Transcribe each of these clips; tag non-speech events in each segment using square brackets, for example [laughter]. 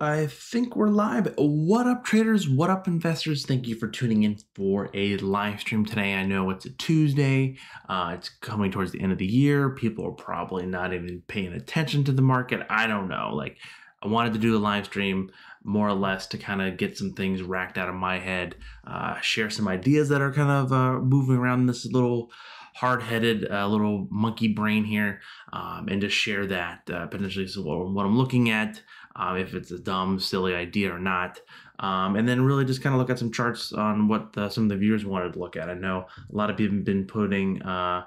I think we're live. What up, traders? What up, investors? Thank you for tuning in for a live stream today. I know it's a Tuesday. Uh, it's coming towards the end of the year. People are probably not even paying attention to the market. I don't know. Like, I wanted to do the live stream more or less to kind of get some things racked out of my head, uh, share some ideas that are kind of uh, moving around this little hard-headed uh, little monkey brain here um, and just share that uh, potentially so what I'm looking at, um, if it's a dumb, silly idea or not. Um, and then really just kind of look at some charts on what the, some of the viewers wanted to look at. I know a lot of people have been putting, uh,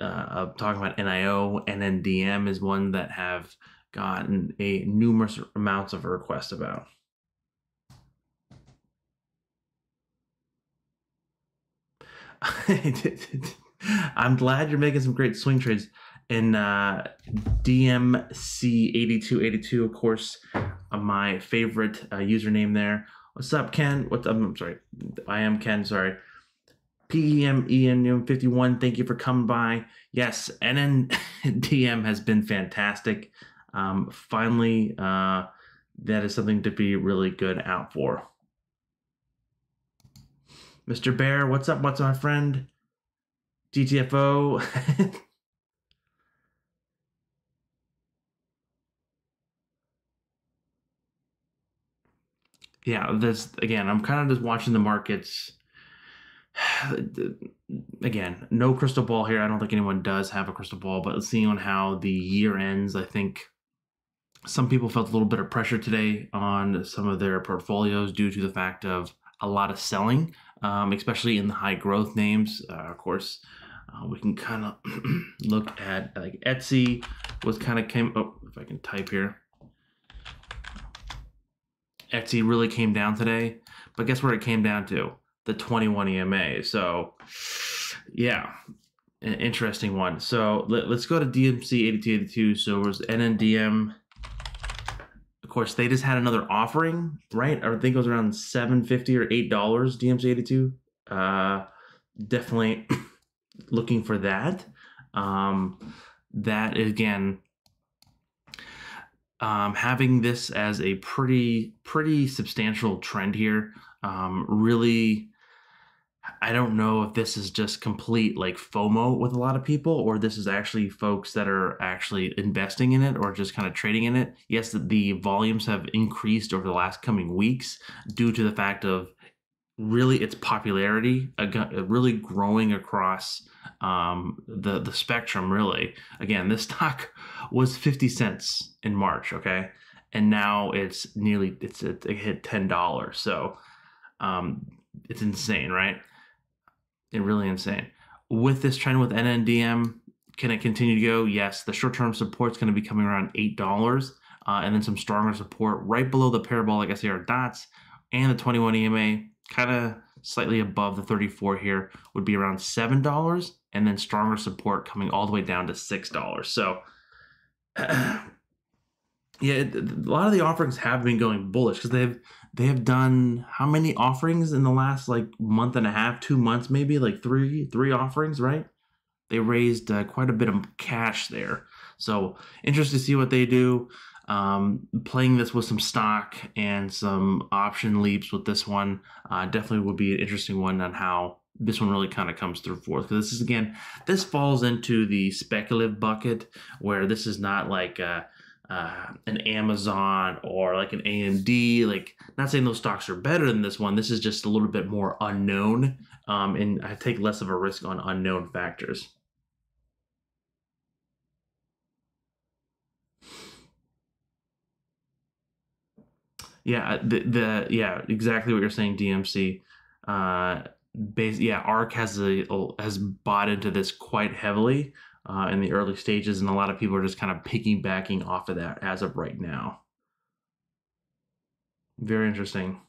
uh talking about NIO, and NNDM is one that have gotten a numerous amounts of requests about. [laughs] I'm glad you're making some great swing trades. in uh, DMC8282, of course, uh, my favorite uh, username there. What's up, Ken? What's up? I'm sorry. I am Ken, sorry. PEMEN51, thank you for coming by. Yes, NNDM [laughs] has been fantastic. Um, finally, uh, that is something to be really good out for. Mr. Bear, what's up? What's up, my friend? GTFO. [laughs] yeah, this again, I'm kind of just watching the markets. [sighs] again, no crystal ball here. I don't think anyone does have a crystal ball, but seeing on how the year ends, I think some people felt a little bit of pressure today on some of their portfolios due to the fact of a lot of selling, um, especially in the high growth names. Uh, of course, uh, we can kind of [clears throat] look at like Etsy was kind of came. Oh, if I can type here. Etsy really came down today, but guess where it came down to? The 21 EMA. So, yeah, an interesting one. So let, us go to DMC 8282. So it was NNDM. Course, they just had another offering, right? I think it was around 750 or $8 DMC 82. Uh, definitely [coughs] looking for that. Um, that again, um, having this as a pretty pretty substantial trend here, um, really. I don't know if this is just complete like FOMO with a lot of people, or this is actually folks that are actually investing in it or just kind of trading in it. Yes, the volumes have increased over the last coming weeks due to the fact of really its popularity really growing across um, the the spectrum. Really, again, this [laughs] stock was fifty cents in March, okay, and now it's nearly it's it, it hit ten dollars. So um, it's insane, right? Really insane. With this trend with NNDM, can it continue to go? Yes, the short term support is going to be coming around eight dollars. Uh, and then some stronger support right below the parabolic SAR dots and the 21 EMA kind of slightly above the 34 here would be around $7 and then stronger support coming all the way down to $6. So [clears throat] yeah, a lot of the offerings have been going bullish because they've they have done how many offerings in the last like month and a half, two months maybe, like three three offerings, right? They raised uh, quite a bit of cash there. So interested to see what they do. Um, playing this with some stock and some option leaps with this one uh, definitely would be an interesting one on how this one really kind of comes through forth. Because this is again, this falls into the speculative bucket where this is not like a, uh, an Amazon or like an AMD. Like, not saying those stocks are better than this one. This is just a little bit more unknown, um, and I take less of a risk on unknown factors. Yeah, uh, the, the yeah, exactly what you're saying, DMC. Uh, base, yeah, ARK has a has bought into this quite heavily uh, in the early stages, and a lot of people are just kind of piggybacking off of that as of right now. Very interesting.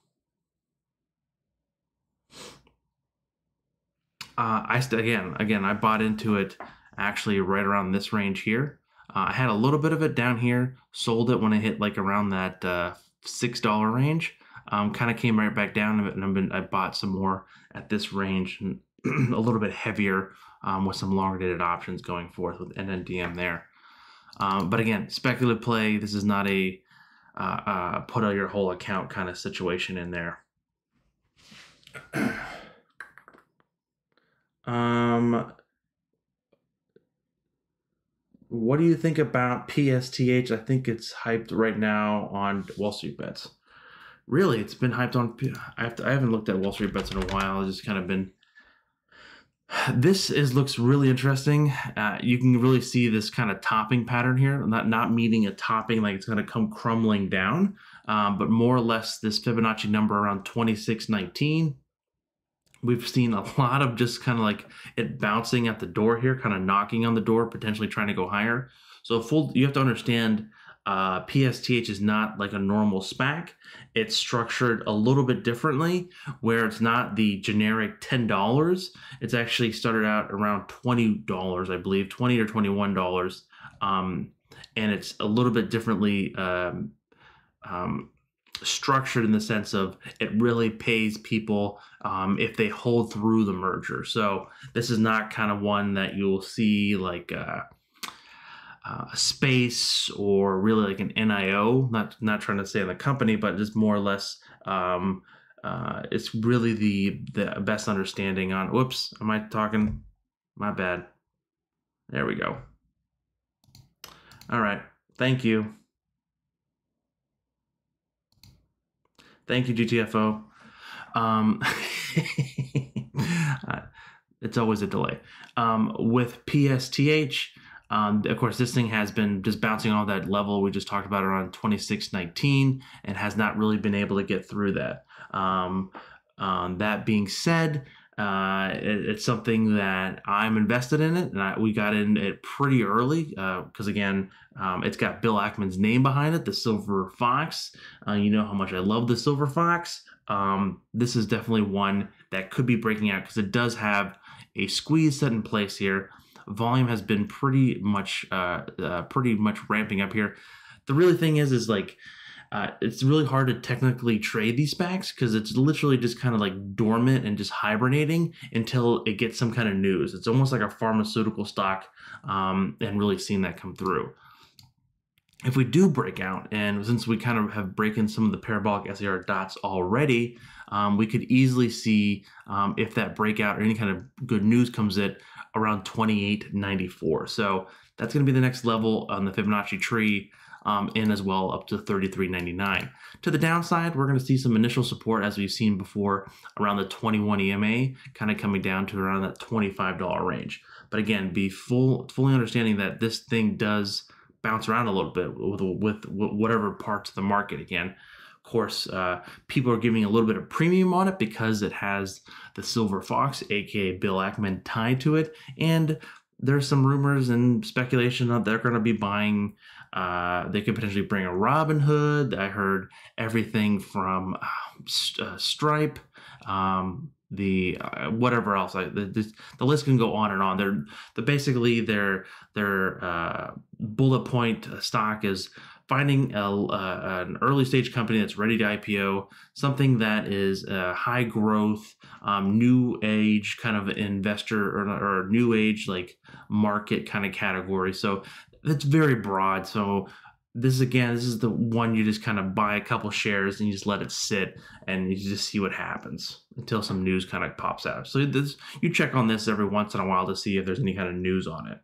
Uh, I st- again, again, I bought into it actually right around this range here. Uh, I had a little bit of it down here, sold it when it hit like around that uh, six dollar range. Um, kind of came right back down, and I've been I bought some more at this range, [clears throat] a little bit heavier um, with some longer dated options going forth with NNDM there. Um, but again, speculative play. This is not a uh, uh, put your whole account kind of situation in there. [clears throat] um, what do you think about PSTH? I think it's hyped right now on Wall Street Bets. Really, it's been hyped on. I have to, I haven't looked at Wall Street Bets in a while. I've just kind of been. This is looks really interesting. Uh, you can really see this kind of topping pattern here. Not not meeting a topping like it's going to come crumbling down, um, but more or less this Fibonacci number around twenty six nineteen we've seen a lot of just kind of like it bouncing at the door here, kind of knocking on the door, potentially trying to go higher. So full, you have to understand uh, PSTH is not like a normal SPAC. It's structured a little bit differently, where it's not the generic ten dollars. It's actually started out around twenty dollars, I believe, twenty or twenty one dollars, um, and it's a little bit differently um, um, structured in the sense of it really pays people um, if they hold through the merger. So this is not kind of one that you'll see like uh, uh, a space or really like an NIO. Not not trying to say in the company, but just more or less. Um, uh, it's really the the best understanding on. Whoops, am I talking? My bad. There we go. All right. Thank you. Thank you, GTFO. Um, [laughs] it's always a delay. Um, with PSTH, um, of course, this thing has been just bouncing on that level we just talked about around 2619 and has not really been able to get through that. Um, um, that being said, uh, it, it's something that I'm invested in it, and I, we got in it pretty early because uh, again, um, it's got Bill Ackman's name behind it, the Silver Fox. Uh, you know how much I love the Silver Fox. Um, this is definitely one that could be breaking out because it does have a squeeze set in place here. Volume has been pretty much, uh, uh, pretty much ramping up here. The really thing is, is like uh, it's really hard to technically trade these SPACs because it's literally just kind of like dormant and just hibernating until it gets some kind of news. It's almost like a pharmaceutical stock, um, and really seeing that come through. If we do break out, and since we kind of have broken some of the parabolic SAR dots already, um, we could easily see um, if that breakout or any kind of good news comes in around 28.94. So that's going to be the next level on the Fibonacci tree um, and as well up to 33.99. To the downside, we're going to see some initial support as we've seen before around the 21 EMA, kind of coming down to around that $25 range. But again, be full fully understanding that this thing does bounce around a little bit with, with, whatever parts of the market again course, uh, people are giving a little bit of premium on it because it has the Silver Fox, aka Bill Ackman, tied to it. And there's some rumors and speculation that they're going to be buying uh, they could potentially bring a Robinhood. I heard everything from uh, uh, Stripe, um, the uh, whatever else. I, the, the list can go on and on. They're the basically their their uh, bullet point stock is finding a, uh, an early stage company that's ready to IPO, something that is a high growth, um, new age kind of investor or, or new age like market kind of category. So that's very broad. So this is again, this is the one you just kind of buy a couple shares and you just let it sit and you just see what happens until some news kind of pops out. So this, you check on this every once in a while to see if there's any kind of news on it.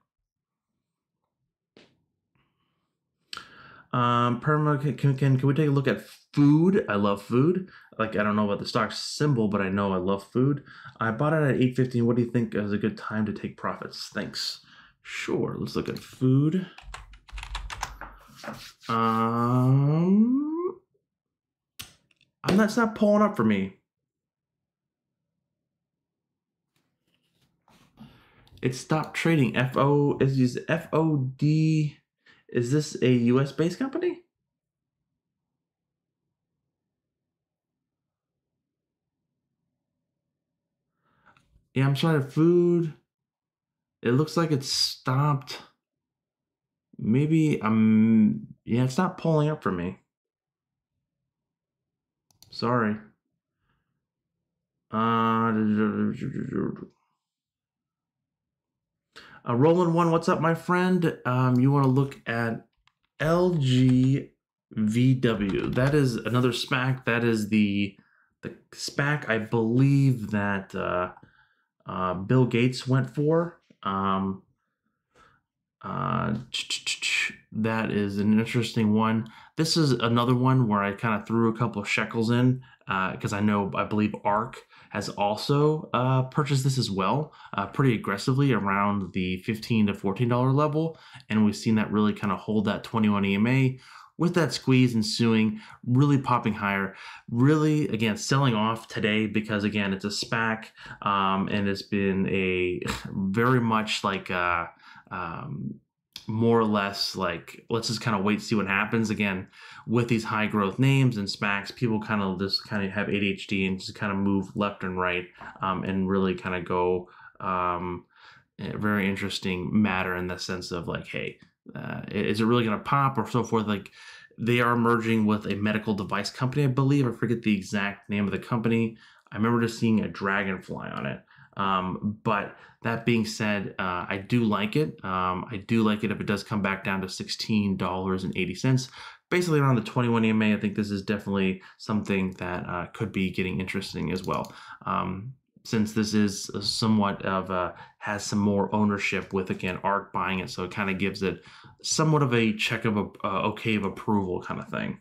Um, perma, can, can, can we take a look at food? I love food. Like, I don't know about the stock symbol, but I know I love food. I bought it at 815. What do you think is a good time to take profits? Thanks. Sure, let's look at food. Um, I'm not. that's not pulling up for me. It stopped trading. F O is F O D. Is this a U.S. based company? Yeah, I'm trying to food. It looks like it's stopped. Maybe I'm. Yeah, it's not pulling up for me. Sorry. Uh, uh Roland one, what's up, my friend? Um, you want to look at LG VW. That is another SPAC. That is the the SPAC I believe that uh, uh, Bill Gates went for. Um, uh, that is an interesting one. This is another one where I kind of threw a couple of shekels in because uh, I know I believe ARK has also uh, purchased this as well, uh, pretty aggressively around the 15 to 14 dollar level, and we've seen that really kind of hold that 21 EMA with that squeeze ensuing, really popping higher, really again selling off today because again it's a SPAC um, and it's been a [laughs] very much like a, uh, um, more or less like let's just kind of wait see what happens. Again with these high growth names and SPACs. People kind of just kind of have ADHD and just kind of move left and right um, and really kind of go um, very interesting matter in the sense of like, hey, uh, is it really going to pop or so forth? Like they are merging with a medical device company, I believe. I forget the exact name of the company. I remember just seeing a dragonfly on it. Um, but that being said, uh, I do like it. Um, I do like it if it does come back down to $16.80. Basically around the 21 EMA, I think this is definitely something that uh, could be getting interesting as well. Um, since this is somewhat of a has some more ownership with again ARK buying it, so it kind of gives it somewhat of a check of a uh, okay of approval kind of thing.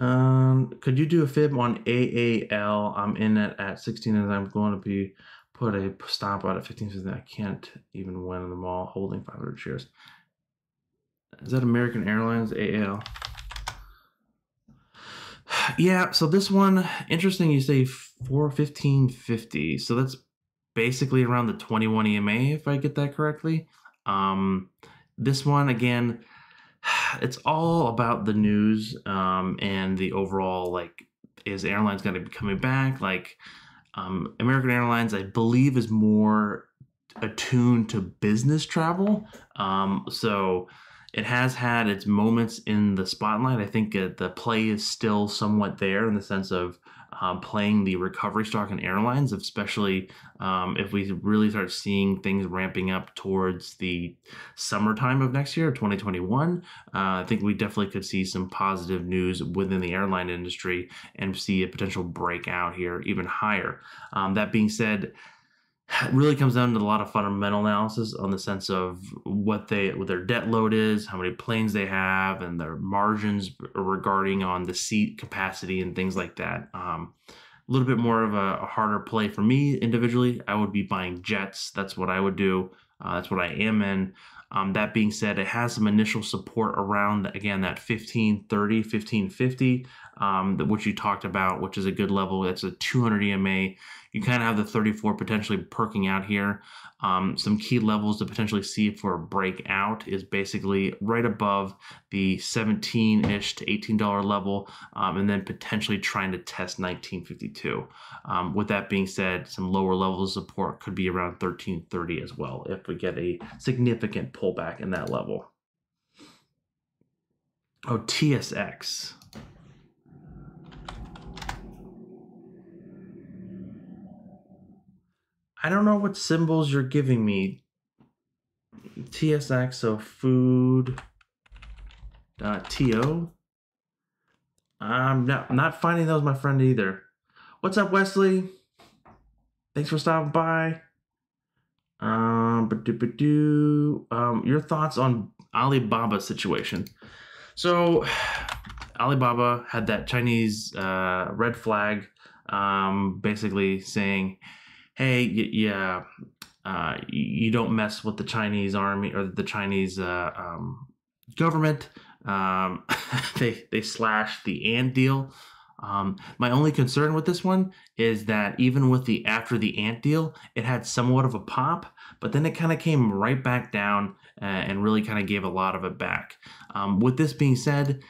Um, could you do a fib on AAL? I'm in it at 16 and I'm going to be put a stop out at 15 so I can't even win them all holding 500 shares. Is that American Airlines AAL? [sighs] Yeah, so this one, interesting you say 415.50. So that's basically around the 21 EMA, if I get that correctly. Um, this one, again, [sighs] it's all about the news um, and the overall, like, is airlines going to be coming back? Like, um, American Airlines, I believe, is more attuned to business travel. Um, so, it has had its moments in the spotlight. I think uh, the play is still somewhat there in the sense of um, playing the recovery stock in airlines, especially um, if we really start seeing things ramping up towards the summertime of next year, 2021. Uh, I think we definitely could see some positive news within the airline industry and see a potential breakout here even higher. Um, that being said, [sighs] really comes down to a lot of fundamental analysis on the sense of what they what their debt load is, how many planes they have, and their margins regarding on the seat capacity and things like that. Um, a little bit more of a, a, harder play for me individually. I would be buying jets. That's what I would do. Uh, that's what I am in. Um, that being said, it has some initial support around, again, that 1530, 1550, um, which you talked about, which is a good level. That's a 200 EMA you kind of have the 34 potentially perking out here. Um, some key levels to potentially see for a breakout is basically right above the 17-ish to $18 level, um, and then potentially trying to test 1952. Um, with that being said, some lower levels of support could be around 1330 as well if we get a significant pullback in that level. Oh, TSX. I don't know what symbols you're giving me. TSX, so food. Dot to. I'm not, not finding those, my friend, either. What's up, Wesley? Thanks for stopping by. Um, um, your thoughts on Alibaba situation? So, [sighs] Alibaba had that Chinese uh, red flag, um, basically saying, hey, yeah, uh, you don't mess with the Chinese army or the Chinese uh, um, government. Um, [laughs] they they slashed the ant deal. Um, my only concern with this one is that even with the after the ant deal, it had somewhat of a pop, but then it kind of came right back down uh, and really kind of gave a lot of it back. Um, with this being said,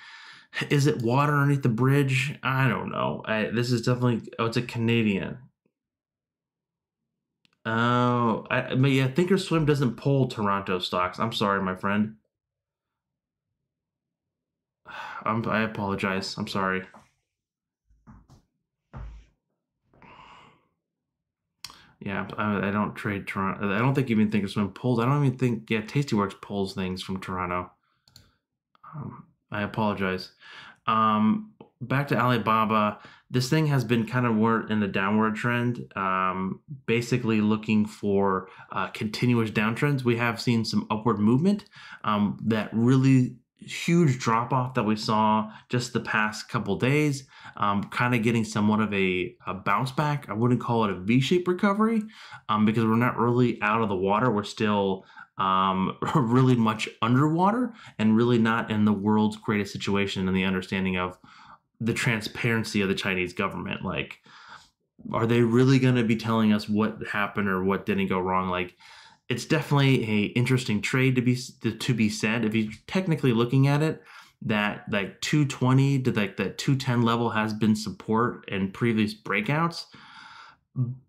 is it water underneath the bridge? I don't know. I, this is definitely oh, it's a Canadian. Oh, I, but yeah, Thinkorswim doesn't pull Toronto stocks. I'm sorry, my friend. [sighs] I'm, I apologize. I'm sorry. Yeah, I, I don't trade Toronto. I don't think even think of some. I don't even think yeah, Tastyworks pulls things from Toronto. Um, I apologize. Um, back to Alibaba. This thing has been kind of in a downward trend, um, basically looking for uh, continuous downtrends. We have seen some upward movement. Um, that really huge drop off that we saw just the past couple days, um, kind of getting somewhat of a, a, bounce back. I wouldn't call it a V shaped recovery um, because we're not really out of the water. We're still um, [laughs] really much underwater and really not in the world's greatest situation and the understanding of the transparency of the Chinese government. Like, are they really going to be telling us what happened or what didn't go wrong? Like, it's definitely a interesting trade to be to be said. If you're technically looking at it, that like 220 to like that 210 level has been support in previous breakouts.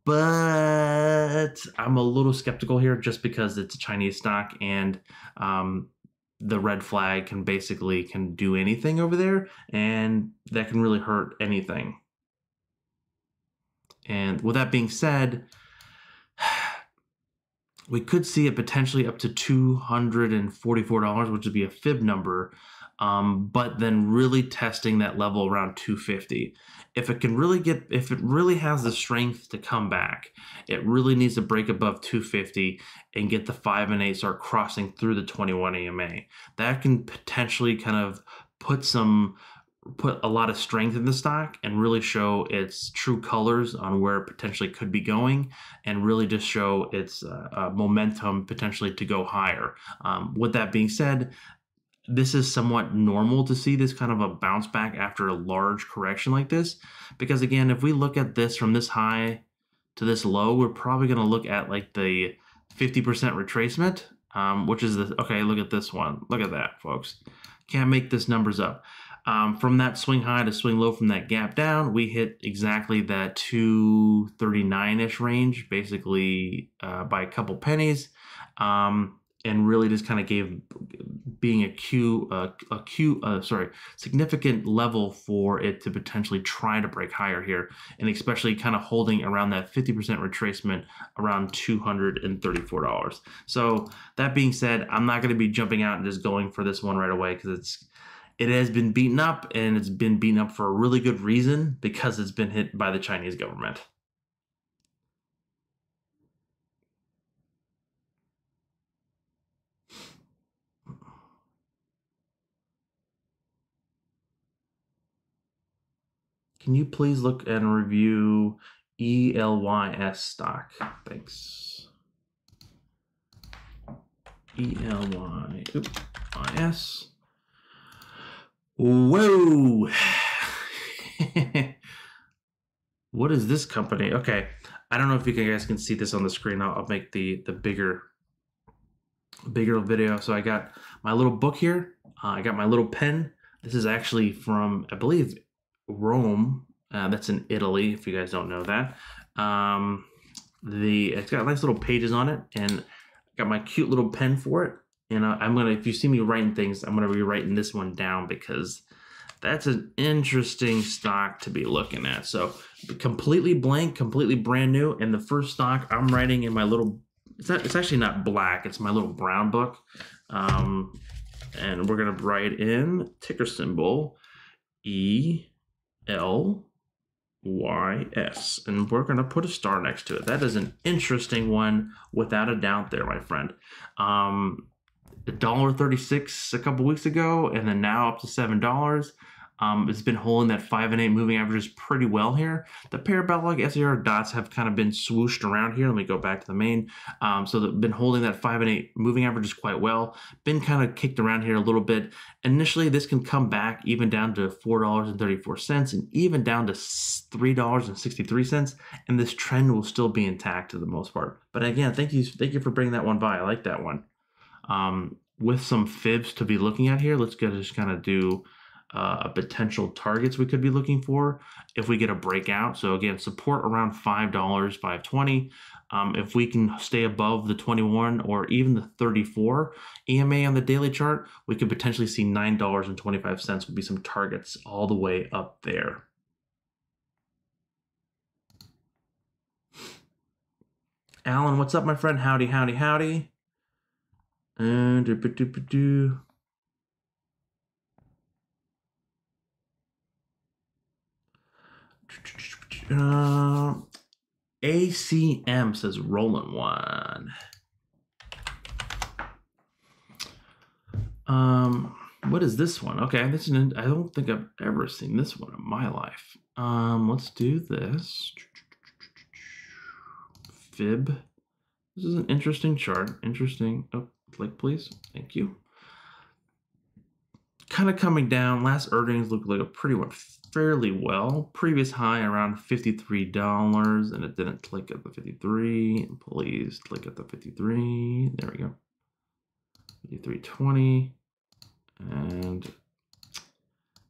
But I'm a little skeptical here just because it's a Chinese stock and um, the red flag can basically can do anything over there and that can really hurt anything. And with that being said, [sighs] we could see it potentially up to $244, which would be a fib number, um, but then really testing that level around 250. If it can really get, if it really has the strength to come back, it really needs to break above 250 and get the 5 and 8 start crossing through the 21 EMA. That can potentially kind of put some put a lot of strength in the stock and really show its true colors on where it potentially could be going and really just show its uh, uh, momentum potentially to go higher. Um, with that being said, this is somewhat normal to see this kind of a bounce back after a large correction like this. Because again, if we look at this from this high to this low, we're probably going to look at like the 50% retracement, um, which is the, okay, look at this one. Look at that, folks. Can't make this numbers up. Um, from that swing high to swing low from that gap down, we hit exactly that 239-ish range, basically uh, by a couple pennies. Um, and really just kind of gave being a Q, uh, a Q, uh, sorry, significant level for it to potentially try to break higher here, and especially kind of holding around that 50% retracement around $234. So that being said, I'm not going to be jumping out and just going for this one right away because it's it has been beaten up, and it's been beaten up for a really good reason because it's been hit by the Chinese government. Can you please look and review ELYS stock? Thanks. ELYS. Whoa. [laughs] what is this company? Okay. I don't know if you guys can see this on the screen. I'll, I'll make the, the bigger, bigger video. So I got my little book here. Uh, I got my little pen. This is actually from, I believe, Rome. Uh, that's in Italy, if you guys don't know that. Um, the It's got nice little pages on it, and I got my cute little pen for it. And I, I'm gonna, if you see me writing things, I'm gonna be writing this one down because that's an interesting stock to be looking at. So completely blank, completely brand new. And the first stock I'm writing in my little, it's not, it's actually not black. It's my little brown book. Um, and we're gonna write in ticker symbol E L Y S, and we're gonna put a star next to it. That is an interesting one, without a doubt, there, my friend. Um, $1.36 a couple weeks ago, and then now up to $7. Um, it's been holding that 5 and 8 moving averages pretty well here. The parabolic SAR dots have kind of been swooshed around here. Let me go back to the main. Um, so they've been holding that 5 and 8 moving averages quite well. Been kind of kicked around here a little bit. Initially, this can come back even down to $4.34 and even down to $3.63. And this trend will still be intact to the most part. But again, thank you, thank you for bringing that one by. I like that one um, with some fibs to be looking at here, let's go just kind of do uh, potential targets we could be looking for if we get a breakout. So again, support around $5, 520. Um, if we can stay above the 21 or even the 34 EMA on the daily chart, we could potentially see $9.25 would be some targets all the way up there. Alan, what's up, my friend? Howdy, howdy, howdy. And do, do, do, do. Uh, ACM says rolling one. Um, what is this one? Okay, this is an, I don't think I've ever seen this one in my life. Um, let's do this. Fib. This is an interesting chart. Interesting. Oh, click please. Thank you. Kind of coming down. Last earnings look like a pretty one fairly well. Previous high around $53 and it didn't click at the 53. Please click at the 53. There we go. 53.20. And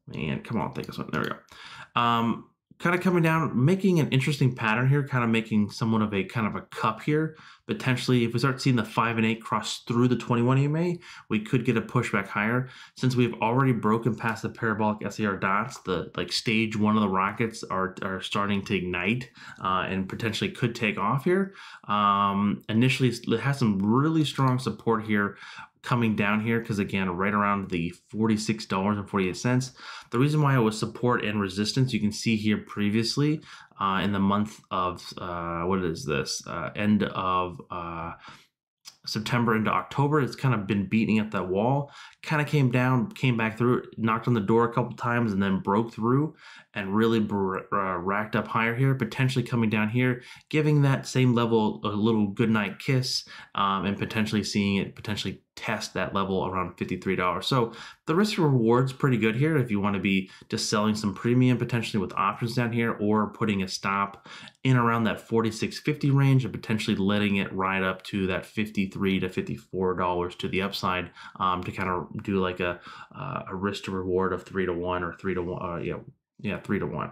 man, come on, take us one. There we go. Um, kind of coming down, making an interesting pattern here, kind of making somewhat of a kind of a cup here. Potentially, if we start seeing the 5 and 8 cross through the 21 EMA, we could get a pushback higher. Since we've already broken past the parabolic SAR dots, the like stage one of the rockets are, are starting to ignite uh, and potentially could take off here. Um, initially, it has some really strong support here coming down here because again right around the $46.48 the reason why it was support and resistance you can see here previously uh, in the month of uh, what is this uh, end of uh, September into October. It's kind of been beating at that wall. Kind of came down, came back through, knocked on the door a couple times, and then broke through and really uh, racked up higher here. Potentially coming down here, giving that same level a little goodnight kiss, um, and potentially seeing it potentially test that level around $53. So the risk reward's pretty good here if you want to be just selling some premium potentially with options down here or putting a stop in around that 46.50 range and potentially letting it ride up to that 53 to $54 to the upside um, to kind of do like a, uh, a risk to reward of three to one or three to one. Uh, yeah, yeah, three to one.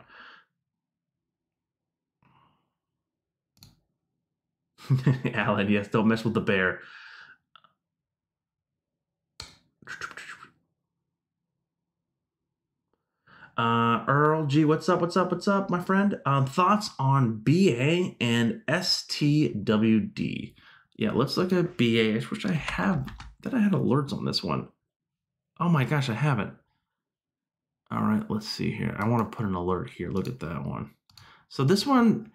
[laughs] Alan, yes, don't mess with the bear. Uh, Earl G, what's up? What's up? What's up, my friend? Um, thoughts on BA and STWD? Yeah, let's look at BA. I wish I have that. I had alerts on this one. Oh my gosh, I haven't. All right, let's see here. I want to put an alert here. Look at that one. So this one,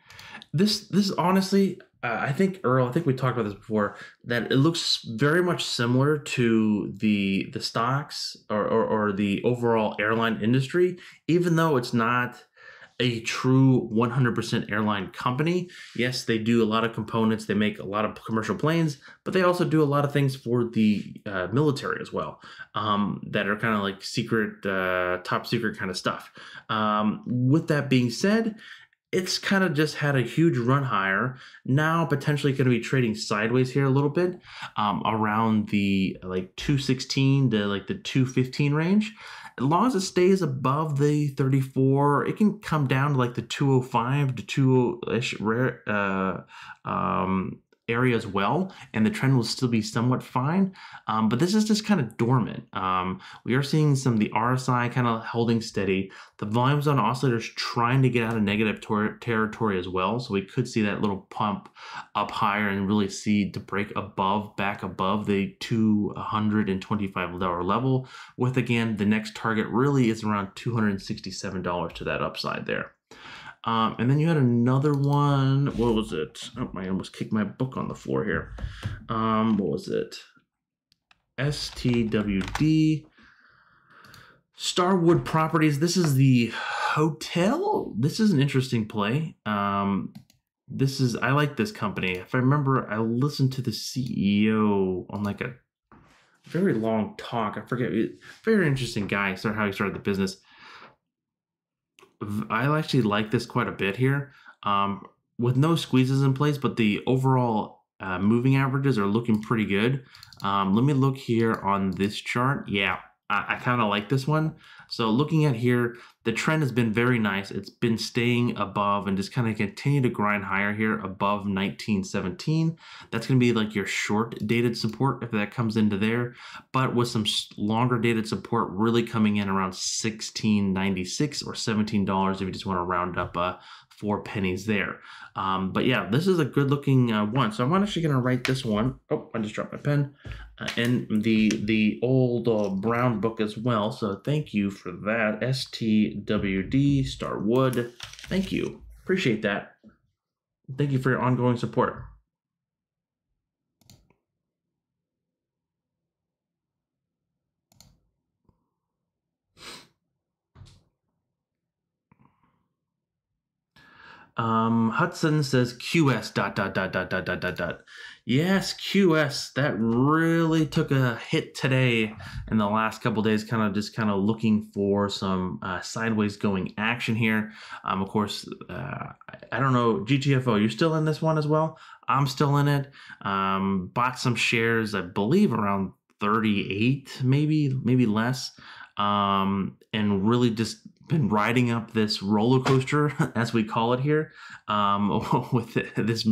this this honestly, uh, I think Earl. I think we talked about this before. That it looks very much similar to the the stocks or, or, or the overall airline industry, even though it's not a true 100% airline company. Yes, they do a lot of components, they make a lot of commercial planes, but they also do a lot of things for the uh, military as well um, that are kind of like secret, uh, top secret kind of stuff. Um, with that being said, it's kind of just had a huge run higher. Now potentially going to be trading sideways here a little bit um, around the like 216 to like the 215 range as long as it stays above the 34, it can come down to like the 205 to 20 ish rare uh, um, area as well, and the trend will still be somewhat fine. Um, but this is just kind of dormant. Um, we are seeing some the RSI kind of holding steady. The volumes on oscillators trying to get out of negative ter territory as well. So we could see that little pump up higher and really see to break above, back above the $225 level. With again, the next target really is around $267 to that upside there. Um, and then you had another one. What was it? Oh, I almost kicked my book on the floor here. Um, what was it? STWD. Starwood Properties. This is the hotel. This is an interesting play. Um, this is I like this company. If I remember, I listened to the CEO on like a very long talk. I forget. Very interesting guy. Start how he started the business I actually like this quite a bit here. Um, with no squeezes in place, but the overall uh, moving averages are looking pretty good. Um, let me look here on this chart. Yeah, I, I kind of like this one. So looking at here, the trend has been very nice. It's been staying above and just kind of continue to grind higher here above 1917. That's going to be like your short dated support if that comes into there. But with some longer dated support really coming in around 1696 or $17 if you just want to round up uh, four pennies there. Um, but yeah, this is a good looking uh, one. So I'm actually going to write this one. Oh, I just dropped my pen. Uh, in the the old uh, brown book as well. So thank you for that. STWD Starwood. Thank you. Appreciate that. Thank you for your ongoing support. Um, Hudson says QS dot dot dot dot dot dot dot dot. Yes, QS that really took a hit today in the last couple days. Kind of just kind of looking for some uh, sideways going action here. Um, of course, uh, I don't know GTFO. You're still in this one as well. I'm still in it. Um, bought some shares, I believe around 38, maybe maybe less. Um, and really just been riding up this roller coaster, [laughs] as we call it here, um, [laughs] with this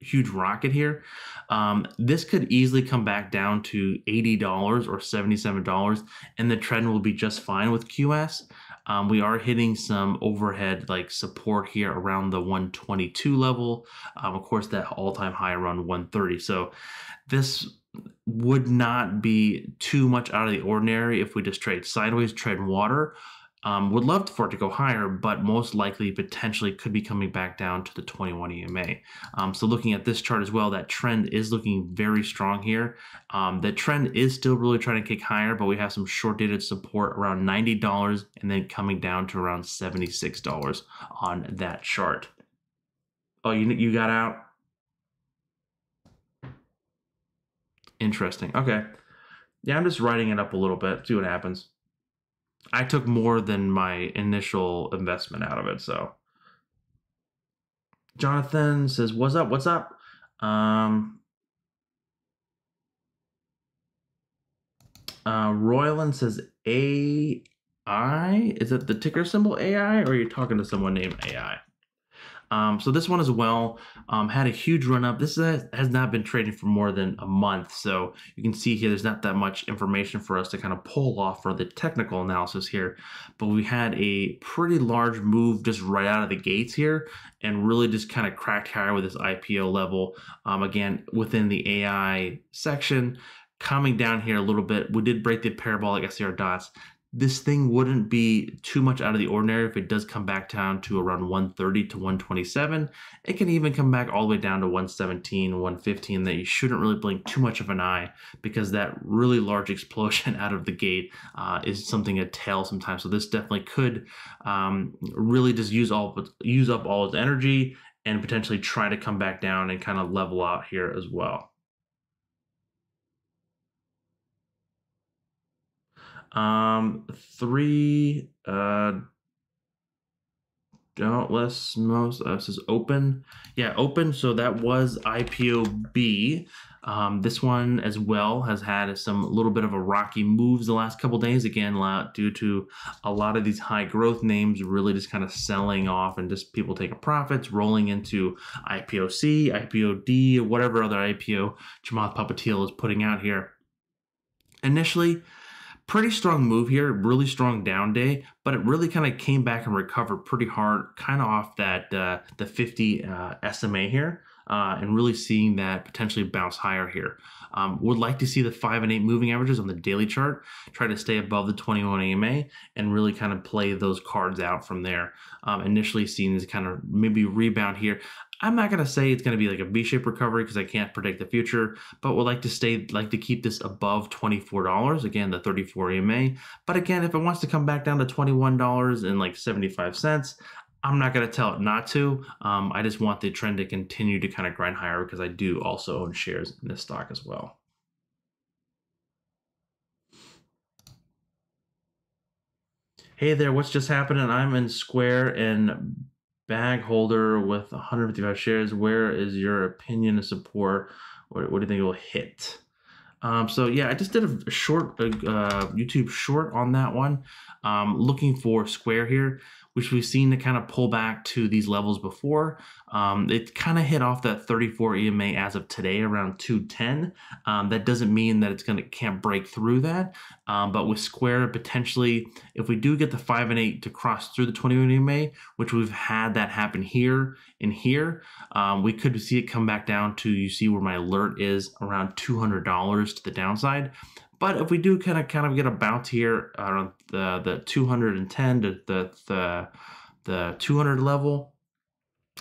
huge rocket here. Um, this could easily come back down to $80 or $77, and the trend will be just fine with QS. Um, we are hitting some overhead like support here around the 122 level. Um, of course, that all-time high around 130. So this would not be too much out of the ordinary if we just trade sideways, trade water, um, would love for it to go higher, but most likely potentially could be coming back down to the 21 EMA. Um, so looking at this chart as well, that trend is looking very strong here. Um, the trend is still really trying to kick higher, but we have some short dated support around $90 and then coming down to around $76 on that chart. Oh, you, you got out? Interesting. Okay. Yeah, I'm just writing it up a little bit, see what happens. I took more than my initial investment out of it. So Jonathan says, "What's up? What's up?" Um, uh, Royland says, "AI is it the ticker symbol AI, or are you talking to someone named AI?" Um, so this one as well um, had a huge run up. This has, not been trading for more than a month. So you can see here, there's not that much information for us to kind of pull off for the technical analysis here. But we had a pretty large move just right out of the gates here and really just kind of cracked higher with this IPO level. Um, again, within the AI section, coming down here a little bit. We did break the parabolic SAR dots this thing wouldn't be too much out of the ordinary if it does come back down to around 130 to 127. It can even come back all the way down to 117, 115 that you shouldn't really blink too much of an eye because that really large [laughs] explosion out of the gate uh, is something a tail sometimes. So this definitely could um, really just use all use up all its energy and potentially try to come back down and kind of level out here as well. Um, three, uh, Dauntless most uh, is open. Yeah, open. So that was IPO B. Um, this one as well has had some little bit of a rocky moves the last couple days. Again, due to a lot of these high growth names really just kind of selling off and just people taking profits, rolling into IPO C, IPO D, whatever other IPO Chamath Palihapitiya is putting out here. Initially, pretty strong move here, really strong down day, but it really kind of came back and recovered pretty hard, kind of off that uh, the 50 uh, SMA here, uh, and really seeing that potentially bounce higher here. Um, would like to see the five and eight moving averages on the daily chart, try to stay above the 21 EMA, and really kind of play those cards out from there. Um, initially seen as kind of maybe rebound here. I'm not gonna say it's gonna be like a V-shaped recovery because I can't predict the future, but would like to stay like to keep this above $24. Again, the 34 EMA. But again, if it wants to come back down to $21 and like 75 cents, I'm not going to tell it not to. Um, I just want the trend to continue to kind of grind higher because I do also own shares in this stock as well. Hey there, what's just happening? I'm in Square and bag holder with 155 shares. Where is your opinion and support? What, what do you think it will hit? Um, so yeah, I just did a short uh, YouTube short on that one. Um, looking for Square here. Which we've seen to kind of pull back to these levels before. Um, it kind of hit off that 34 EMA as of today around 210. Um, that doesn't mean that it's going to can't break through that. Um, but with Square potentially, if we do get the five and eight to cross through the 21 EMA, which we've had that happen here and here, um, we could see it come back down to you see where my alert is around $200 to the downside. But if we do kind of kind of get a bounce here around the the 210 to the the the 200 level,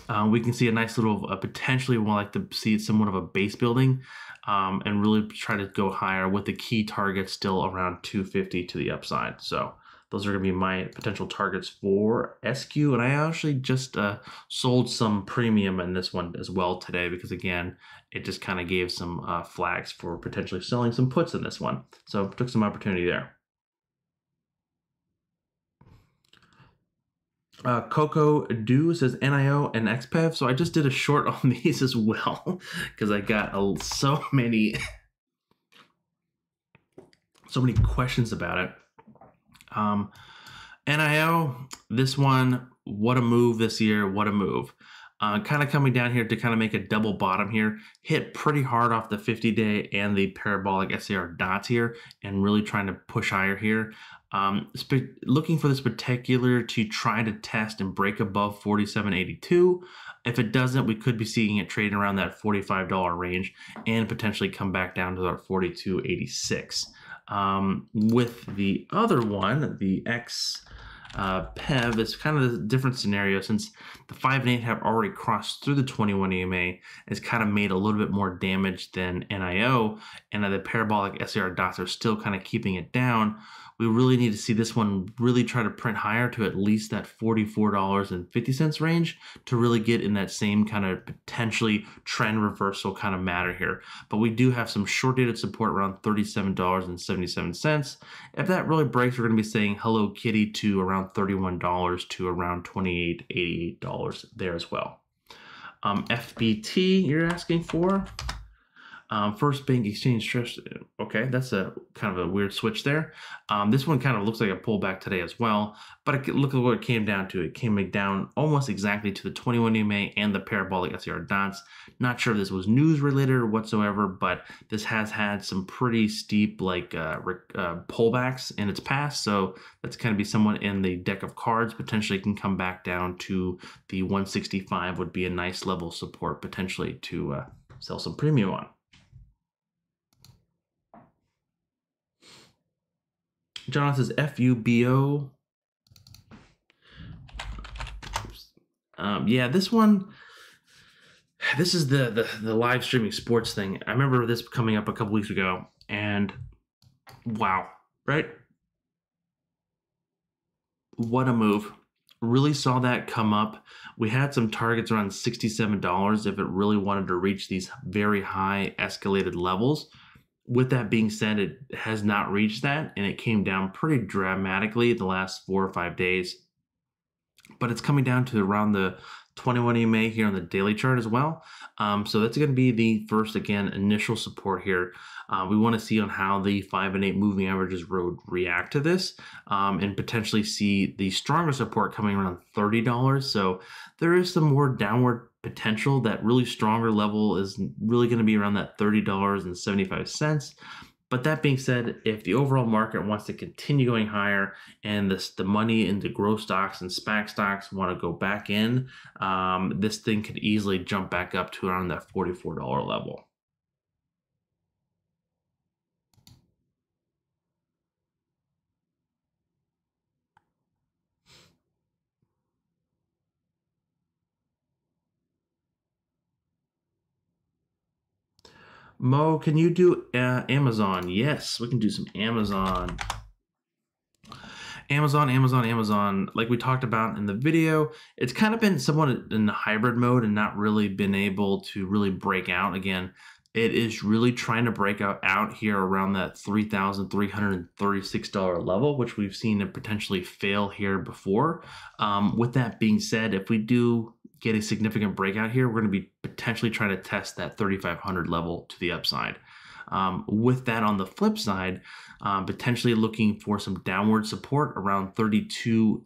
uh, we can see a nice little uh, potentially we'll like to see somewhat of a base building um, and really try to go higher with the key target still around 250 to the upside. So those are going to be my potential targets for SQ. And I actually just uh, sold some premium in this one as well today because, again, it just kind of gave some uh, flags for potentially selling some puts in this one. So took some opportunity there. Uh, Coco Do says NIO and XPEV. So I just did a short [laughs] on these as well because I got a, so many, [laughs] so many questions about it. Um, NIO, this one, what a move this year. What a move. Uh, kind of coming down here to kind of make a double bottom here, hit pretty hard off the 50 day and the parabolic SAR dots here, and really trying to push higher here. Um, looking for this particular to try to test and break above 47.82. If it doesn't, we could be seeing it trading around that $45 range and potentially come back down to our 42.86. Um, with the other one, the X uh, PEV, it's kind of a different scenario since the 5 and 8 have already crossed through the 21 EMA. It's kind of made a little bit more damage than NIO, and the parabolic SAR dots are still kind of keeping it down we really need to see this one really try to print higher to at least that $44.50 range to really get in that same kind of potentially trend reversal kind of matter here. But we do have some short dated support around $37.77. If that really breaks, we're going to be saying Hello Kitty to around $31 to around $28, $88 there as well. Um, FBT, you're asking for? Um, first bank exchange trust. Okay, that's a kind of a weird switch there. Um, this one kind of looks like a pullback today as well, but it, look at what it came down to. It came down almost exactly to the 21 EMA and the parabolic SAR dots. Not sure if this was news related or whatsoever, but this has had some pretty steep like uh, uh, pullbacks in its past. So that's kind of be someone in the deck of cards. Potentially can come back down to the 165 would be a nice level support potentially to uh, sell some premium on. John says F U B O. Um, yeah, this one. This is the, the the live streaming sports thing. I remember this coming up a couple weeks ago, and wow, right? What a move! Really saw that come up. We had some targets around $67 if it really wanted to reach these very high escalated levels with that being said, it has not reached that, and it came down pretty dramatically the last four or five days. But it's coming down to around the 21 EMA here on the daily chart as well. Um, so that's going to be the first, again, initial support here. Uh, we want to see on how the 5 and 8 moving averages road react to this um, and potentially see the stronger support coming around $30. So there is some more downward potential. That really stronger level is really going to be around that $30.75. But that being said, if the overall market wants to continue going higher and this, the money into growth stocks and SPAC stocks want to go back in, um, this thing could easily jump back up to around that $44 level. Mo, can you do uh, Amazon? Yes, we can do some Amazon. Amazon, Amazon, Amazon, like we talked about in the video, it's kind of been somewhat in the hybrid mode and not really been able to really break out. Again, it is really trying to break out, out here around that $3,336 level, which we've seen it potentially fail here before. Um, with that being said, if we do get a significant breakout here, we're going to be potentially trying to test that 3,500 level to the upside. Um, with that on the flip side, um, potentially looking for some downward support around 32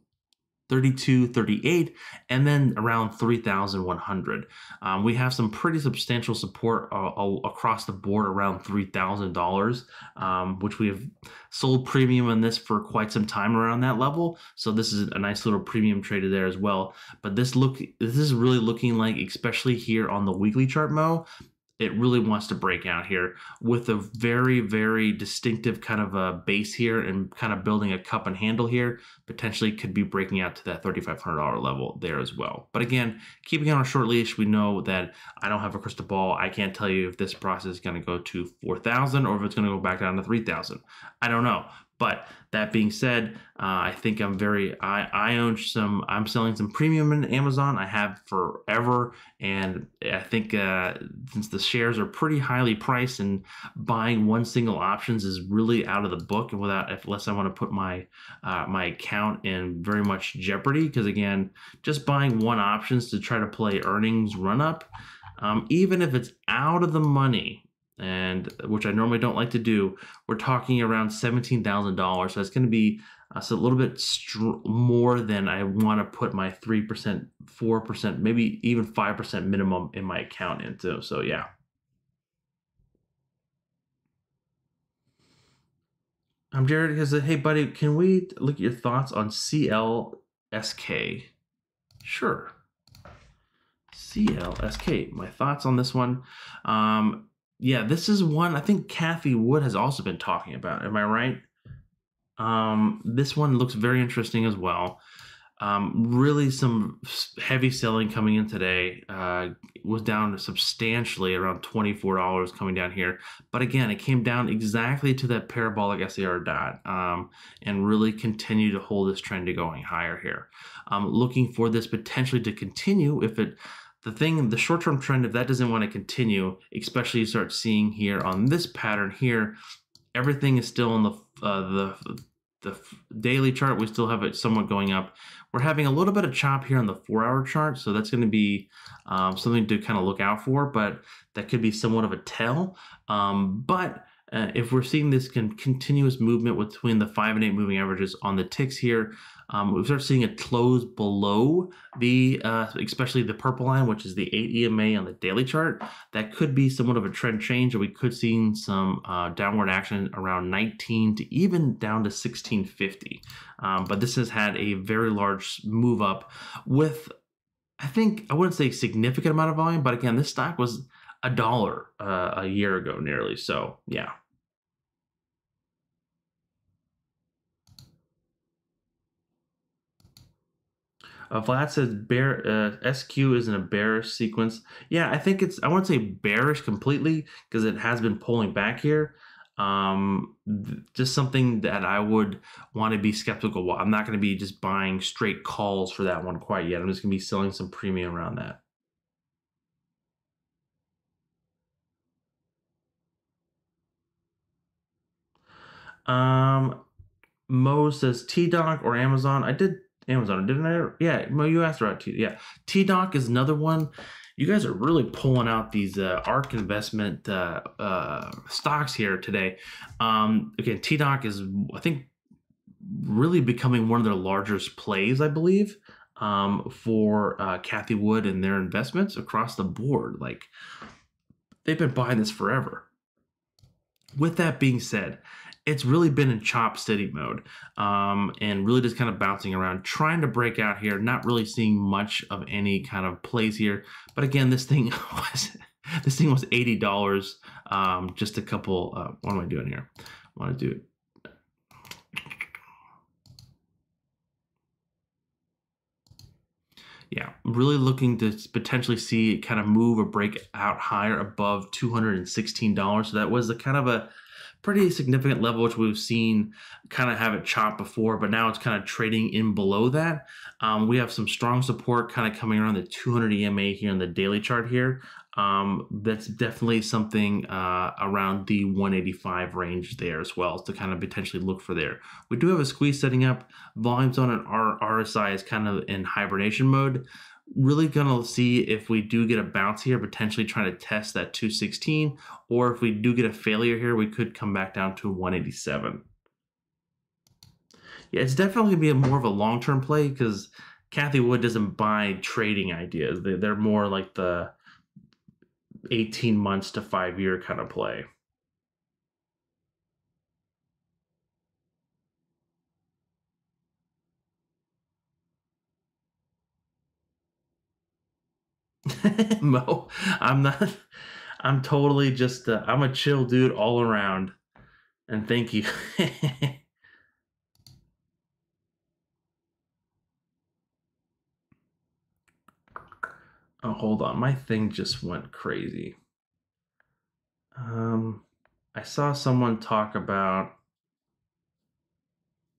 32, 38, and then around 3,100. Um, we have some pretty substantial support uh, across the board around $3,000, um, which we have sold premium on this for quite some time around that level. So this is a nice little premium traded there as well. But this look, this is really looking like, especially here on the weekly chart, Mo, it really wants to break out here with a very, very distinctive kind of a base here and kind of building a cup and handle here. Potentially could be breaking out to that $3,500 level there as well. But again, keeping on a short leash, we know that I don't have a crystal ball. I can't tell you if this process is going to go to 4,000 or if it's going to go back down to 3,000. I don't know. But that being said, uh, I think I'm very I, I own some I'm selling some premium in Amazon. I have forever, and I think uh, since the shares are pretty highly priced, and buying one single options is really out of the book, and without unless I want to put my uh, my account in very much jeopardy, because again, just buying one options to try to play earnings run up. Um, even if it's out of the money, and which I normally don't like to do, we're talking around seventeen thousand dollars. So it's going to be uh, so a little bit str- more than I want to put my three percent, four percent, maybe even five percent minimum in my account into. So yeah. I'm Jared because hey buddy, can we look at your thoughts on CLSK? Sure. CLSK. My thoughts on this one. Um, yeah, this is one I think Cathie Wood has also been talking about. Am I right? Um, this one looks very interesting as well. Um, really, some heavy selling coming in today. Uh, was down substantially around twenty four dollars coming down here. But again, it came down exactly to that parabolic SAR dot, um, and really continued to hold this trend to going higher here. Um, looking for this potentially to continue if it the thing, the short term trend, if that doesn't want to continue, especially you start seeing here on this pattern here, everything is still in the uh, the the daily chart. We still have it somewhat going up. We're having a little bit of chop here on the four hour chart, so that's going to be um, something to kind of look out for. But that could be somewhat of a tell. Um, but uh, if we're seeing this con- continuous movement between the five and eight moving averages on the ticks here, um, we start seeing it close below the, uh, especially the purple line, which is the 8 EMA on the daily chart. That could be somewhat of a trend change, or we could see some uh, downward action around 19 to even down to 1650. Um, but this has had a very large move up with, I think, I wouldn't say significant amount of volume, but again, this stock was a dollar uh, a year ago nearly. So, yeah. Uh, Vlad says bear uh, SQ is in a bearish sequence. Yeah, I think it's I won't say bearish completely because it has been pulling back here. Um, th- just something that I would want to be skeptical. I'm not going to be just buying straight calls for that one quite yet. I'm just going to be selling some premium around that. Um, Mo says T or Amazon. I did Amazon, didn't I? Yeah, well, you asked about T. Yeah, T Doc is another one. You guys are really pulling out these uh, ARK investment uh, uh, stocks here today. Um, again, T Doc is, I think, really becoming one of their largest plays, I believe, um, for uh, Cathie Wood and their investments across the board. Like, they've been buying this forever. With that being said, it's really been in chop steady mode um, and really just kind of bouncing around, trying to break out here, not really seeing much of any kind of plays here. But again, this thing [laughs] was this thing was eighty dollars. Um, just a couple. Uh, what am I doing here? I want to do it. Yeah, really looking to potentially see it kind of move or break out higher above $216. So that was a kind of a pretty significant level, which we've seen kind of have it chop before, but now it's kind of trading in below that. Um, we have some strong support kind of coming around the 200 EMA here in the daily chart here. Um, that's definitely something uh, around the 185 range there as well to kind of potentially look for there. We do have a squeeze setting up. Volumes on an R- RSI is kind of in hibernation mode really gonna see if we do get a bounce here, potentially trying to test that 216, or if we do get a failure here, we could come back down to 187. Yeah, it's definitely gonna be a more of a long term play because Cathie Wood doesn't buy trading ideas. They're more like the 18 months to five year kind of play. [laughs] Mo, I'm not. I'm totally just. Uh, I'm a chill dude all around, and thank you. [laughs] oh, hold on. My thing just went crazy. Um, I saw someone talk about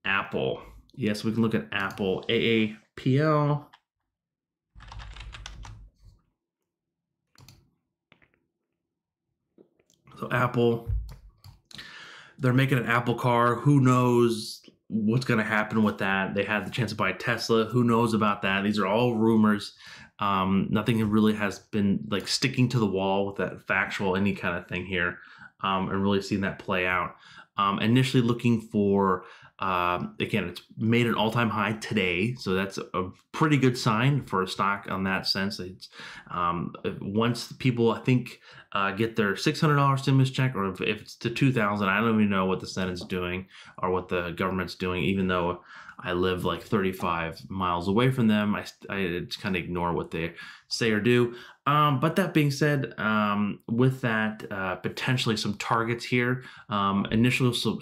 Apple. Yes, we can look at Apple AAPL. So Apple, they're making an Apple car. Who knows what's going to happen with that? They had the chance to buy Tesla. Who knows about that? These are all rumors. Um, nothing really has been like sticking to the wall with that factual any kind of thing here, um, and really seeing that play out. Um, initially looking for um, again, it's made an all-time high today, so that's a pretty good sign for a stock on that sense. It's um, once people, I think, uh, get their six hundred dollars stimulus check, or if, if it's to two thousand, I don't even know what the Senate's doing or what the government's doing. Even though I live like thirty-five miles away from them, I I just kind of ignore what they say or do. Um, but that being said, um, with that, uh, potentially some targets here. Um, initial so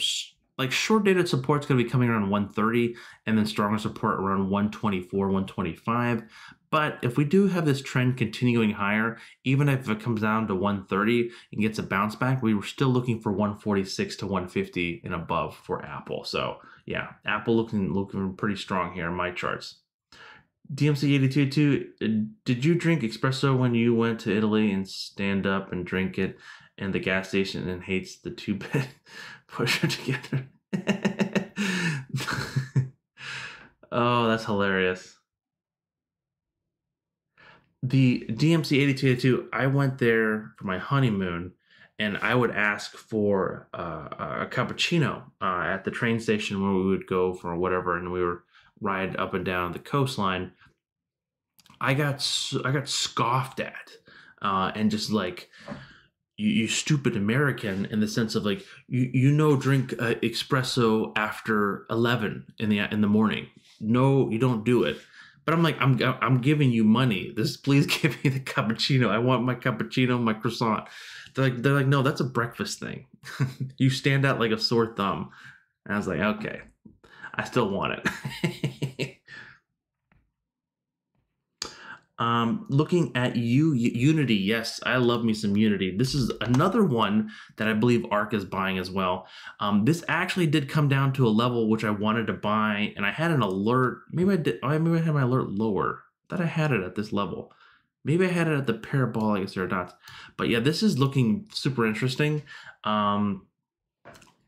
like short dated support is going to be coming around 130 and then stronger support around 124 125 but if we do have this trend continuing higher even if it comes down to 130 and gets a bounce back we were still looking for 146 to 150 and above for apple. So yeah apple looking looking pretty strong here in my charts. DMC 822, uh, did you drink espresso when you went to Italy and stand up and drink it and the gas station and hates the two bit [laughs] pusher [laughs] together. oh, that's hilarious. The DMC 8282, I went there for my honeymoon and I would ask for uh, a cappuccino uh, at the train station where we would go for whatever, and we would ride up and down the coastline. I got I got scoffed at, uh, and just like you, you stupid American in the sense of like you you know drink uh, espresso after eleven in the in the morning. No, you don't do it. But I'm like I'm I'm giving you money. This please [laughs] give me the cappuccino. I want my cappuccino, my croissant. They're like they're like no, that's a breakfast thing. [laughs] you stand out like a sore thumb. And I was like okay, I still want it. [laughs] Um, looking at you, Unity. Yes, I love me some Unity. This is another one that I believe ARK is buying as well. Um, this actually did come down to a level which I wanted to buy, and I had an alert. Maybe I did. Oh, maybe I had my alert lower. That I had it at this level. Maybe I had it at the parabolic SAR dots. But yeah, this is looking super interesting. Um,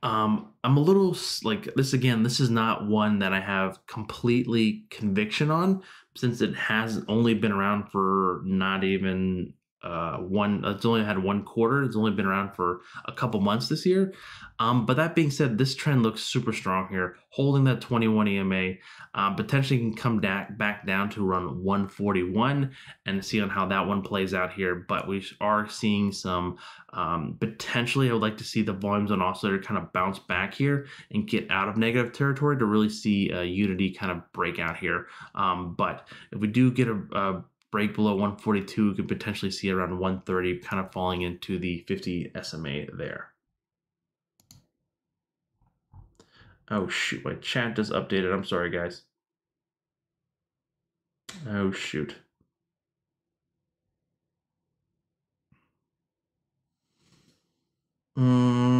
um, I'm a little like this again. This is not one that I have completely conviction on, since it has only been around for not even uh, one it's only had one quarter. It's only been around for a couple months this year. Um, but that being said this trend looks super strong here holding that 21 ema um, potentially can come da- back down to run 141 and see on how that one plays out here. But we are seeing some um, potentially i would like to see the volumes on oscillator kind of bounce back here and get out of negative territory to really see uh, unity kind of break out here. Um, but if we do get a, a break below 142, we could potentially see around 130, kind of falling into the 50 SMA there. Oh shoot, my chat just updated. I'm sorry, guys. Oh shoot. Mm.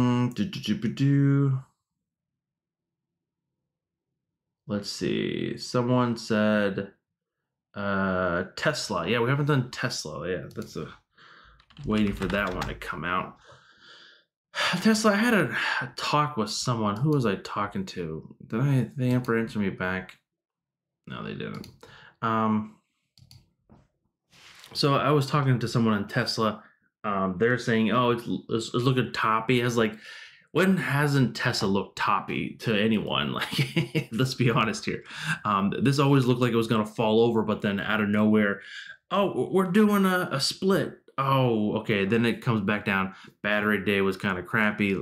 Let's see. Someone said uh, Tesla. Yeah, we haven't done Tesla. Yeah, that's a waiting for that one to come out. [sighs] Tesla. I had a, a, talk with someone. Who was I talking to? Did I? They ever answer me back? No, they didn't. Um. So I was talking to someone on Tesla. Um, they're saying, "Oh, it's, it's, it's looking toppy." I was like, when hasn't Tessa looked toppy to anyone? [laughs] Like, let's be honest here. Um, this always looked like it was going to fall over, but then out of nowhere, oh, we're doing a, a split. Oh, okay. Then it comes back down. Battery day was kind of crappy,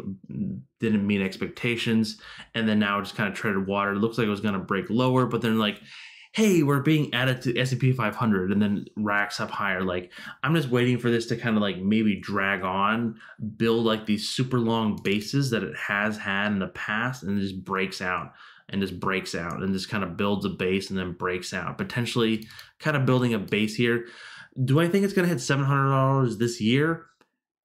didn't meet expectations, and then now it just kind of treaded water. It looks like it was going to break lower, but then like hey, we're being added to S&P 500 and then racks up higher. Like I'm just waiting for this to kind of like maybe drag on, build like these super long bases that it has had in the past and just breaks out and just breaks out and just kind of builds a base and then breaks out. Potentially kind of building a base here. Do I think it's going to hit $700 this year?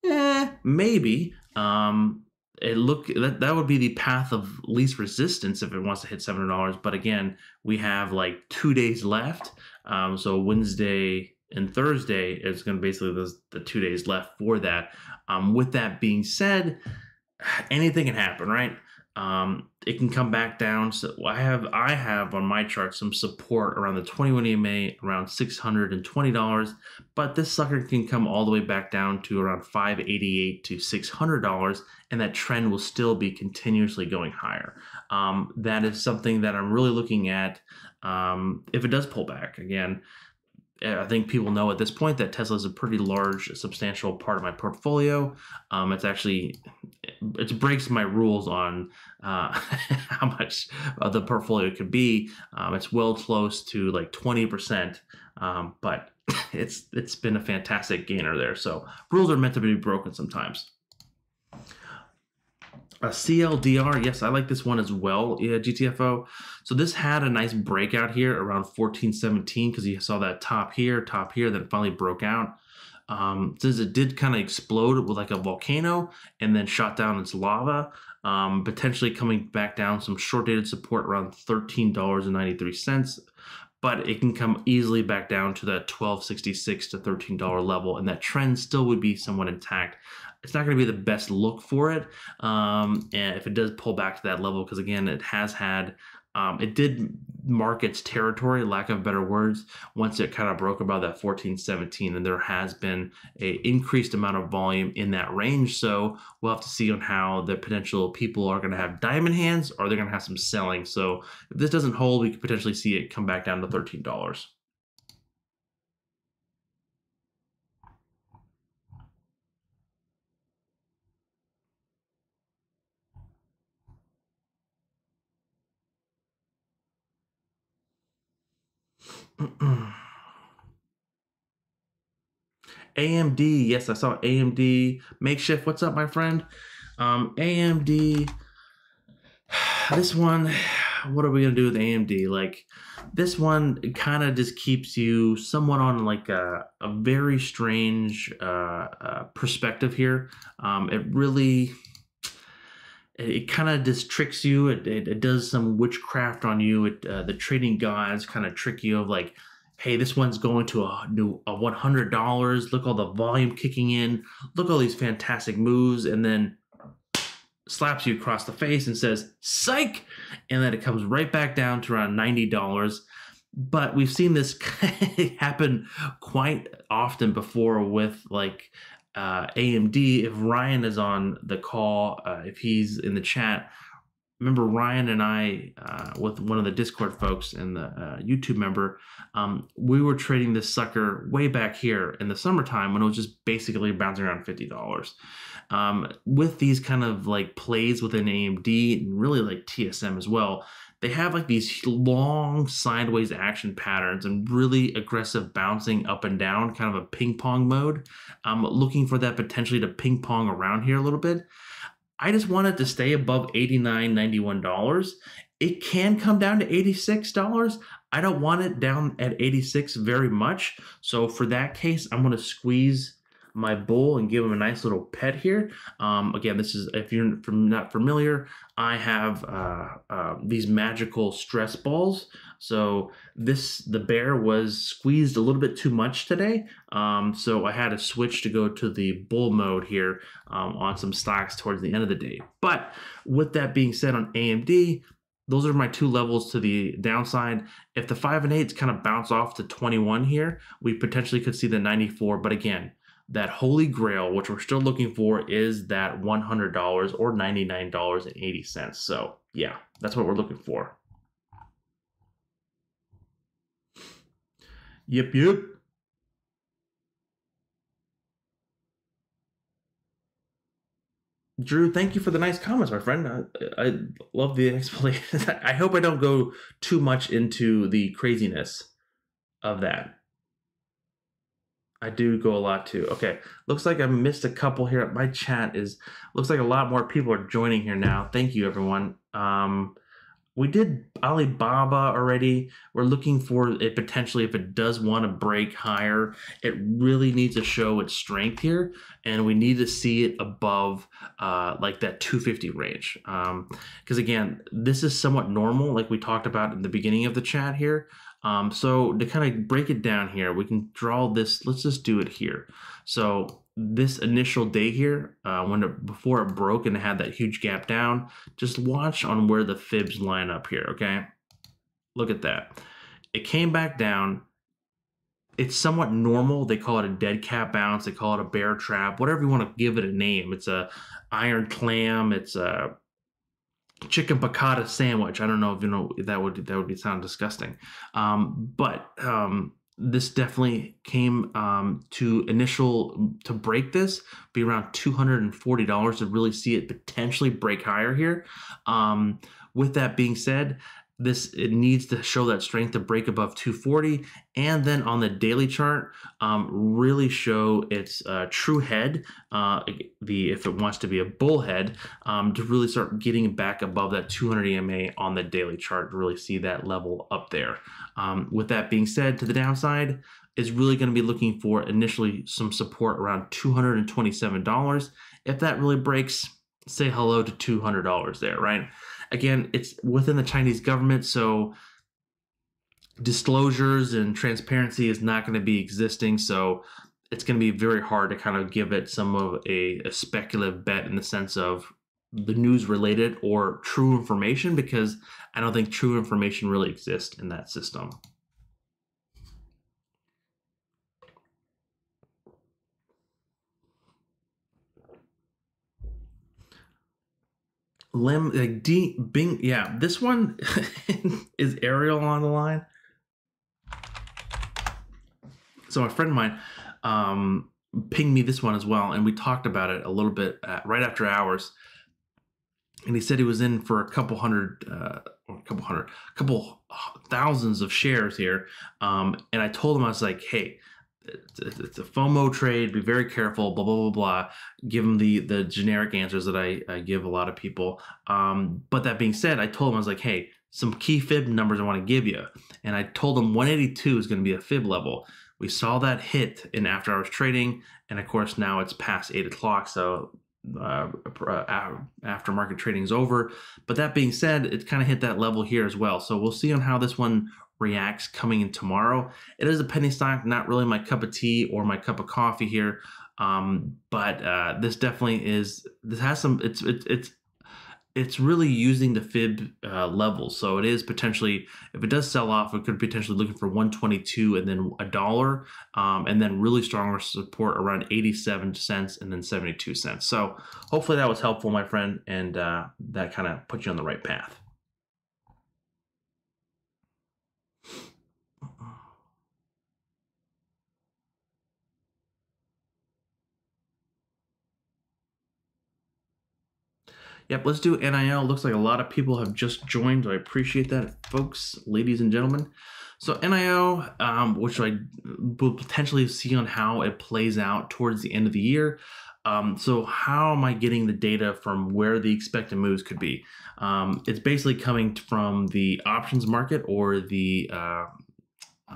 Eh, maybe. Um, it look that that would be the path of least resistance if it wants to hit seven hundred dollars. But again, we have like two days left. Um, so Wednesday and Thursday is going to basically the, the two days left for that. Um, with that being said, [sighs] anything can happen, right? Um, it can come back down. So I have I have on my chart some support around the 21 EMA around $620, but this sucker can come all the way back down to around 588 to $600, and that trend will still be continuously going higher. Um, that is something that I'm really looking at um, if it does pull back again. I think people know at this point that Tesla is a pretty large, substantial part of my portfolio. Um, it's actually it breaks my rules on uh, [laughs] how much of the portfolio could be. Um, it's well close to like twenty percent, um, but [laughs] it's it's been a fantastic gainer there. So rules are meant to be broken sometimes. A CLDR, yes, I like this one as well, yeah, GTFO. So this had a nice breakout here around 1417 because you saw that top here, top here, that finally broke out. Um, since it did kind of explode with like a volcano and then shot down its lava, um, potentially coming back down some short dated support around $13.93 but it can come easily back down to that 1266 to $13 level and that trend still would be somewhat intact it's not going to be the best look for it um, and if it does pull back to that level because again it has had um, it did mark its territory lack of better words once it kind of broke about that 14 17 and there has been a increased amount of volume in that range. So we'll have to see on how the potential people are going to have diamond hands or they're going to have some selling. So if this doesn't hold we could potentially see it come back down to $13 [clears throat] AMD, yes, I saw AMD makeshift. What's up, my friend? Um, AMD. [sighs] This one, [sighs] what are we gonna do with AMD? Like, this one kind of just keeps you somewhat on like a, a very strange uh, uh, perspective here. Um, it really it kind of just tricks you. It, it, it, does some witchcraft on you. It, uh, the trading gods kind of trick you of like, hey, this one's going to a new a one hundred dollars. Look all the volume kicking in. Look all these fantastic moves, and then slaps you across the face and says psych, and then it comes right back down to around ninety dollars. But we've seen this [laughs] happen quite often before with like uh, AMD. If Ryan is on the call, uh, if he's in the chat, remember Ryan and I, uh, with one of the Discord folks and the uh, YouTube member, um, we were trading this sucker way back here in the summertime when it was just basically bouncing around fifty dollars. Um, with these kind of like plays within AMD and really like TSM as well, they have like these long sideways action patterns and really aggressive bouncing up and down, kind of a ping pong mode. I'm looking for that potentially to ping pong around here a little bit. I just want it to stay above $89, $91. It can come down to $86. I don't want it down at 86 very much. So for that case, I'm going to squeeze my bull and give him a nice little pet here. Um, again, this is, if you're not familiar, I have uh, uh, these magical stress balls. So this, the bear was squeezed a little bit too much today. Um, so I had to switch to go to the bull mode here um, on some stocks towards the end of the day. But with that being said on AMD, those are my two levels to the downside. If the five and eights kind of bounce off to 21 here, we potentially could see the 94. But again, that holy grail, which we're still looking for, is that $100 or $99.80. So, yeah, that's what we're looking for. Yep, yep. Drew, thank you for the nice comments, my friend. I, I love the [laughs] explanation. I hope I don't go too much into the craziness of that. I do go a lot too. Okay, looks like I missed a couple here. My chat is looks like a lot more people are joining here now. Thank you, everyone. Um, we did Alibaba already. We're looking for it potentially if it does want to break higher. It really needs to show its strength here, and we need to see it above uh, like that 250 range. Because um, again, this is somewhat normal, like we talked about in the beginning of the chat here. Um, so to kind of break it down here, we can draw this. Let's just do it here. So this initial day here, uh, when it, before it broke and it had that huge gap down, just watch on where the fibs line up here, okay? Look at that. It came back down. It's somewhat normal. They call it a dead cat bounce. They call it a bear trap, whatever you want to give it a name. It's a iron clam. It's a chicken piccata sandwich. I don't know if you know that would that would be sound disgusting, um, but um, this definitely came um, to initial to break this be around $240 to really see it potentially break higher here um, with that being said this it needs to show that strength to break above 240 and then on the daily chart um, really show its uh, true head uh, the if it wants to be a bull head um, to really start getting back above that 200 EMA on the daily chart to really see that level up there. Um, with that being said to the downside is really going to be looking for initially some support around $227 if that really breaks say hello to $200 there right again, it's within the Chinese government, so disclosures and transparency is not going to be existing. So it's going to be very hard to kind of give it some of a, a speculative bet in the sense of the news related or true information because I don't think true information really exists in that system. Lim like D Bing yeah, this one [laughs] is Ariel on the line. So a friend of mine um pinged me this one as well, and we talked about it a little bit at, right after hours. And he said he was in for a couple hundred, uh, or a couple hundred, a couple thousands of shares here. Um, and I told him I was like, hey, it's a FOMO trade. Be very careful. Blah blah blah blah. Give them the the generic answers that I, I give a lot of people. Um, but that being said, I told them I was like, hey, some key fib numbers I want to give you, and I told them 182 is going to be a fib level. We saw that hit in after hours trading, and of course now it's past eight o'clock, so uh, uh after market trading is over. But that being said, it kind of hit that level here as well. So we'll see on how this one reacts coming in tomorrow. It is a penny stock, not really my cup of tea or my cup of coffee here. Um, but uh, this definitely is. This has some. It's it's it's it's really using the fib uh, levels. So it is potentially, if it does sell off, it could potentially looking for 122 and then a dollar, um, and then really stronger support around 87 cents and then 72 cents. So hopefully that was helpful, my friend, and uh, that kind of put you on the right path. Yep, let's do NIO. Looks like a lot of people have just joined. I appreciate that, folks, ladies and gentlemen. So NIO, um, which I will potentially see on how it plays out towards the end of the year. Um, so how am I getting the data from where the expected moves could be? Um, it's basically coming from the options market or the uh,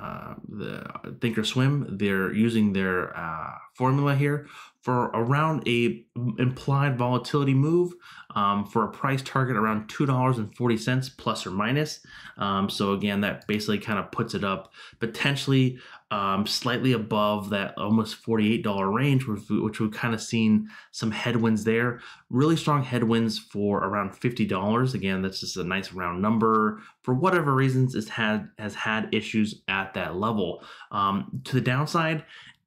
uh, the Thinkorswim. They're using their uh, formula here for around a implied volatility move um, for a price target around $2.40 plus or minus. Um, so again, that basically kind of puts it up potentially um, slightly above that almost $48 range, which, which we've kind of seen some headwinds there. Really strong headwinds for around $50. Again, that's just a nice round number. For whatever reasons, it's had has had issues at that level. Um, to the downside,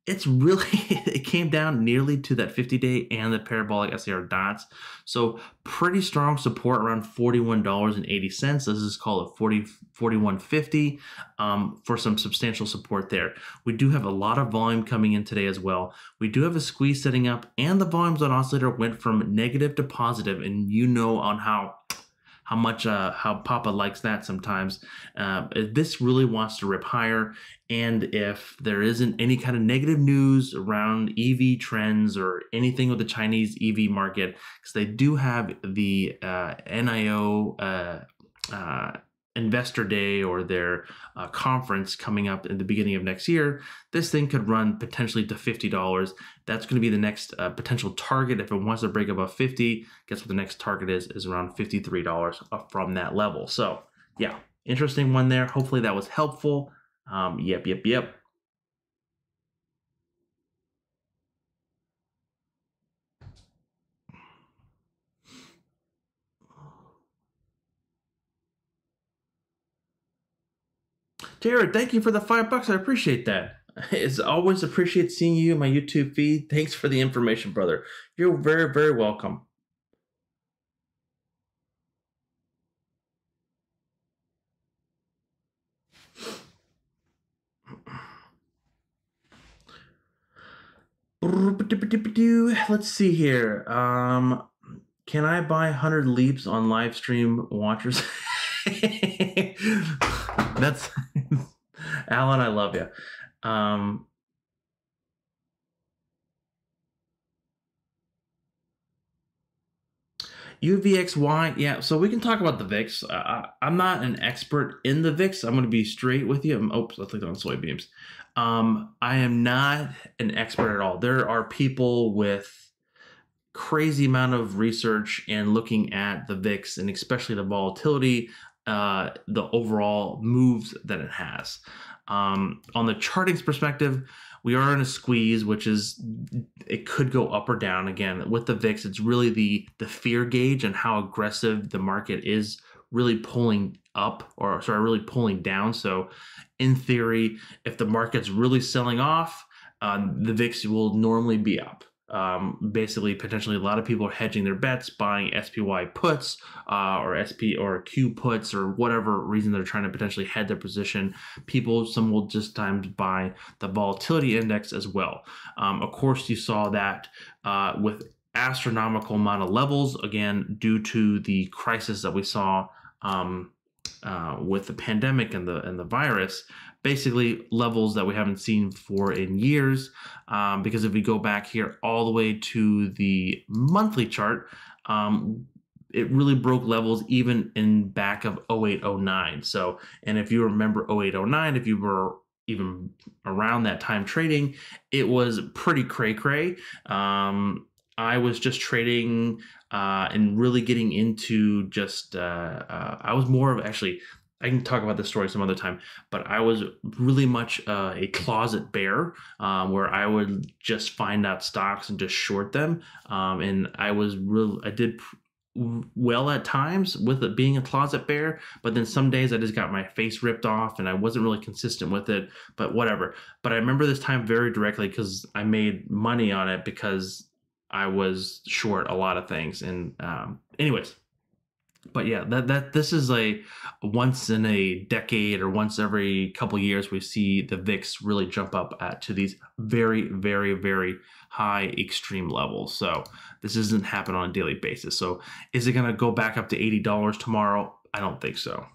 it's really [laughs] it came down nearly to that 50 day and the parabolic SAR dots. So pretty strong support around $41.80. This is called a 40 41.50 um, for some substantial support there. We do have a lot of volume coming in today as well. We do have a squeeze setting up and the volumes on oscillator went from negative to positive and you know on how how much uh, how Papa likes that sometimes. Uh, this really wants to rip higher, and if there isn't any kind of negative news around EV trends or anything with the Chinese EV market, because they do have the uh, NIO uh, uh, investor day or their uh, conference coming up in the beginning of next year, this thing could run potentially to $50. That's going to be the next uh, potential target. If it wants to break above 50, guess what the next target is, is around $53 from that level. So yeah, interesting one there. Hopefully that was helpful. Um, yep, yep, yep. Jared, thank you for the five bucks. I appreciate that. [laughs] As always, appreciate seeing you in my YouTube feed. Thanks for the information, brother. You're very, very welcome. Let's see here. Um, can I buy 100 leaps on live stream watchers? [laughs] That's [laughs] Alan, I love you. Um, UVXY, yeah. So we can talk about the VIX. I'm not an expert in the VIX. I'm going to be straight with you. I'm, oops, I clicked on soybeans. Um, I am not an expert at all. There are people with crazy amount of research and looking at the VIX and especially the volatility, uh, the overall moves that it has. Um, on the chartings perspective, we are in a squeeze, which is it could go up or down. Again, with the VIX, it's really the the fear gauge and how aggressive the market is really pulling up or sorry, really pulling down. So, in theory, if the market's really selling off, um, the VIX will normally be up um, basically potentially a lot of people are hedging their bets buying spy puts uh, or sp or q puts or whatever reason they're trying to potentially head their position. People some will just times buy the volatility index as well. Um, of course you saw that uh, with astronomical amount of levels again due to the crisis that we saw um, uh, with the pandemic and the and the virus basically levels that we haven't seen for in years. Um, because if we go back here all the way to the monthly chart, um, it really broke levels even in back of 0809. So, and if you remember 0809, if you were even around that time trading, it was pretty cray cray. Um, I was just trading uh, and really getting into just, uh, uh, I was more of actually I can talk about this story some other time, but I was really much uh, a closet bear um, where I would just find out stocks and just short them. Um, and I was real, I did well at times with it being a closet bear, but then some days I just got my face ripped off and I wasn't really consistent with it, but whatever. But I remember this time very directly because I made money on it because I was short a lot of things. And, um, anyways, but yeah, that that this is a once in a decade or once every couple years we see the VIX really jump up at to these very very very high extreme levels. So this doesn't happen on a daily basis. So is it going to go back up to eighty dollars tomorrow? I don't think so.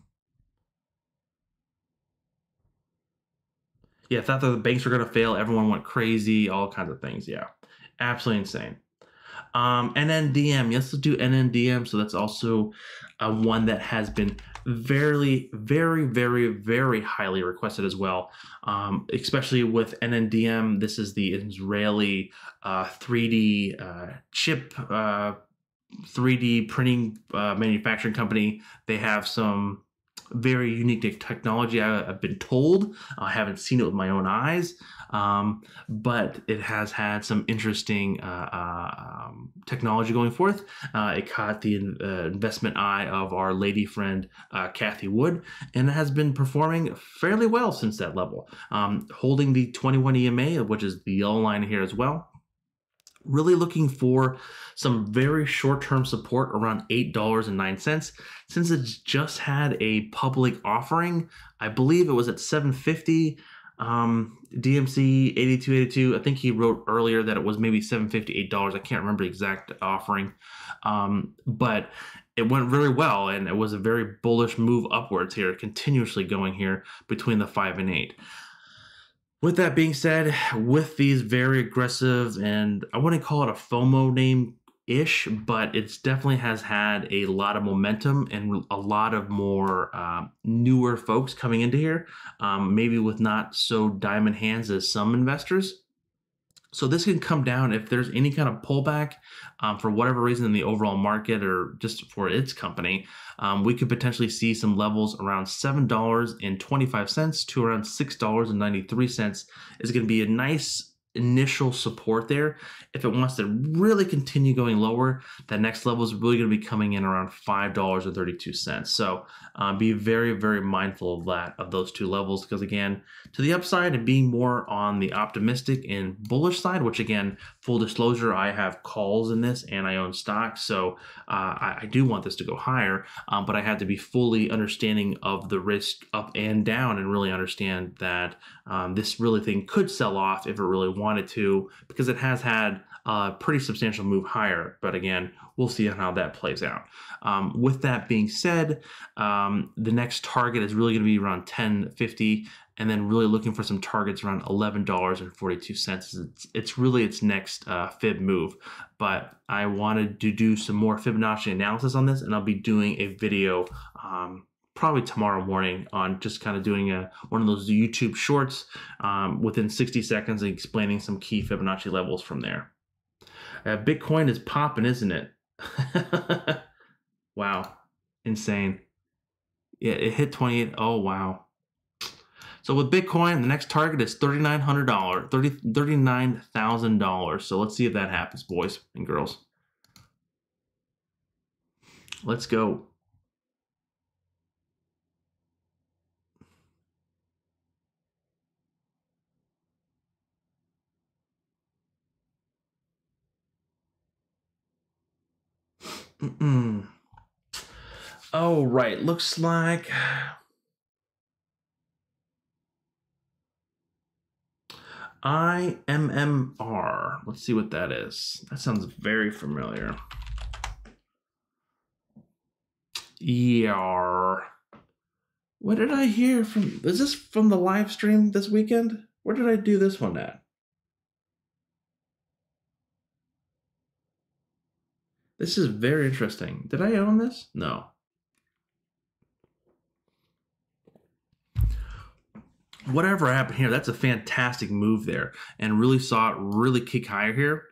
Yeah, thought that the banks were going to fail. Everyone went crazy. All kinds of things. Yeah, absolutely insane. Um, NNDM, yes, let's do NNDM. So that's also uh, one that has been very, very, very, very highly requested as well. Um, especially with NNDM, this is the Israeli uh, 3D uh, chip. 3D uh, printing uh, manufacturing company. They have some very unique technology. I, have been told. I haven't seen it with my own eyes, um, but it has had some interesting uh, uh, um, technology going forth. Uh, it caught the uh, investment eye of our lady friend uh, Cathie Wood, and it has been performing fairly well since that level, um, holding the 21 EMA, which is the yellow line here as well really looking for some very short-term support around $8.09 since it's just had a public offering i believe it was at 750 um, dmc 8282 i think he wrote earlier that it was maybe $758 i can't remember the exact offering. Um, but it went very well and it was a very bullish move upwards here continuously going here between the 5 and 8 with that being said, with these very aggressive and I wouldn't call it a FOMO name ish, but it's definitely has had a lot of momentum and a lot of more uh, newer folks coming into here, um, maybe with not so diamond hands as some investors. So this can come down if there's any kind of pullback um, for whatever reason in the overall market or just for its company. Um, we could potentially see some levels around seven dollars and twenty-five cents to around six dollars and ninety-three cents. Is going to be a nice initial support there. If it wants to really continue going lower, that next level is really going to be coming in around $5.32. So uh, be very, very mindful of that, of those two levels, because again, to the upside and being more on the optimistic and bullish side, which again, full disclosure, I have calls in this and I own stocks. So uh, I, I, do want this to go higher, um, but I have to be fully understanding of the risk up and down and really understand that um, this really thing could sell off if it really wanted to, because it has had a pretty substantial move higher. But again, we'll see how that plays out. Um, with that being said, um, the next target is really going to be around 1050 and then really looking for some targets around $11.42. It's, it's really its next uh, fib move. But I wanted to do some more Fibonacci analysis on this, and I'll be doing a video um, probably tomorrow morning on just kind of doing a one of those YouTube shorts um, within 60 seconds and explaining some key Fibonacci levels from there. Uh, Bitcoin is popping, isn't it? [laughs] wow, insane. Yeah, it hit 28. Oh wow. So with Bitcoin, the next target is $3,900, $39,000. So let's see if that happens, boys and girls. Let's go. Mm-mm. Oh, right. Looks like. IMMR. Let's see what that is. That sounds very familiar. ER. What did I hear from? Is this from the live stream this weekend? Where did I do this one at? This is very interesting. Did I own this? No. Whatever happened here, that's a fantastic move there and really saw it really kick higher here.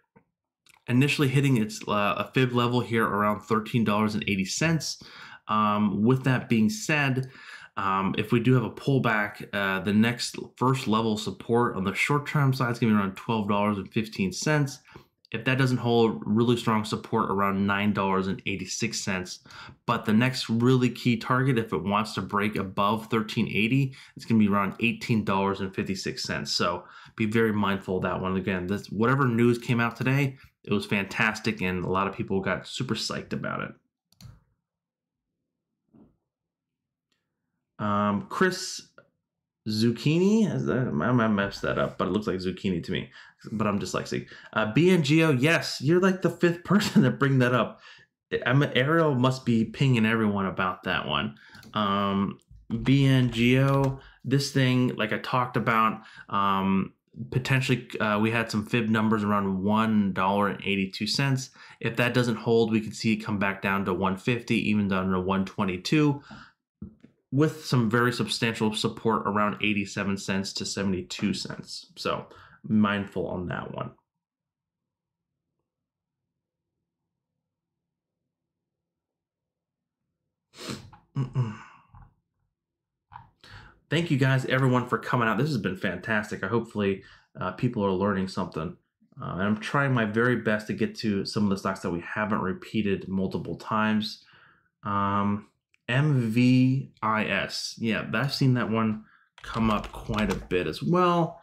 Initially hitting its uh, a fib level here around $13.80. Um, with that being said, um, if we do have a pullback, uh, the next first level support on the short term side is going to be around $12.15. If that doesn't hold really strong support around $9.86. But the next really key target, if it wants to break above 1380, it's going to be around $18.56. So be very mindful of that one. Again, this whatever news came out today, it was fantastic and a lot of people got super psyched about it. Um, Chris Zucchini, I might mess that up, but it looks like zucchini to me but I'm dyslexic. Uh, BNGO, yes, you're like the fifth [laughs] person to bring that up. I'm Ariel must be pinging everyone about that one. Um, BNGO, this thing, like I talked about, um, potentially uh, we had some fib numbers around one dollar and eighty two cents. If that doesn't hold, we could see it come back down to one fifty, even down to one twenty two, with some very substantial support around eighty seven cents to seventy two cents. So mindful on that one. thank you guys, everyone, for coming out. This has been fantastic. I hopefully uh, people are learning something. Uh, and I'm trying my very best to get to some of the stocks that we haven't repeated multiple times. Um, MVIS. Yeah, I've seen that one come up quite a bit as well.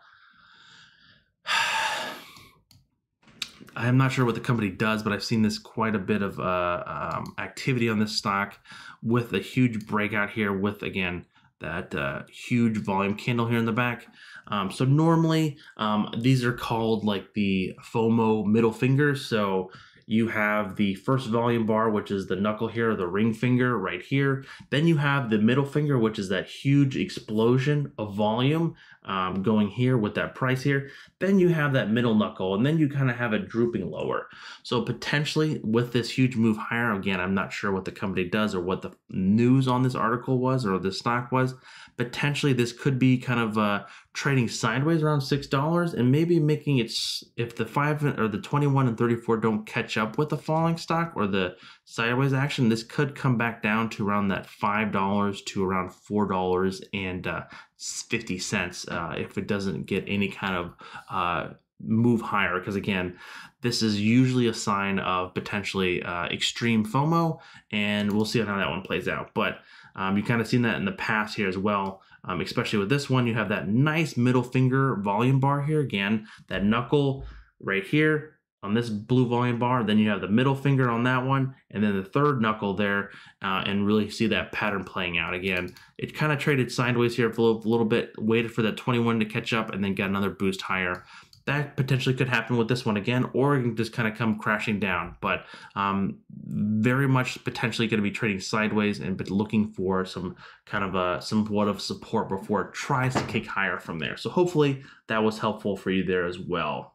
I'm not sure what the company does, but I've seen this quite a bit of uh, um, activity on this stock with a huge breakout here with, again, that uh, huge volume candle here in the back. Um, so normally um, these are called like the FOMO middle finger. So you have the first volume bar, which is the knuckle here, the ring finger right here. Then you have the middle finger, which is that huge explosion of volume um, going here with that price here. Then you have that middle knuckle, and then you kind of have it drooping lower. So potentially with this huge move higher, again, I'm not sure what the company does or what the news on this article was or the stock was. Potentially this could be kind of uh, trading sideways around six dollars and maybe making it if the five or the 21 and 34 don't catch up with the falling stock or the sideways action this could come back down to around that five dollars to around four dollars and uh, 50 cents uh, if it doesn't get any kind of uh, move higher. Because again this is usually a sign of potentially uh, extreme fomo and we'll see how that one plays out. But um, you kind of seen that in the past here as well. Um, especially with this one, you have that nice middle finger volume bar here. Again, that knuckle right here on this blue volume bar. Then you have the middle finger on that one, and then the third knuckle there, uh, and really see that pattern playing out. Again, it kind of traded sideways here for a little, little bit, waited for that 21 to catch up, and then got another boost higher that potentially could happen with this one again, or it can just kind of come crashing down. But um, very much potentially going to be trading sideways and but looking for some kind of a somewhat of support before it tries to kick higher from there. So hopefully that was helpful for you there as well.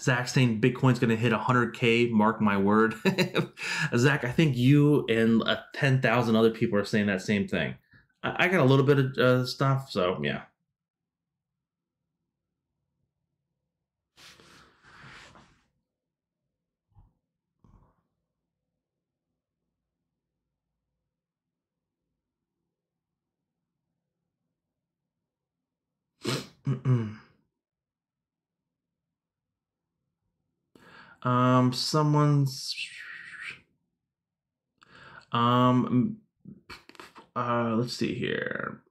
Zach saying Bitcoin's going to hit 100K, mark my word. [laughs] Zach, I think you and uh, 10,000 other people are saying that same thing. I, I got a little bit of uh, stuff, so yeah. [clears throat] um, someone's. Um, uh, let's see here.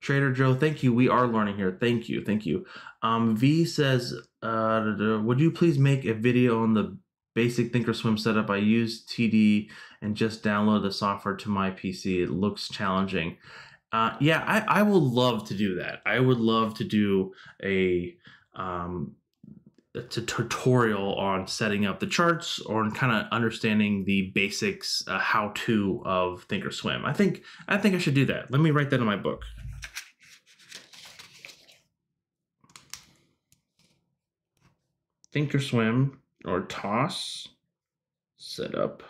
Trader Joe, thank you. We are learning here. Thank you. Thank you. Um, V says, uh, would you please make a video on the basic thinkorswim setup i use td and just download the software to my pc it looks challenging uh, yeah, I, I will love to do that. I would love to do a um, a tutorial on setting up the charts or kind of understanding the basics, uh, how to of Thinkorswim. I think I think I should do that. Let me write that in my book. Thinkorswim or Toss setup.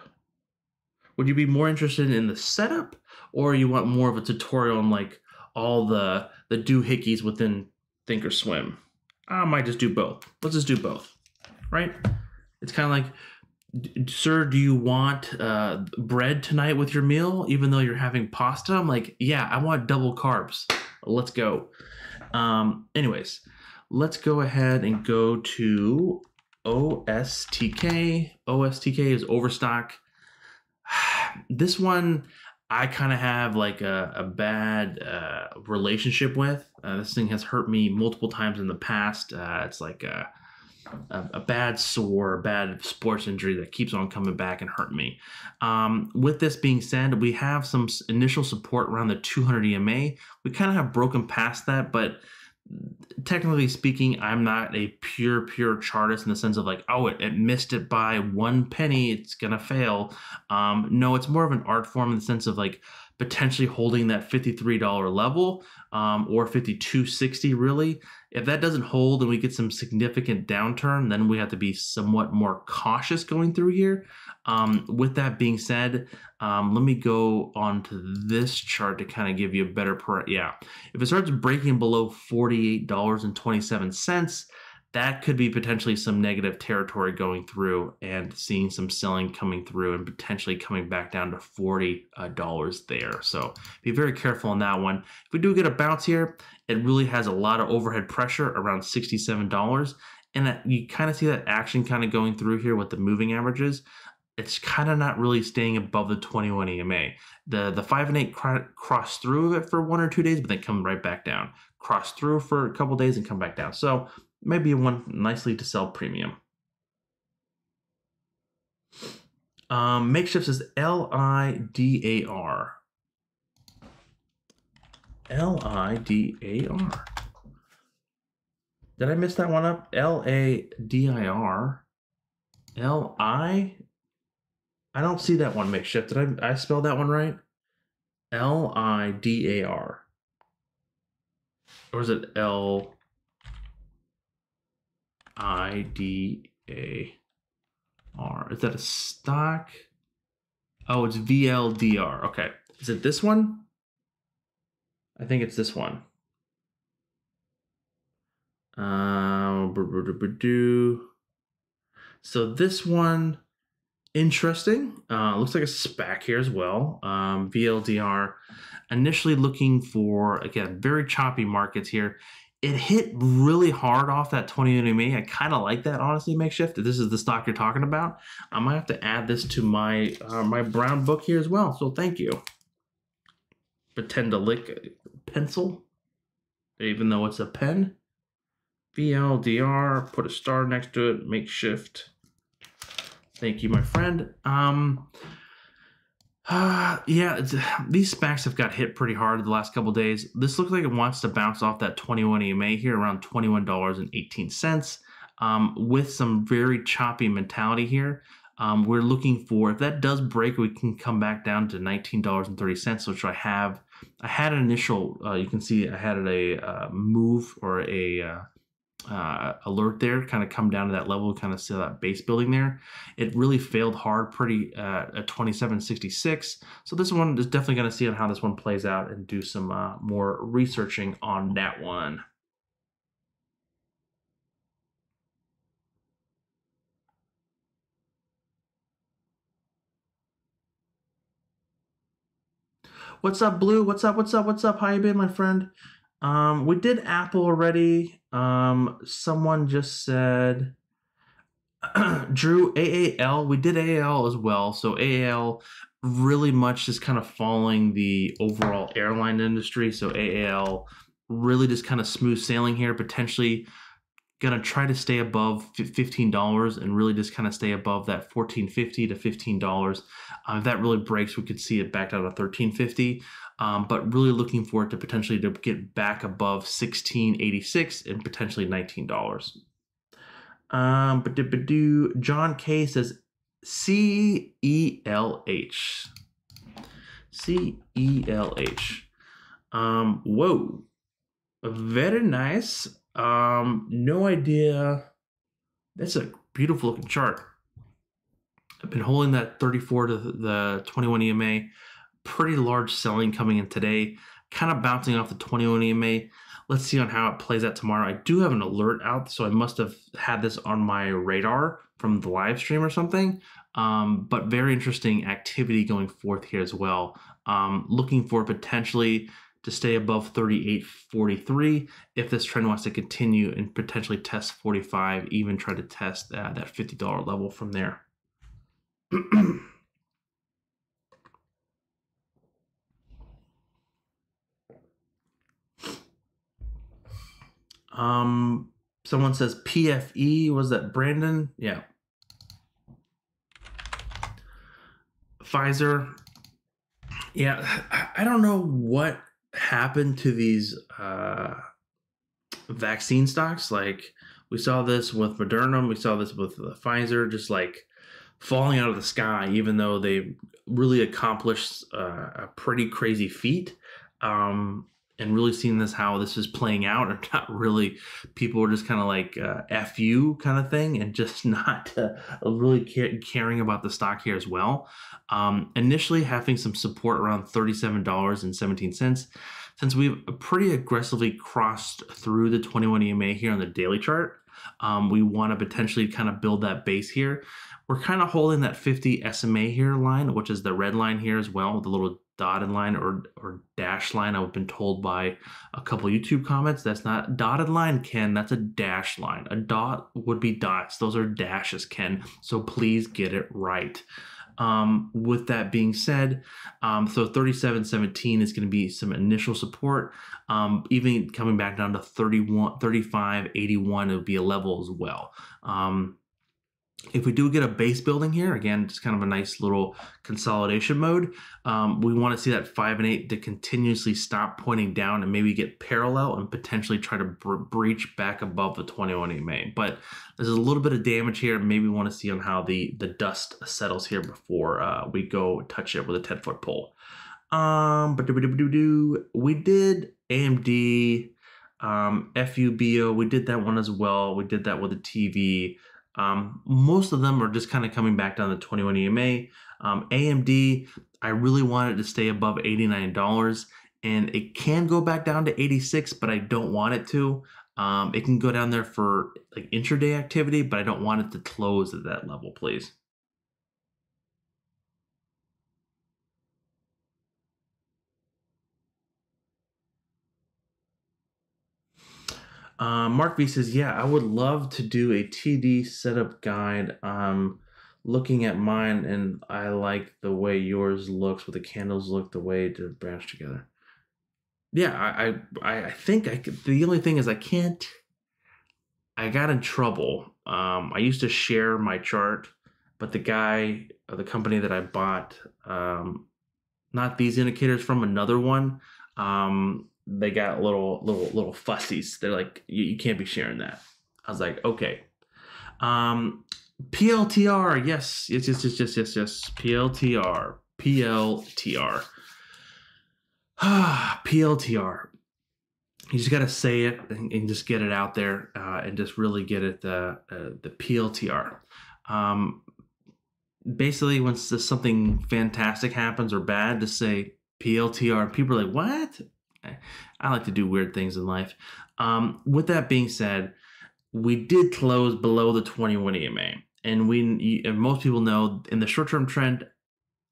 Would you be more interested in the setup or you want more of a tutorial on like all the the doohickeys within Thinkorswim. I might just do both. Let's just do both, right? It's kind of like, sir, do you want uh, bread tonight with your meal, even though you're having pasta? I'm like, yeah, I want double carbs. Let's go. Um, anyways, let's go ahead and go to OSTK. OSTK is Overstock. [sighs] This one, I kind of have like a, a bad uh, relationship with. Uh, this thing has hurt me multiple times in the past. Uh, it's like a, a, a, bad sore, a bad sports injury that keeps on coming back and hurting me. Um, with this being said, we have some initial support around the 200 EMA. We kind of have broken past that, but technically speaking, I'm not a pure, pure chartist in the sense of like, oh, it, it missed it by one penny, it's gonna fail. Um, no, it's more of an art form in the sense of like potentially holding that $53 level um, or 52.60 really. If that doesn't hold and we get some significant downturn, then we have to be somewhat more cautious going through here. Um, with that being said, um, let me go on to this chart to kind of give you a better, per yeah. If it starts breaking below $48.27, that could be potentially some negative territory going through and seeing some selling coming through and potentially coming back down to $40 uh, there. So be very careful on that one. If we do get a bounce here, it really has a lot of overhead pressure around $67. And you kind of see that action kind of going through here with the moving averages. It's kind of not really staying above the 21 EMA. The the five and eight cross through it for one or two days, but then come right back down. Cross through for a couple days and come back down. So maybe one nicely to sell premium. Um, makeshift is L I D A R. L I D A R. Did I miss that one up? L A D I R. L I. I don't see that one makeshift. Did I I spell that one right? L I D A R. Or is it L I D A R? Is that a stock? Oh, it's VLDR. Okay. Is it this one? I think it's this one. Uh, so this one, interesting. Uh, looks like a SPAC here as well. Um, VLDR, initially looking for, again, very choppy markets here. It hit really hard off that 20 EMA. I kind of like that, honestly, makeshift. If this is the stock you're talking about, I might have to add this to my uh, my brown book here as well. So thank you. Pretend to lick a pencil, even though it's a pen. VLDR, put a star next to it, makeshift. Thank you, my friend. Um, uh, [sighs] yeah, [sighs] these SPACs have got hit pretty hard the last couple days. This looks like it wants to bounce off that 21 EMA here around $21.18 um, with some very choppy mentality here. Um, we're looking for, if that does break, we can come back down to $19.30, which I have. I had an initial, uh, you can see I had a uh, move or a uh, alert there, kind of come down to that level, kind of see that base building there. It really failed hard pretty uh, at 2766. So this one is definitely going to see on how this one plays out and do some uh, more researching on that one. What's up, Blue? What's up? What's up? What's up? How you been, my friend? Um, we did Apple already. Um, someone just said [clears throat] Drew AAL. We did AAL as well. So AAL really much just kind of following the overall airline industry. So AAL really just kind of smooth sailing here, potentially gonna try to stay above $15 and really just kind of stay above that $14.50 to $15 uh, if that really breaks we could see it back down to $13.50 um, but really looking for it to potentially to get back above 1686 and potentially $19. Um, but do John K says C E L H. C E L H. Um, whoa. Very nice. Um, no idea. That's a beautiful looking chart. I've been holding that 34 to the 21 EMA pretty large selling coming in today, kind of bouncing off the 21 EMA. Let's see on how it plays out tomorrow. I do have an alert out, so I must have had this on my radar from the live stream or something. Um, but very interesting activity going forth here as well. Um, looking for potentially to stay above 38.43 if this trend wants to continue and potentially test 45, even try to test uh, that $50 level from there. [clears throat] Um, someone says PFE. Was that Brandon? Yeah. Pfizer. Yeah, I don't know what happened to these uh, vaccine stocks. Like we saw this with Moderna, we saw this with Pfizer, just like falling out of the sky, even though they really accomplished uh, a pretty crazy feat. Um, and really seeing this how this is playing out or not really people are just kind of like uh, f you kind of thing and just [laughs] not uh, really caring about the stock here as well um, initially having some support around $37.17 since we've pretty aggressively crossed through the 21 ema here on the daily chart Um, we want to potentially kind of build that base here. We're kind of holding that 50 SMA here line, which is the red line here as well, with the little dotted line or or dash line. I've been told by a couple YouTube comments that's not dotted line, Ken. That's a dash line. A dot would be dots. Those are dashes, Ken. So please get it right. Um, with that being said, um, so 37.17 is going to be some initial support. Um, even coming back down to 31, 35.81, it would be a level as well. Um, if we do get a base building here, again, just kind of a nice little consolidation mode, um, we want to see that 5 and 8 to continuously stop pointing down and maybe get parallel and potentially try to breach back above the 21 EMA. But there's a little bit of damage here. Maybe we want to see on how the, the dust settles here before uh, we go touch it with a 10 foot pole. Um, but we did AMD, um, FUBO, we did that one as well. We did that with a TV. Um, most of them are just kind of coming back down to 21 EMA. Um, AMD, I really wanted to stay above $89 and it can go back down to 86, but I don't want it to. Um, it can go down there for like intraday activity, but I don't want it to close at that level, please. Um, Mark V says, "Yeah, I would love to do a TD setup guide. Um, looking at mine, and I like the way yours looks. With the candles look the way to branch together. Yeah, I, I, I think I could. The only thing is I can't. I got in trouble. Um, I used to share my chart, but the guy, or the company that I bought, um, not these indicators from another one." Um, they got little little little fussies. They're like, you, you can't be sharing that. I was like, okay. Um, PLTR, yes, yes, yes, yes, yes, yes, yes. PLTR, PLTR. [sighs] PLTR. You just got to say it and, and, just get it out there uh, and just really get it the uh, the PLTR. Um, basically, when something fantastic happens or bad, to say PLTR. People are like, "What? I like to do weird things in life. Um, with that being said, we did close below the 21 EMA, and we and most people know in the short term trend,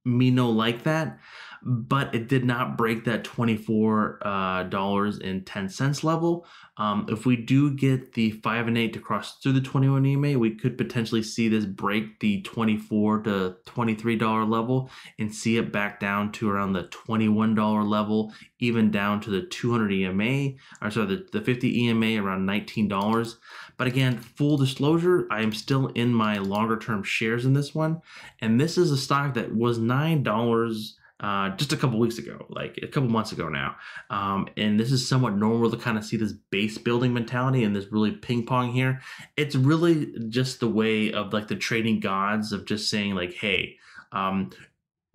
me no like that, but it did not break that 24 uh, dollars and 10 cents level. Um, if we do get the five and eight to cross through the 21 EMA, we could potentially see this break the 24 to $23 level and see it back down to around the $21 level, even down to the 200 EMA, or sorry, the, the 50 EMA around $19. But again, full disclosure, I am still in my longer term shares in this one. And this is a stock that was $9 uh, just a couple weeks ago, like a couple months ago now. Um, and this is somewhat normal to kind of see this base building mentality and this really ping pong here. It's really just the way of like the trading gods of just saying like, hey, um,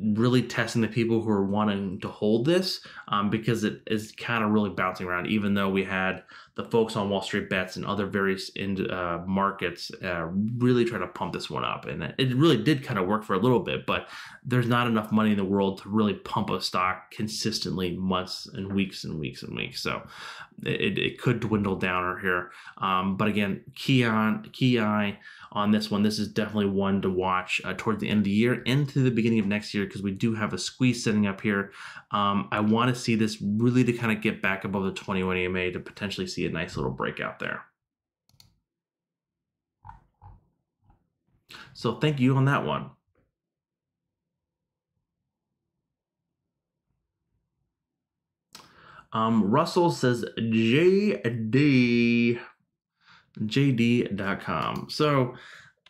really testing the people who are wanting to hold this um, because it is kind of really bouncing around. Even though we had the folks on Wall Street bets and other various in, uh, markets uh, really try to pump this one up, and it really did kind of work for a little bit. But there's not enough money in the world to really pump a stock consistently months and weeks and weeks and weeks. So it, it could dwindle down or here. Um, but again, key on key eye on this one. This is definitely one to watch uh, toward the end of the year into the beginning of next year because we do have a squeeze setting up here. Um, I want to see this really to kind of get back above the 21 EMA to potentially see a nice little breakout there. So thank you on that one. Um, Russell says JD JD.com. So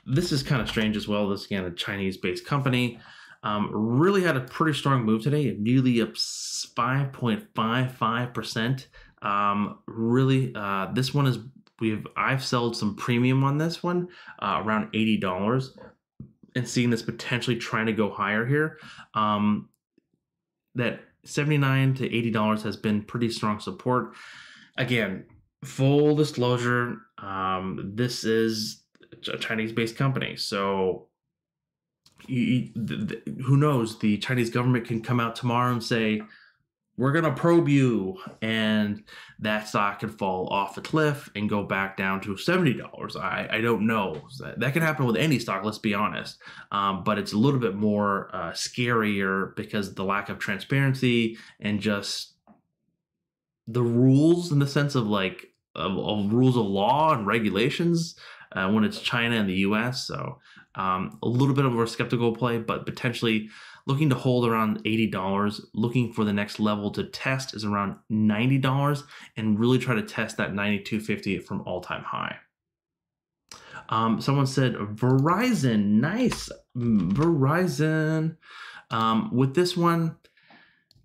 this is kind of strange as well. This again a Chinese-based company. Um, really had a pretty strong move today, nearly up 5.55%. Um, really, uh, this one is we've I've sold some premium on this one, uh, around $80, and seeing this potentially trying to go higher here. Um, that 79 to $80 has been pretty strong support. Again, full disclosure, um, this is a Chinese-based company, so you, the, the, who knows? The Chinese government can come out tomorrow and say we're gonna probe you, and that stock could fall off a cliff and go back down to seventy dollars. I I don't know. That, that can happen with any stock. Let's be honest. Um, but it's a little bit more uh, scarier because the lack of transparency and just the rules in the sense of like of, of rules of law and regulations uh, when it's China and the U.S. So um, a little bit of a skeptical play, but potentially looking to hold around $80. Looking for the next level to test is around $90 and really try to test that 92.50 from all time high. Um, someone said Verizon, nice. Verizon. Um, with this one,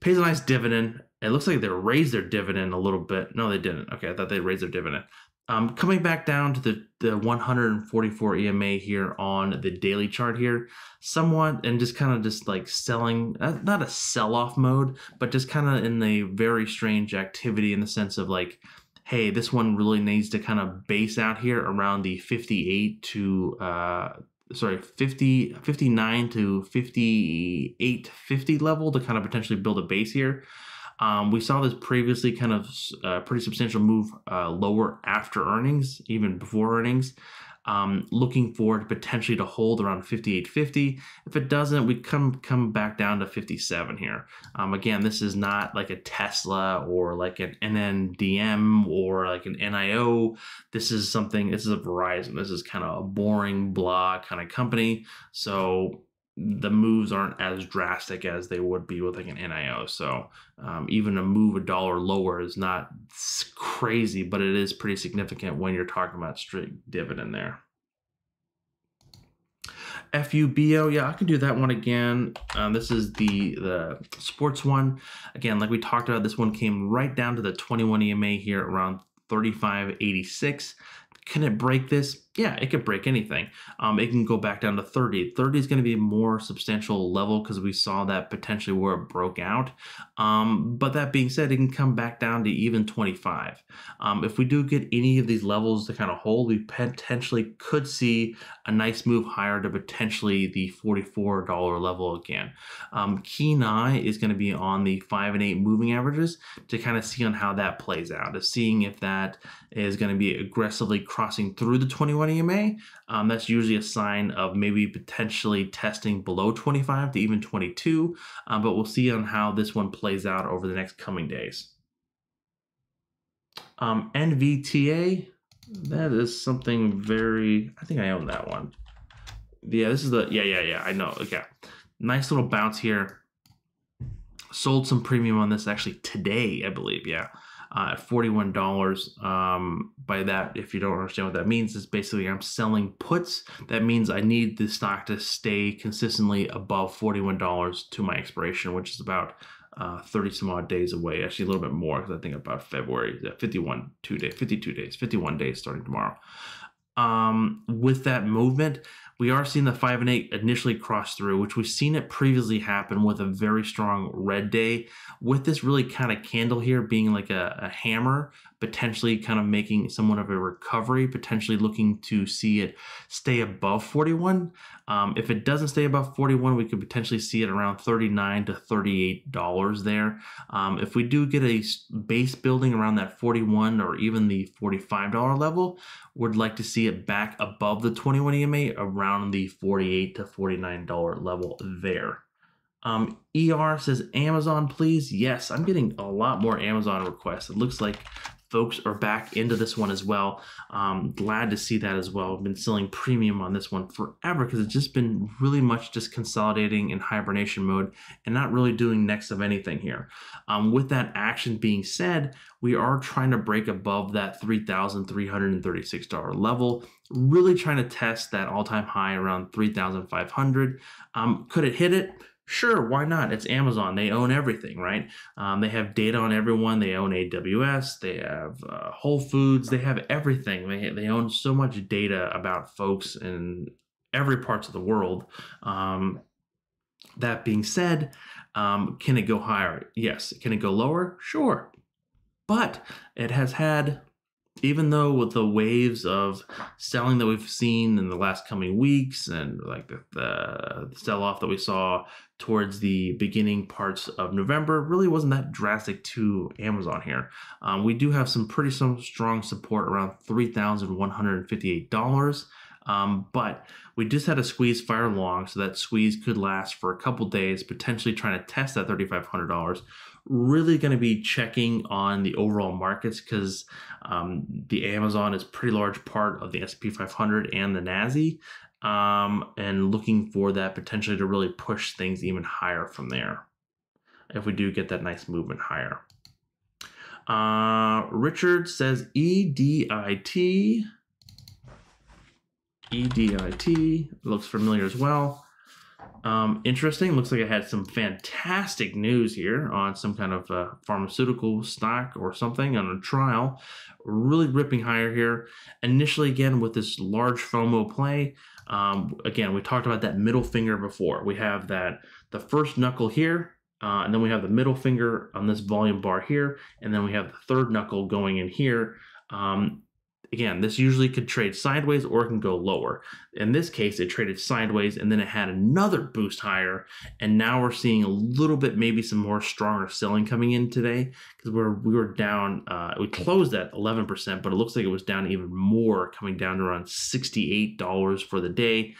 pays a nice dividend. It looks like they raised their dividend a little bit. No, they didn't. Okay, I thought they raised their dividend. Um, coming back down to the, the 144 EMA here on the daily chart here, somewhat, and just kind of just like selling, uh, not a sell off mode, but just kind of in a very strange activity in the sense of like, hey, this one really needs to kind of base out here around the 58 to, uh, sorry, 50, 59 to 58, 50 level to kind of potentially build a base here. Um, we saw this previously kind of uh, pretty substantial move uh, lower after earnings, even before earnings. Um, looking forward potentially to hold around 58.50. If it doesn't, we come come back down to 57 here. Um, again, this is not like a Tesla or like an NNDM or like an NIO. This is something. This is a Verizon. This is kind of a boring blah kind of company. So the moves aren't as drastic as they would be with like an NIO. So um, even a move a dollar lower is not crazy, but it is pretty significant when you're talking about straight dividend there. FUBO, yeah, I can do that one again. Um, this is the the sports one. Again, like we talked about, this one came right down to the 21 EMA here around 35.86. Can it break this? Yeah, it could break anything. Um, it can go back down to 30. 30 is going to be a more substantial level because we saw that potentially where it broke out. Um, but that being said, it can come back down to even 25. Um, if we do get any of these levels to kind of hold, we potentially could see a nice move higher to potentially the $44 level again. Um, keen eye is going to be on the 5 and 8 moving averages to kind of see on how that plays out, of seeing if that is going to be aggressively crossing through the 21 EMA. Um, that's usually a sign of maybe potentially testing below 25 to even 22, um, but we'll see on how this one plays out over the next coming days. Um, NVTA, that is something very, I think I own that one. Yeah, this is the, yeah, yeah, yeah, I know. Okay. Nice little bounce here. Sold some premium on this actually today, I believe. Yeah uh, at $41. Um, by that, if you don't understand what that means, is basically I'm selling puts. That means I need the stock to stay consistently above $41 to my expiration, which is about uh, 30 some odd days away. Actually, a little bit more because I think about February, 51, two days, 52 days, 51 days starting tomorrow. Um, with that movement, we are seeing the five and eight initially cross through, which we've seen it previously happen with a very strong red day. With this really kind of candle here being like a, a hammer, potentially kind of making somewhat of a recovery, potentially looking to see it stay above 41. Um, if it doesn't stay above 41, we could potentially see it around 39 to 38 dollars there. Um, if we do get a base building around that 41 or even the 45 dollar level, would like to see it back above the 21 EMA around the 48 to 49 dollar level there. Um, ER says Amazon, please. Yes, I'm getting a lot more Amazon requests. It looks like folks are back into this one as well. Um, glad to see that as well. I've been selling premium on this one forever because it's just been really much just consolidating in hibernation mode and not really doing next of anything here. Um, with that action being said, we are trying to break above that $3,336 level, really trying to test that all-time high around 3,500. Um, could it hit it? Sure, why not? It's Amazon. They own everything, right? Um, they have data on everyone. They own AWS. They have uh, Whole Foods. They have everything. They, they own so much data about folks in every parts of the world. Um, that being said, um, can it go higher? Yes. Can it go lower? Sure. But it has had even though with the waves of selling that we've seen in the last coming weeks and like the, the sell off that we saw towards the beginning parts of November really wasn't that drastic to Amazon here. Um, we do have some pretty some strong support around $3,158. Um, but we just had a squeeze fire long, so that squeeze could last for a couple days, potentially trying to test that $3,500. Really going to be checking on the overall markets because um, the Amazon is pretty large part of the SP 500 and the NASI, um, and looking for that potentially to really push things even higher from there. If we do get that nice movement higher. Uh, Richard says EDIT EDIT. Looks familiar as well. Um, interesting. Looks like it had some fantastic news here on some kind of uh, pharmaceutical stock or something on a trial. Really ripping higher here. Initially, again, with this large FOMO play. Um, again, we talked about that middle finger before. We have that the first knuckle here, uh, and then we have the middle finger on this volume bar here, and then we have the third knuckle going in here. Um, Again, this usually could trade sideways or it can go lower. In this case, it traded sideways and then it had another boost higher. And now we're seeing a little bit, maybe some more stronger selling coming in today because we're we were down. Uh, we closed at 11%, but it looks like it was down even more, coming down to around $68 for the day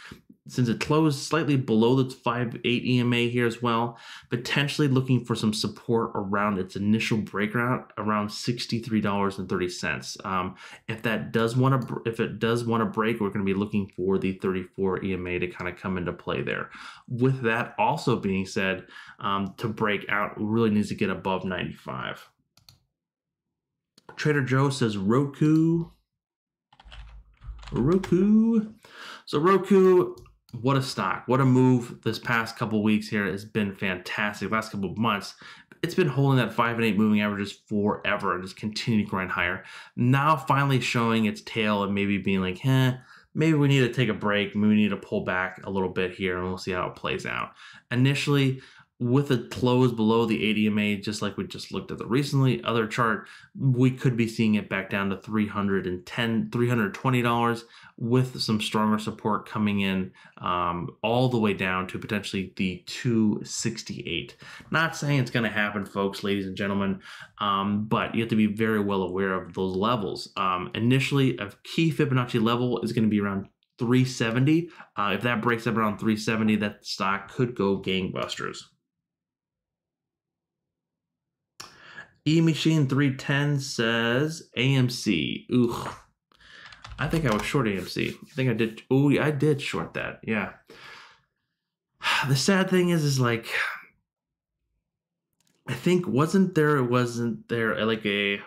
since it closed slightly below the 5.8 EMA here as well, potentially looking for some support around its initial breakout around $63.30. Um, if that does want to, if it does want to break, we're going to be looking for the 34 EMA to kind of come into play there. With that also being said, um, to break out really needs to get above 95. Trader Joe says Roku. Roku. So Roku, what a stock, what a move this past couple weeks here has been fantastic. Last couple of months, it's been holding that five and eight moving averages forever and just continue to grind higher. Now finally showing its tail and maybe being like, eh, maybe we need to take a break. Maybe we need to pull back a little bit here and we'll see how it plays out. Initially, with a close below the ADMA, just like we just looked at the recently other chart, we could be seeing it back down to 310 $320 with some stronger support coming in um, all the way down to potentially the 268. Not saying it's going to happen, folks, ladies and gentlemen, um, but you have to be very well aware of those levels. Um, initially, a key Fibonacci level is going to be around 370. Uh, if that breaks up around 370, that stock could go gangbusters. E Machine 310 says AMC. Ooh. I think I was short AMC. I think I did. Oh, I did short that. Yeah. [sighs] The sad thing is, is like, I think wasn't there, wasn't there uh, like a,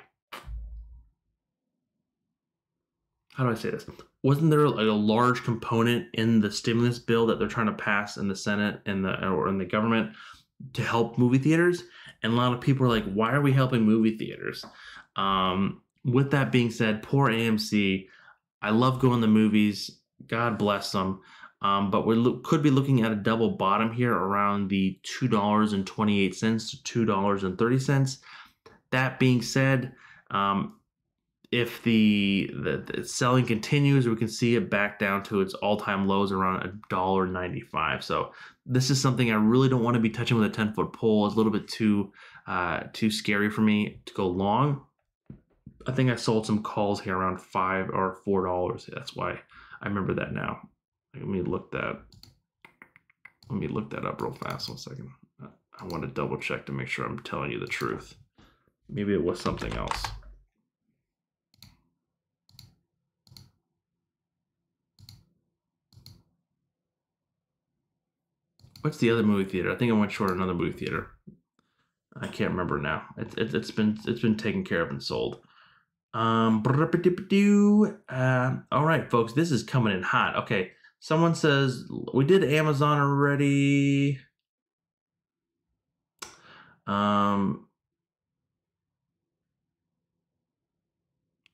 how do I say this? Wasn't there like a large component in the stimulus bill that they're trying to pass in the Senate and the or in the government to help movie theaters? And a lot of people are like, why are we helping movie theaters? Um, with that being said, poor AMC. I love going to movies. God bless them. Um, but we lo- could be looking at a double bottom here around the $2.28 to $2.30. That being said, um, if the, the, the, selling continues, we can see it back down to its all-time lows around a dollar ninety-five. So this is something I really don't want to be touching with a ten-foot pole. It's a little bit too uh, too scary for me to go long. I think I sold some calls here around five or four dollars. That's why I remember that now. Let me look that. Let me look that up real fast. One second. I want to double check to make sure I'm telling you the truth. Maybe it was something else. What's the other movie theater? I think I went short another movie theater. I can't remember now. It, it, has been it's been taken care of and sold. Um, uh, all right, folks, this is coming in hot. Okay, someone says we did Amazon already. Um,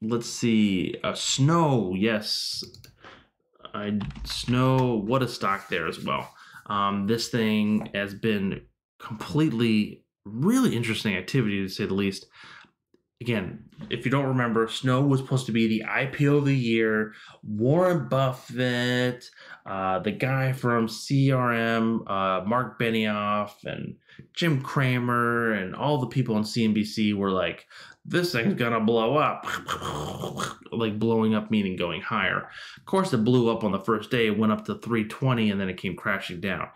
let's see. Uh, snow, yes. I snow. What a stock there as well. Um, this thing has been completely really interesting activity to say the least. again, if you don't remember, Snow was supposed to be the IPO of the year. Warren Buffett, uh, the guy from CRM, uh, Mark Benioff, and Jim Cramer, and all the people on CNBC were like, this thing's gonna blow up. [laughs] like blowing up meaning going higher. Of course, it blew up on the first day, it went up to 320, and then it came crashing down.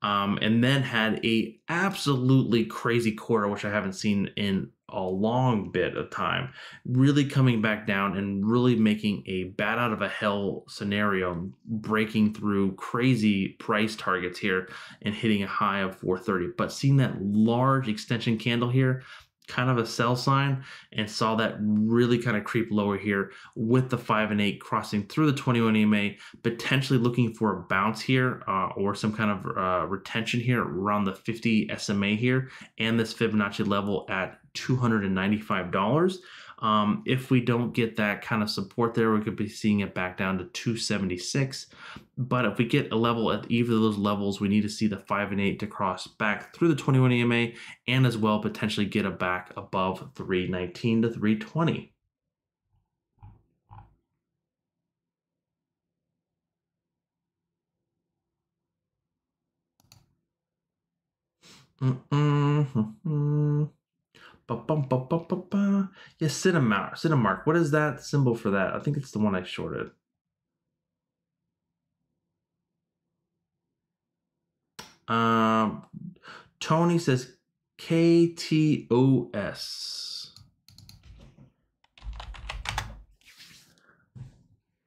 Um, and then had a absolutely crazy quarter, which I haven't seen in a long bit of time, really coming back down and really making a bat out of a hell scenario, breaking through crazy price targets here and hitting a high of 430. But seeing that large extension candle here, kind of a sell sign and saw that really kind of creep lower here with the 5 and 8 crossing through the 21 EMA, potentially looking for a bounce here uh, or some kind of uh, retention here around the 50 SMA here and this Fibonacci level at $295. Um, if we don't get that kind of support there, we could be seeing it back down to 276. But if we get a level at either of those levels, we need to see the 5 and 8 to cross back through the 21 EMA and as well potentially get a back above 319 to 320. Mm-mm-hmm. Ba-bum, ba-ba-ba-ba. Yeah, Cinemark. Cinemark. What is that symbol for that? I think it's the one I shorted. Um, Tony says KTOS.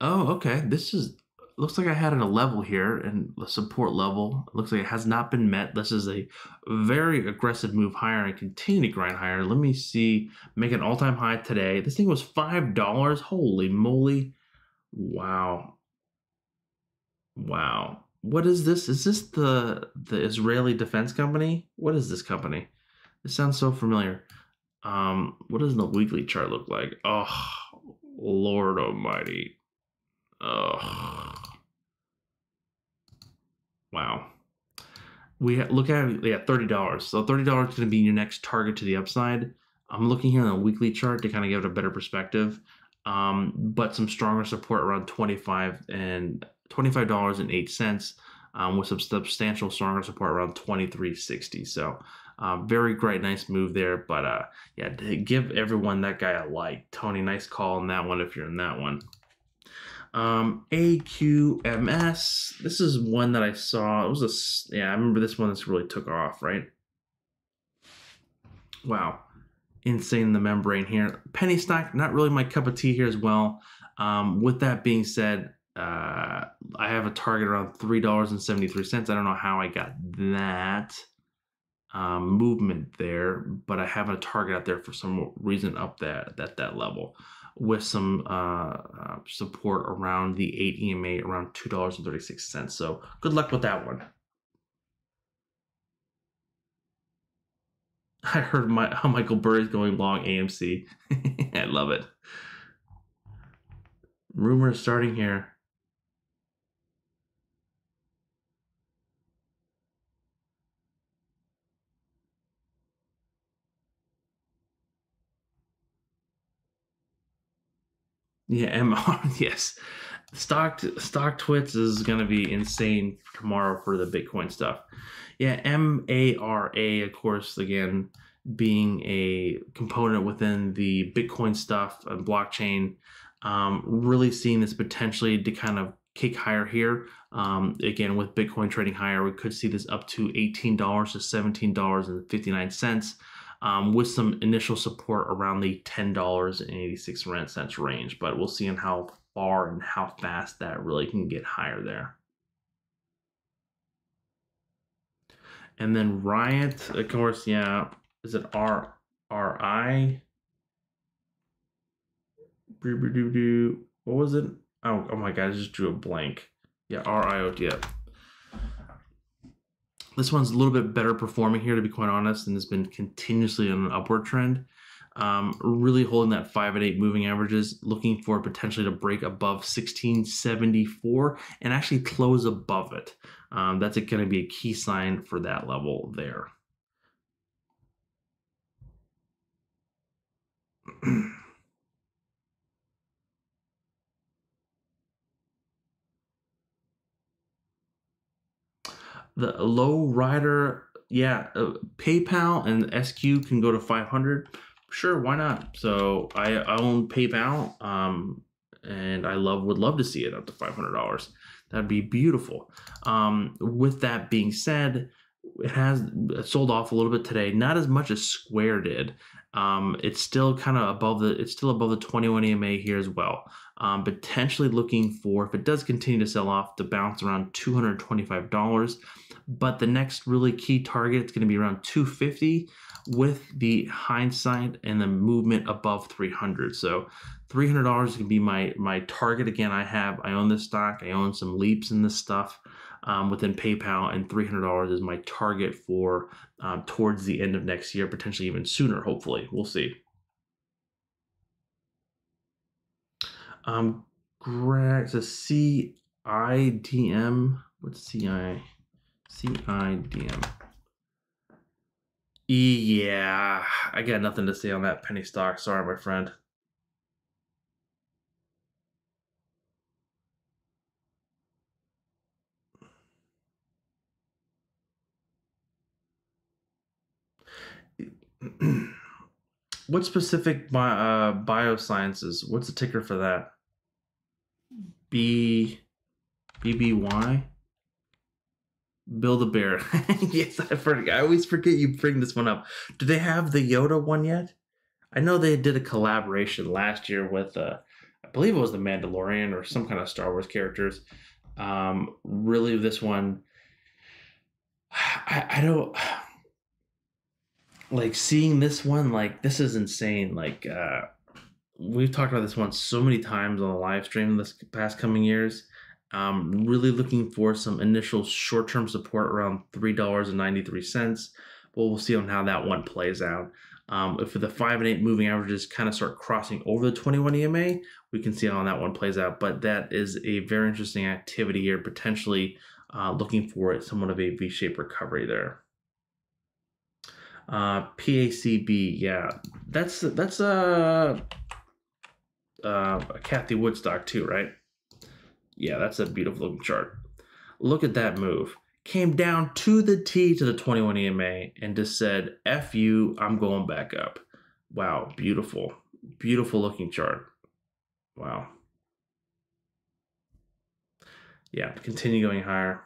Oh, okay. This is looks like I had a level here and the support level. Looks like it has not been met. This is a very aggressive move higher and continue to grind higher. Let me see, make an all-time high today. This thing was $5. Holy moly. Wow. Wow. What is this? Is this the the Israeli Defense Company? What is this company? This sounds so familiar. Um, what does the weekly chart look like? Oh, Lord Almighty. Oh, wow. We look at yeah, thirty dollars. So thirty dollars is going to be your next target to the upside. I'm looking here on the weekly chart to kind of give it a better perspective. Um, but some stronger support around 25 and $25 and eight cents um, with some substantial stronger support around 23.60. So uh, very great, nice move there. But uh, yeah, give everyone that guy a like. Tony, nice call on that one if you're in that one. Um, AQMS. This is one that I saw. It was a yeah. I remember this one. This really took off, right? Wow, insane the membrane here. Penny stock, not really my cup of tea here as well. Um, with that being said, uh, I have a target around three dollars and seventy three cents. I don't know how I got that um, movement there, but I have a target out there for some reason up that at that level with some uh, uh, support around the 8 EMA around $2.36. So good luck with that one. [laughs] I heard my, how Michael Burry is going long AMC. [laughs] I love it. Rumors starting here. Yeah, MR. [laughs] Yes, stock stock twits is going to be insane tomorrow for the Bitcoin stuff. Yeah, MARA, of course, again being a component within the Bitcoin stuff and blockchain. Um, really seeing this potentially to kind of kick higher here. Um, again, with Bitcoin trading higher, we could see this up to $18 to $17.59 um, with some initial support around the $10.86 range. But we'll see in how far and how fast that really can get higher there. And then Riot, of course, yeah, is it R R I? What was it? Oh, oh my god, I just drew a blank. Yeah, R I O T. Yeah. This one's a little bit better performing here, to be quite honest, and has been continuously on an upward trend. Um, really holding that five and eight moving averages, looking for potentially to break above 1674 and actually close above it. Um, that's going to be a key sign for that level there. [clears throat] the low rider, yeah, uh, PayPal and SQ can go to 500. Sure, why not? So I, I own PayPal, um, and I love would love to see it up to $500. That'd be beautiful. Um, with that being said, it has sold off a little bit today, not as much as Square did. Um, it's still kind of above the it's still above the 21 EMA here as well. Um, potentially looking for if it does continue to sell off to bounce around $225. But the next really key target is going to be around 250 with the hindsight and the movement above 300. So $300 is going to be my my target again. I have I own this stock. I own some leaps in this stuff um, within PayPal, and $300 is my target for um, towards the end of next year, potentially even sooner. Hopefully, we'll see. Um, Greg, it's CIDM. What's CI? CIDM. Yeah, I got nothing to say on that penny stock. Sorry, my friend. [clears throat] what specific bi- uh, biosciences? What's the ticker for that? B BBY. Build a bear. [laughs] yes, I forget. I always forget you bring this one up. Do they have the Yoda one yet? I know they did a collaboration last year with, uh, I believe it was the Mandalorian or some kind of Star Wars characters. Um, really, this one, I, I don't [sighs] like seeing this one. Like this is insane. Like uh, we've talked about this one so many times on the live stream this past coming years. Um, really looking for some initial short-term support around three dollars and ninety-three cents. But we'll see on how that one plays out. Um, if the five and eight moving averages kind of start crossing over the 21 EMA, we can see how that one plays out. But that is a very interesting activity here, potentially uh, looking for somewhat of a V-shaped recovery there. Uh, PACB, yeah, that's that's a uh, uh, Cathie Wood stock too, right? Yeah, that's a beautiful looking chart. Look at that move. Came down to the T to the 21 EMA and just said, F you, I'm going back up. Wow, beautiful. Beautiful looking chart. Wow. Yeah, continue going higher.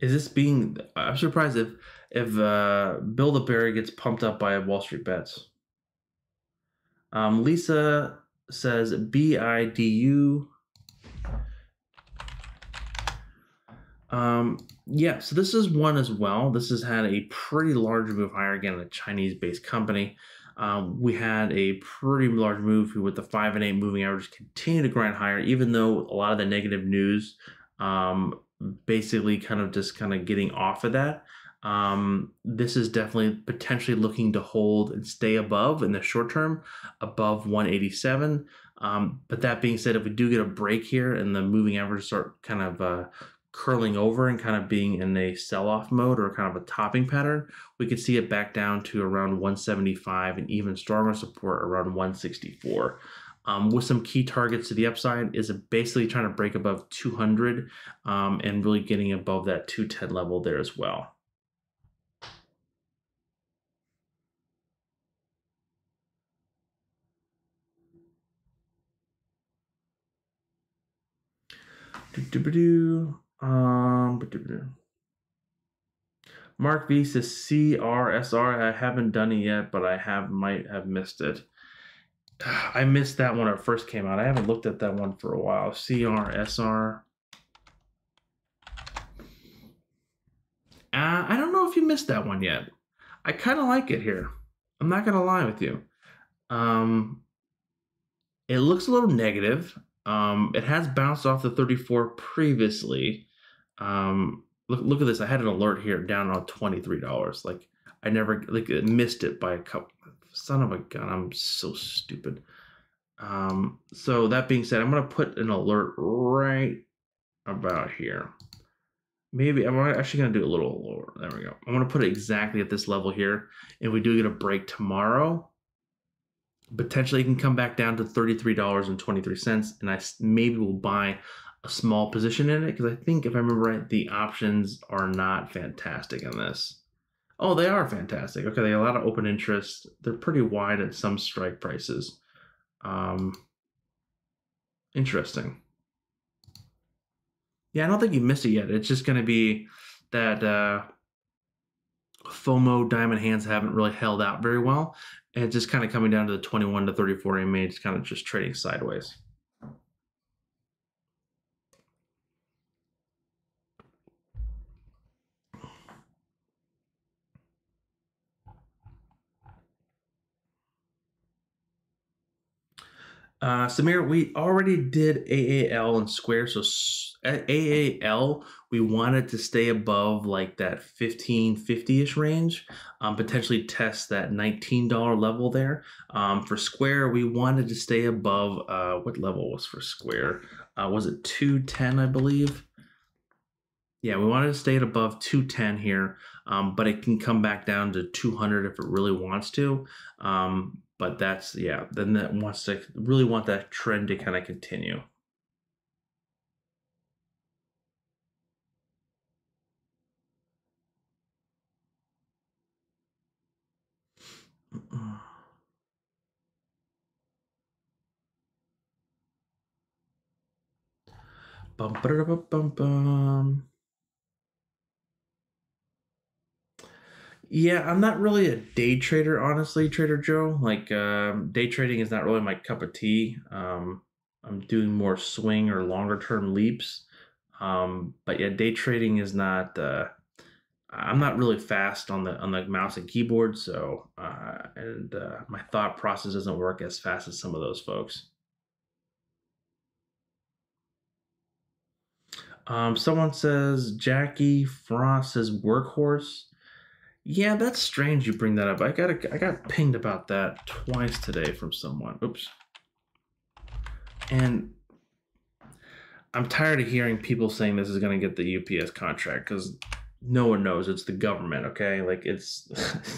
Is this being? I'm surprised if if uh, Bill the Bear gets pumped up by Wall Street bets. Um, Lisa says B I D U. Um, yeah, so this is one as well. This has had a pretty large move higher again, a Chinese-based company. Um, we had a pretty large move with the five and eight moving average continue to grind higher, even though a lot of the negative news um, basically kind of just kind of getting off of that. Um, this is definitely potentially looking to hold and stay above in the short term, above 187. Um, but that being said, if we do get a break here and the moving averages start kind of uh, curling over and kind of being in a sell-off mode or kind of a topping pattern, we could see it back down to around 175 and even stronger support around 164 um, with some key targets to the upside is basically trying to break above 200 um, and really getting above that 210 level there as well. Um, Mark V says CRSR. I haven't done it yet, but I have might have missed it. [sighs] I missed that when it first came out. I haven't looked at that one for a while. CRSR. Uh, I don't know if you missed that one yet. I kind of like it here. I'm not gonna lie with you. Um, it looks a little negative. Um, it has bounced off the 34 previously. Um, look, look at this. I had an alert here down on $23. Like I never like missed it by a couple. Son of a gun, I'm so stupid. Um, so that being said, I'm gonna put an alert right about here. Maybe I'm actually gonna do a little lower. There we go. I'm gonna put it exactly at this level here. If we do get a break tomorrow, potentially it can come back down to $33.23 and I maybe will buy a small position in it because I think if I remember right, the options are not fantastic in this. Oh, they are fantastic. Okay, they have a lot of open interest. They're pretty wide at some strike prices. Um, interesting. Yeah, I don't think you missed it yet. It's just going to be that uh, FOMO diamond hands haven't really held out very well. And it's just kind of coming down to the 21 to 34 EMA, it's kind of just trading sideways. Uh, Samir, we already did AAL and Square. So AAL, we wanted to stay above like that 1550 ish range, um, potentially test that $19 level there. Um, for Square, we wanted to stay above uh, what level was for Square? Uh, was it 210, I believe? Yeah, we wanted to stay at above 210 here, um, but it can come back down to 200 if it really wants to. Um, but that's yeah then that wants to really want that trend to kind of continue bum, bum, bum, bum. Yeah, I'm not really a day trader, honestly, Trader Joe. Like, um, day trading is not really my cup of tea. Um, I'm doing more swing or longer term leaps. Um, but yeah, day trading is not. Uh, I'm not really fast on the on the mouse and keyboard, so uh, and uh, my thought process doesn't work as fast as some of those folks. Um, someone says Jackie Frost says workhorse. Yeah, that's strange you bring that up. I got a, I got pinged about that twice today from someone. Oops. And I'm tired of hearing people saying this is going to get the UPS contract because no one knows. It's the government, okay? Like, it's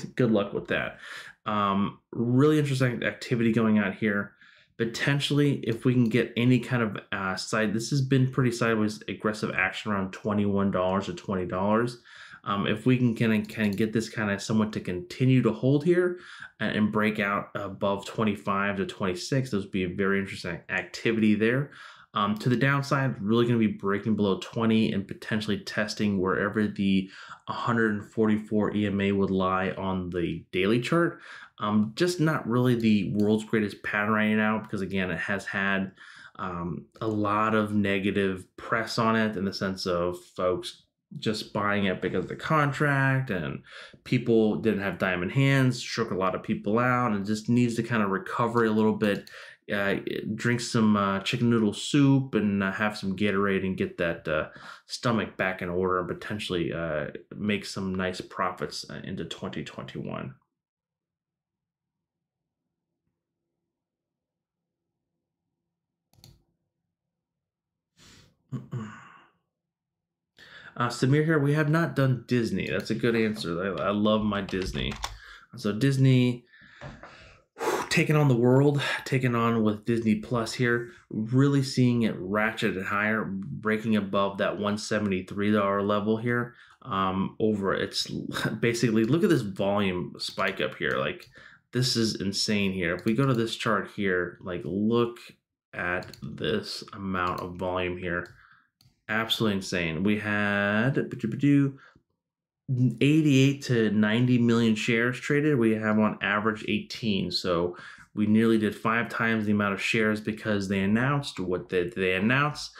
[laughs] good luck with that. Um, really interesting activity going on here. Potentially, if we can get any kind of uh, side, this has been pretty sideways aggressive action around $21 or $20. Um, if we can kind of get this kind of somewhat to continue to hold here and, and break out above 25 to 26, those would be a very interesting activity there. Um, to the downside, really going to be breaking below 20 and potentially testing wherever the 144 EMA would lie on the daily chart. Um, just not really the world's greatest pattern right now because, again, it has had um, a lot of negative press on it in the sense of folks just buying it because of the contract and people didn't have diamond hands, shook a lot of people out, and just needs to kind of recover a little bit. Uh, drink some uh, chicken noodle soup and uh, have some Gatorade and get that uh, stomach back in order and potentially uh, make some nice profits uh, into 2021. Mm-mm. Uh, Samir here, we have not done Disney. That's a good answer. I, I love my Disney. So Disney taking on the world, taking on with Disney Plus here, really seeing it ratcheted higher, breaking above that $173 level here. Um, over it's [laughs] basically look at this volume spike up here. Like this is insane here. If we go to this chart here, like look at this amount of volume here absolutely insane. We had 88 to 90 million shares traded. We have on average 18. So we nearly did five times the amount of shares because they announced what did they announced.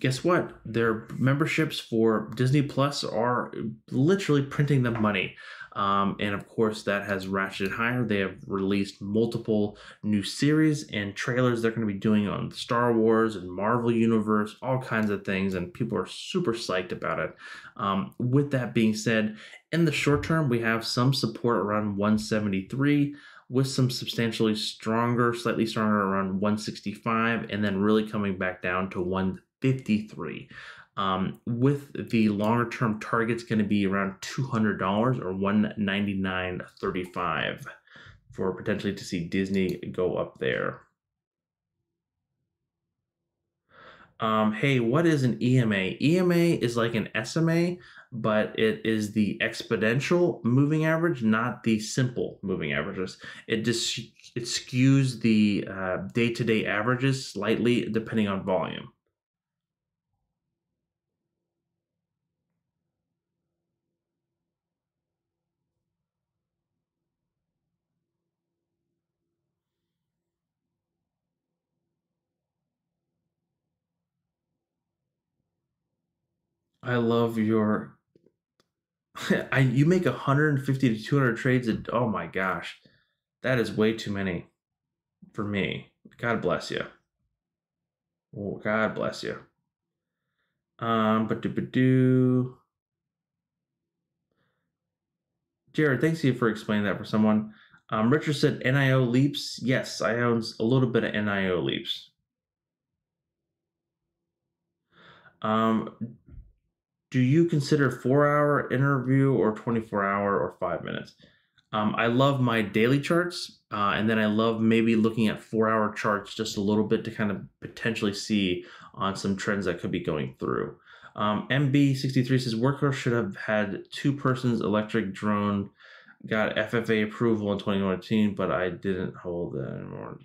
Guess what? Their memberships for Disney Plus are literally printing them money. Um, and of course, that has ratcheted higher. They have released multiple new series and trailers they're going to be doing on Star Wars and Marvel Universe, all kinds of things, and people are super psyched about it. Um, with that being said, in the short term, we have some support around 173 with some substantially stronger, slightly stronger around 165, and then really coming back down to 153. Um, with the longer term targets going to be around $200 or 199.35 for potentially to see Disney go up there. Um, hey, what is an EMA? EMA is like an SMA, but it is the exponential moving average, not the simple moving averages. It just it skews the day to day averages slightly depending on volume. I love your [laughs] I you make 150 to 200 trades a oh my gosh. That is way too many for me. God bless you. Oh, God bless you. Um, but do but do. Jared, thanks you for explaining that for someone. Um, Richard said NIO leaps. Yes, I own a little bit of NIO leaps. Um, do you consider four hour interview or 24 hour or five minutes? Um, I love my daily charts, uh, and then I love maybe looking at four hour charts just a little bit to kind of potentially see on some trends that could be going through. Um, MB63 says Workhorse should have had two persons electric drone, got FAA approval in 2019, but I didn't hold that anymore.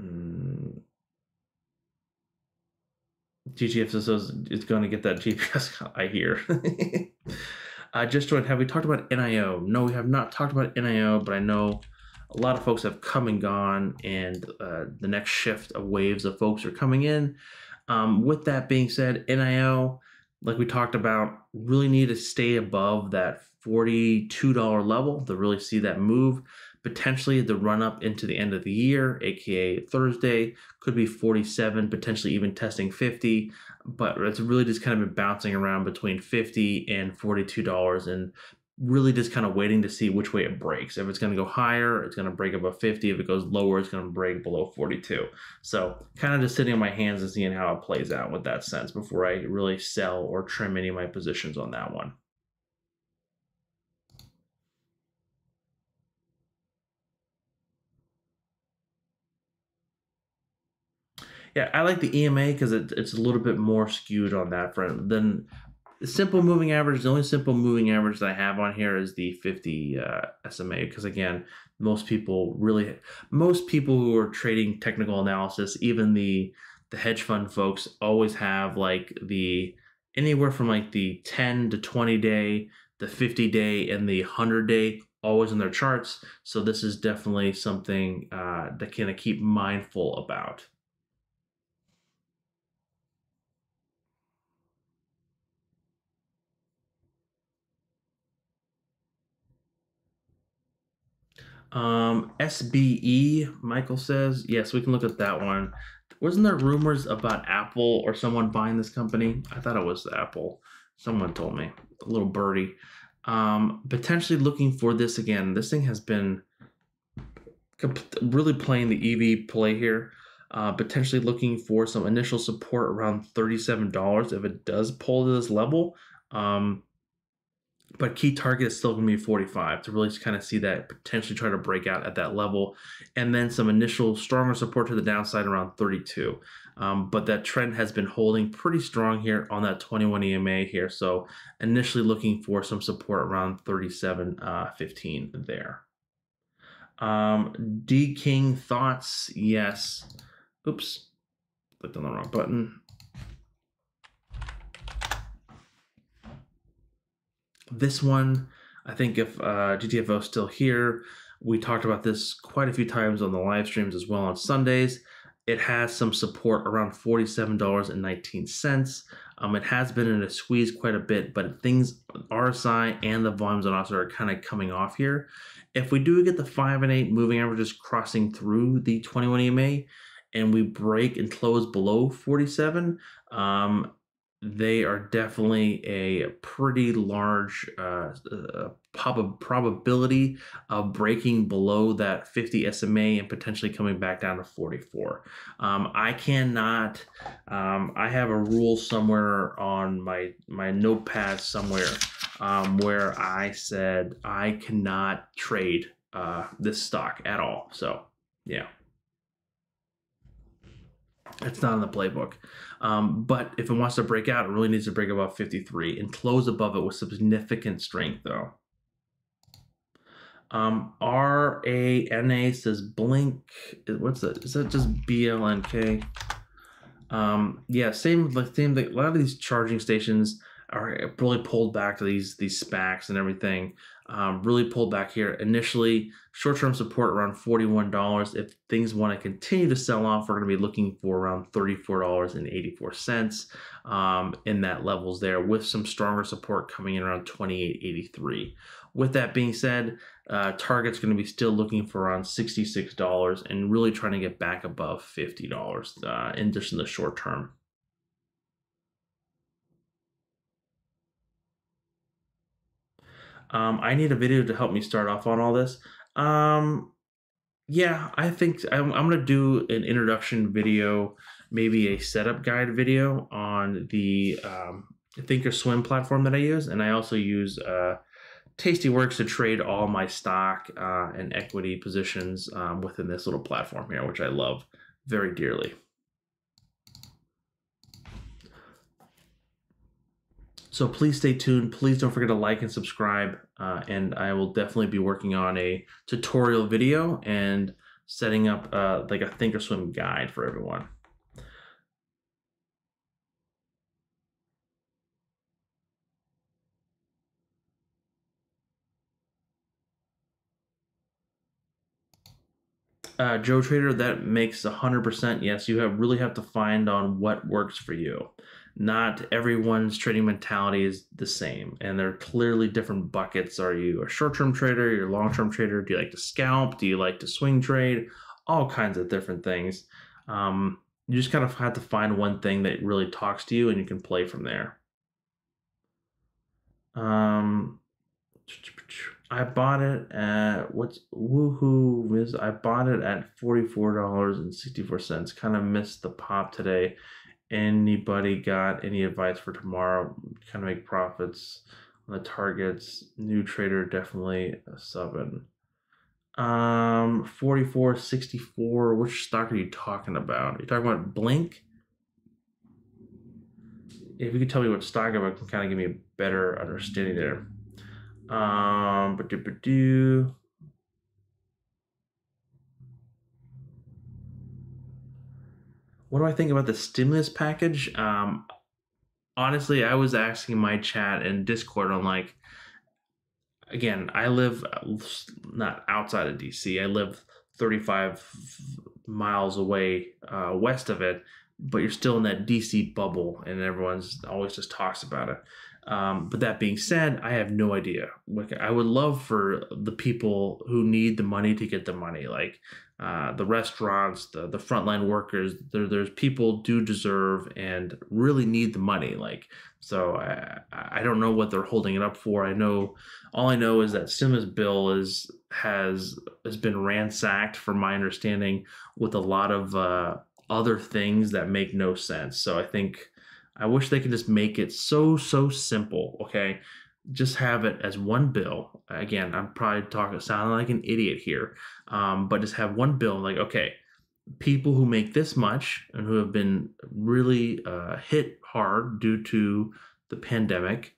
Mm. GTFSO is going to get that GPS, [laughs] I hear. [laughs] I just joined. Have we talked about NIO? No, we have not talked about NIO, but I know a lot of folks have come and gone, and uh, the next shift of waves of folks are coming in. Um, with that being said, NIO, like we talked about, really need to stay above that $42 level to really see that move potentially the run up into the end of the year, aka Thursday, could be 47, potentially even testing 50. But it's really just kind of been bouncing around between 50 and $42 and really just kind of waiting to see which way it breaks. If it's going to go higher, it's going to break above 50. If it goes lower, it's going to break below 42. So kind of just sitting on my hands and seeing how it plays out with that sense before I really sell or trim any of my positions on that one. Yeah, I like the EMA because it, it's a little bit more skewed on that front than the simple moving average. The only simple moving average that I have on here is the 50 uh, SMA because again, most people really, most people who are trading technical analysis, even the the hedge fund folks, always have like the anywhere from like the 10 to 20 day, the 50 day, and the 100 day always in their charts. So this is definitely something uh, to kind of keep mindful about. Um, SBE, Michael says, yes, we can look at that one. Wasn't there rumors about Apple or someone buying this company? I thought it was Apple. Someone told me, a little birdie. Um, potentially looking for this again. This thing has been really playing the EV play here. Uh, potentially looking for some initial support around $37 if it does pull to this level. Um, but key target is still going to be 45 to really kind of see that potentially try to break out at that level. And then some initial stronger support to the downside around 32 um, but that trend has been holding pretty strong here on that 21 ema here. So initially looking for some support around 37 uh, 15 there. Um, d king thoughts? Yes. Oops. Clicked on the wrong button This one, I think if uh, GTFO is still here, we talked about this quite a few times on the live streams as well on Sundays. It has some support around $47.19. Um, it has been in a squeeze quite a bit, but things RSI and the volumes on RSI are kind of coming off here. If we do get the five and eight moving averages crossing through the 21 EMA, and we break and close below 47, um, they are definitely a pretty large uh, uh, prob- probability of breaking below that 50 SMA and potentially coming back down to 44. Um, I cannot. Um, I have a rule somewhere on my my notepad somewhere um, where I said I cannot trade uh, this stock at all. So yeah. It's not in the playbook. Um, but if it wants to break out, it really needs to break above 53 and close above it with significant strength, though. Um, R A N A says blink. What's that? Is that just B L N K? Um, yeah, same like same thing. A lot of these charging stations are really pulled back to these these SPACs and everything um, really pulled back here. Initially, short term support around $41. If things want to continue to sell off, we're going to be looking for around $34.84 um, in that levels there, with some stronger support coming in around $28.83. With that being said, uh, Target's going to be still looking for around $66 and really trying to get back above $50 uh, in just in the short term. Um, I need a video to help me start off on all this. Um, yeah, I think I'm, I'm going to do an introduction video, maybe a setup guide video on the um, Thinkorswim platform that I use. And I also use uh, Tastyworks to trade all my stock uh, and equity positions um, within this little platform here, which I love very dearly. So please stay tuned. Please don't forget to like and subscribe. Uh, and I will definitely be working on a tutorial video and setting up uh, like a Thinkorswim guide for everyone. Uh, Joe Trader, that makes 100% yes. You have really have to find on what works for you not everyone's trading mentality is the same and there are clearly different buckets. Are you a short-term trader? You're a long-term trader. Do you like to scalp? Do you like to swing trade? All kinds of different things. Um, you just kind of have to find one thing that really talks to you and you can play from there. Um, [tsk] I bought it at what's woohoo is I bought it at $44.64 kind of missed the pop today anybody got any advice for tomorrow? Kind of make profits on the targets. New trader definitely a seven. Um, 44, 64. Which stock are you talking about? Are you talking about Blink? If you could tell me what stock I can kind of give me a better understanding there. Um, but do, but do what do I think about the stimulus package? Um, honestly, I was asking my chat and Discord on like, again, I live not outside of DC. I live 35 miles away uh, west of it, but you're still in that DC bubble, and everyone's always just talks about it. Um, but that being said, I have no idea. Like, I would love for the people who need the money to get the money. Like, uh, the restaurants, the the frontline workers. There, there's people do deserve and really need the money. Like so, I I don't know what they're holding it up for. I know all I know is that stimulus bill is has has been ransacked, from my understanding, with a lot of uh, other things that make no sense. So I think I wish they could just make it so so simple. Okay, just have it as one bill. Again, I'm probably talking sounding like an idiot here, um, but just have one bill. Like, okay, people who make this much and who have been really uh, hit hard due to the pandemic,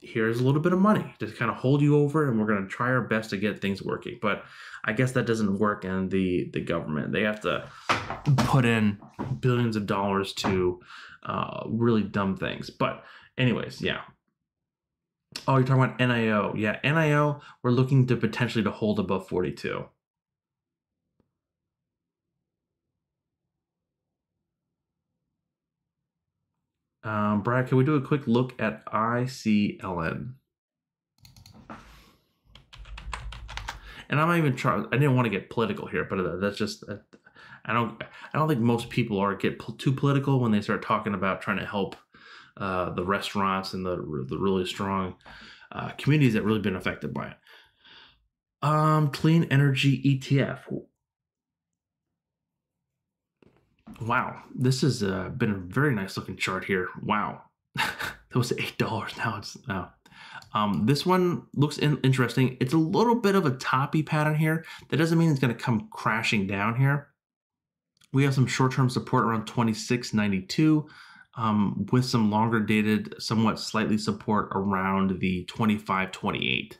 here's a little bit of money to kind of hold you over, and we're going to try our best to get things working. But I guess that doesn't work in the the government. They have to put in billions of dollars to uh, really dumb things. But anyways, yeah, Oh, you're talking about NIO. Yeah, NIO, we're looking to potentially to hold above 42. Um, Brad, can we do a quick look at ICLN? And I'm not even trying. I didn't want to get political here, but that's just. I don't. I don't think most people are get too political when they start talking about trying to help uh, the restaurants and the the really strong uh, communities that really been affected by it. Um, clean energy ETF. Wow, this has uh, been a very nice looking chart here. Wow, [laughs] that was eight dollars. Now it's now. Um, this one looks in interesting. It's a little bit of a toppy pattern here. That doesn't mean it's going to come crashing down here. We have some short-term support around 26.92 um, with some longer dated, somewhat slightly support around the 25.28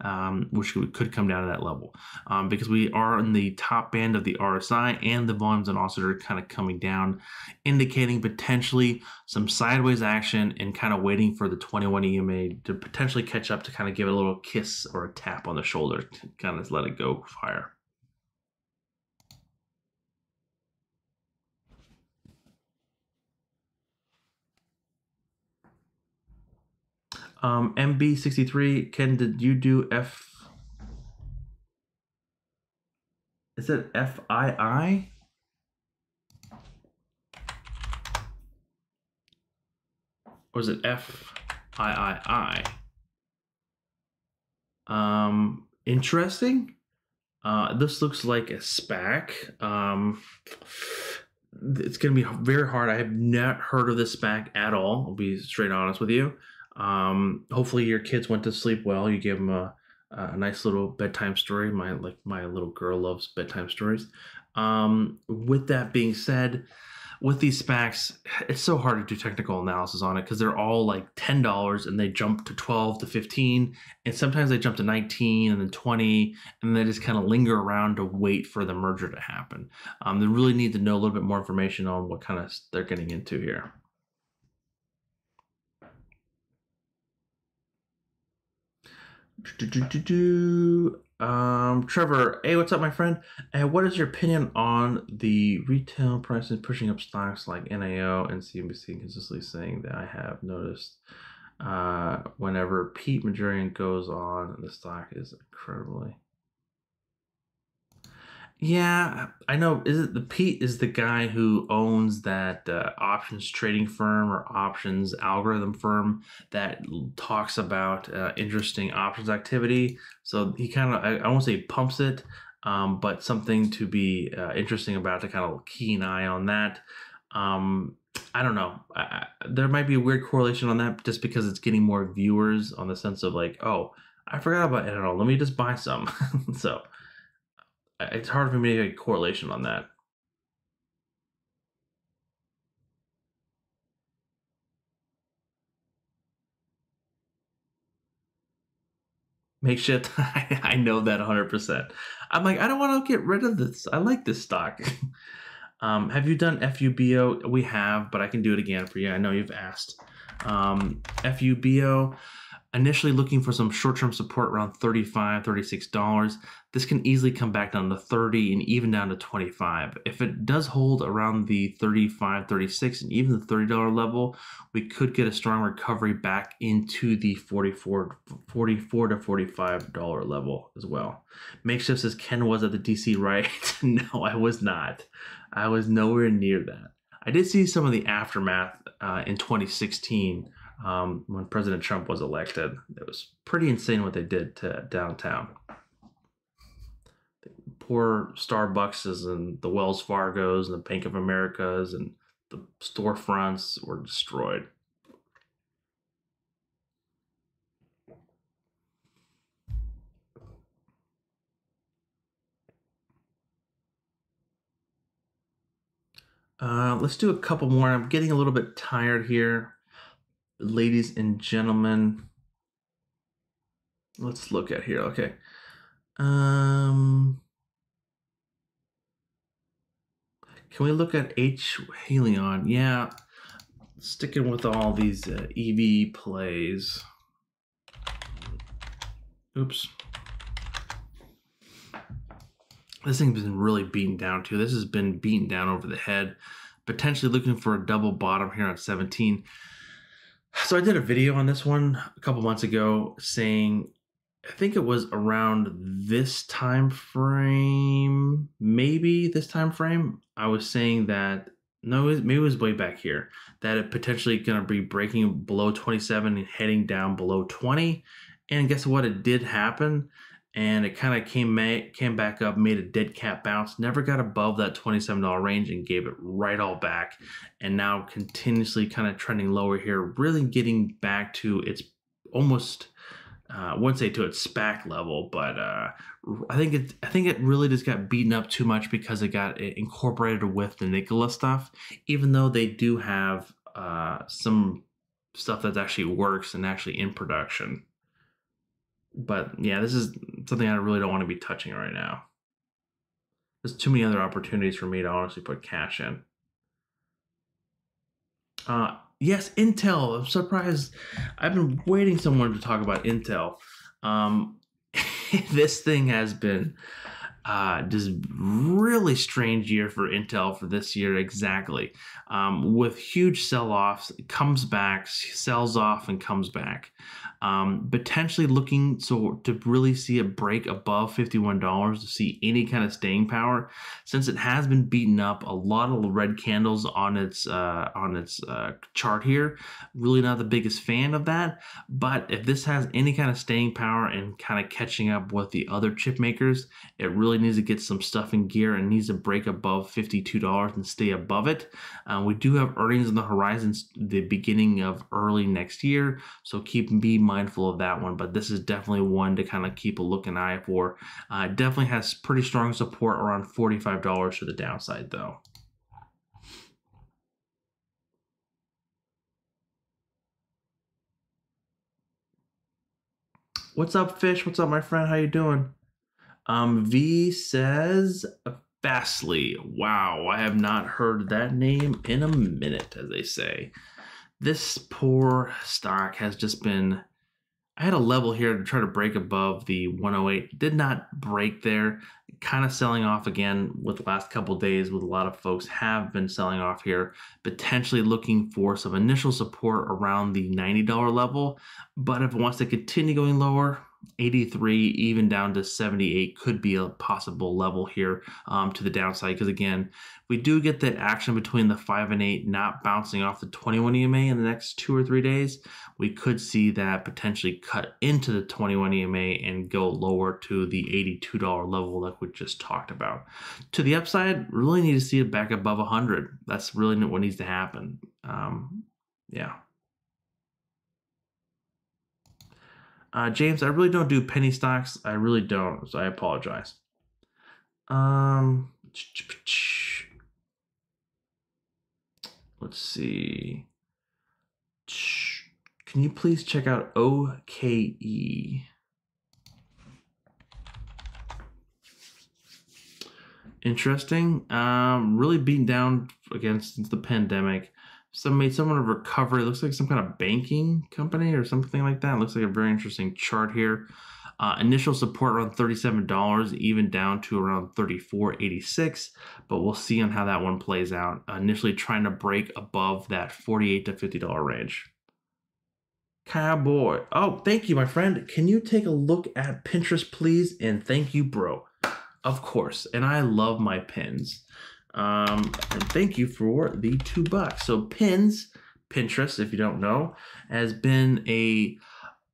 um, which could come down to that level um, because we are in the top band of the RSI and the volumes and also are kind of coming down, indicating potentially some sideways action and kind of waiting for the 21 EMA to potentially catch up to kind of give it a little kiss or a tap on the shoulder to kind of let it go higher. Um, MB63, Ken, did you do F? Is it FII? Or is it FIII? Um, interesting. Uh, this looks like a SPAC. Um, it's going to be very hard. I have not heard of this SPAC at all. I'll be straight honest with you. Um, hopefully your kids went to sleep well. You gave them a, a nice little bedtime story. My like my little girl loves bedtime stories. Um, with that being said, with these SPACs, it's so hard to do technical analysis on it because they're all like ten dollars and they jump to twelve to fifteen, and sometimes they jump to nineteen and then twenty, and they just kind of linger around to wait for the merger to happen. Um, they really need to know a little bit more information on what kind of they're getting into here. Um, Trevor, hey, what's up, my friend? And what is your opinion on the retail prices pushing up stocks like NIO and CNBC consistently saying that I have noticed uh, whenever Pete Najarian goes on, the stock is incredibly yeah, I know. Is it the Pete is the guy who owns that uh, options trading firm or options algorithm firm that talks about uh, interesting options activity. So he kind of I, I, won't say pumps it, um, but something to be uh, interesting about to kind of keen eye on that. Um, I don't know. I, there might be a weird correlation on that just because it's getting more viewers on the sense of like, oh, I forgot about it all. Let me just buy some. [laughs] so it's hard for me to make a correlation on that. Makeshift, [laughs] I know that 100%. I'm like, I don't want to get rid of this. I like this stock. [laughs] um, have you done FUBO? We have, but I can do it again for you. I know you've asked. Um, FUBO, initially looking for some short-term support around 35 $36 this can easily come back down to 30 and even down to 25 if it does hold around the 35 36 and even the $30 level we could get a strong recovery back into the 44 44 to 45 dollar level as well. Makeshift says ken was at the dc right [laughs] no i was not. I was nowhere near that. I did see some of the aftermath uh, in 2016 um, when President Trump was elected. It was pretty insane what they did to downtown. The poor Starbucks and the Wells Fargo's and the Bank of Americas and the storefronts were destroyed. Uh, let's do a couple more. I'm getting a little bit tired here ladies and gentlemen. Let's look at here. Okay. Um, can we look at H Hyliion? Yeah, sticking with all these uh, EV plays. Oops. This thing's been really beaten down too. This has been beaten down over the head potentially looking for a double bottom here on 17. So I did a video on this one a couple months ago saying I think it was around this time frame, maybe this time frame. I was saying that no, maybe it was way back here that it potentially going to be breaking below 27 and heading down below 20. And guess what? It did happen, and it kind of came came back up, made a dead cat bounce, never got above that $27 range, and gave it right all back. And now continuously kind of trending lower here, really getting back to its almost uh, I wouldn't say to its SPAC level, but uh, I think it I think it really just got beaten up too much because it got incorporated with the Nikola stuff. Even though they do have uh, some stuff that actually works and actually in production. But yeah, this is something I really don't want to be touching right now. There's too many other opportunities for me to honestly put cash in. Uh, yes, Intel. I'm surprised. I've been waiting someone to talk about Intel. Um, [laughs] this thing has been uh, just really strange year for Intel for this year exactly. Um, with huge sell-offs, comes back, sells off, and comes back um, potentially looking so to really see a break above $51 to see any kind of staying power since it has been beaten up a lot of red candles on its uh, on its uh, chart here. Really not the biggest fan of that but if this has any kind of staying power and kind of catching up with the other chip makers it really needs to get some stuff in gear and needs to break above $52 and stay above it. Uh, we do have earnings on the horizon the beginning of early next year so keep be mindful of that one, but this is definitely one to kind of keep a looking eye for. Uh, definitely has pretty strong support around $45 to the downside though. What's up, Fish? What's up, my friend? How you doing? Um, V says Fastly. Wow, I have not heard that name in a minute, as they say. This poor stock has just been I had a level here to try to break above the 108. Did not break there. Kind of selling off again with the last couple days with a lot of folks have been selling off here, potentially looking for some initial support around the $90 level. But if it wants to continue going lower, 83 even down to 78 could be a possible level here um, to the downside because again we do get that action between the 5 and 8 not bouncing off the 21 EMA in the next two or three days. We could see that potentially cut into the 21 EMA and go lower to the $82 level like we just talked about. To the upside really need to see it back above 100 that's really what needs to happen. Um, yeah Uh, James, I really don't do penny stocks. I really don't, so I apologize. Um, let's see. Can you please check out OKE? Interesting. Um, really beaten down against since the pandemic some made someone a recovery. It looks like some kind of banking company or something like that. It looks like a very interesting chart here. Uh, initial support around $37, even down to around $34.86, but we'll see on how that one plays out. Uh, initially trying to break above that 48 to $50 range. Cowboy. Oh, thank you, my friend. Can you take a look at Pinterest, please? And thank you, bro. Of course. And I love my pins. Um, and thank you for the two bucks. So pins, Pinterest, if you don't know, has been a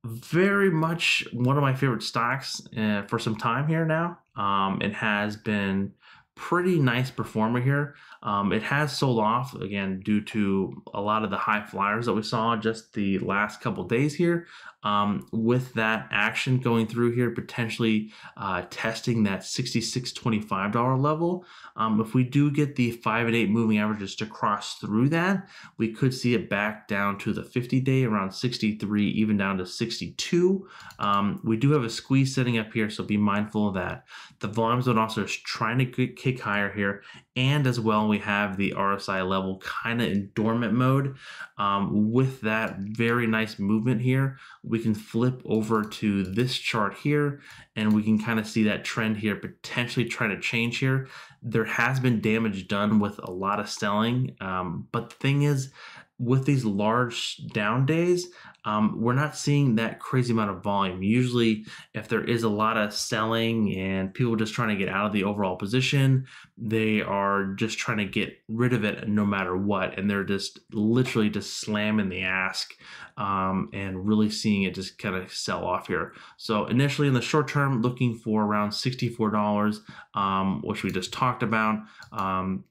very much one of my favorite stocks uh, for some time here now. Um, it has been pretty nice performer here. Um, it has sold off again due to a lot of the high flyers that we saw just the last couple days here. Um, with that action going through here, potentially uh, testing that $66.25 level. Um, if we do get the five and eight moving averages to cross through that, we could see it back down to the 50 day around 63, even down to 62. Um, we do have a squeeze setting up here, so be mindful of that. The volumes zone also trying to kick higher here, and as well, we have the RSI level kind of in dormant mode. Um, with that very nice movement here, we can flip over to this chart here and we can kind of see that trend here potentially trying to change here. There has been damage done with a lot of selling, um, but the thing is, with these large down days, um, we're not seeing that crazy amount of volume. Usually, if there is a lot of selling and people just trying to get out of the overall position, they are just trying to get rid of it no matter what. And they're just literally just slamming the ask um, and really seeing it just kind of sell off here. So, initially in the short term, looking for around $64, um, which we just talked about. Um,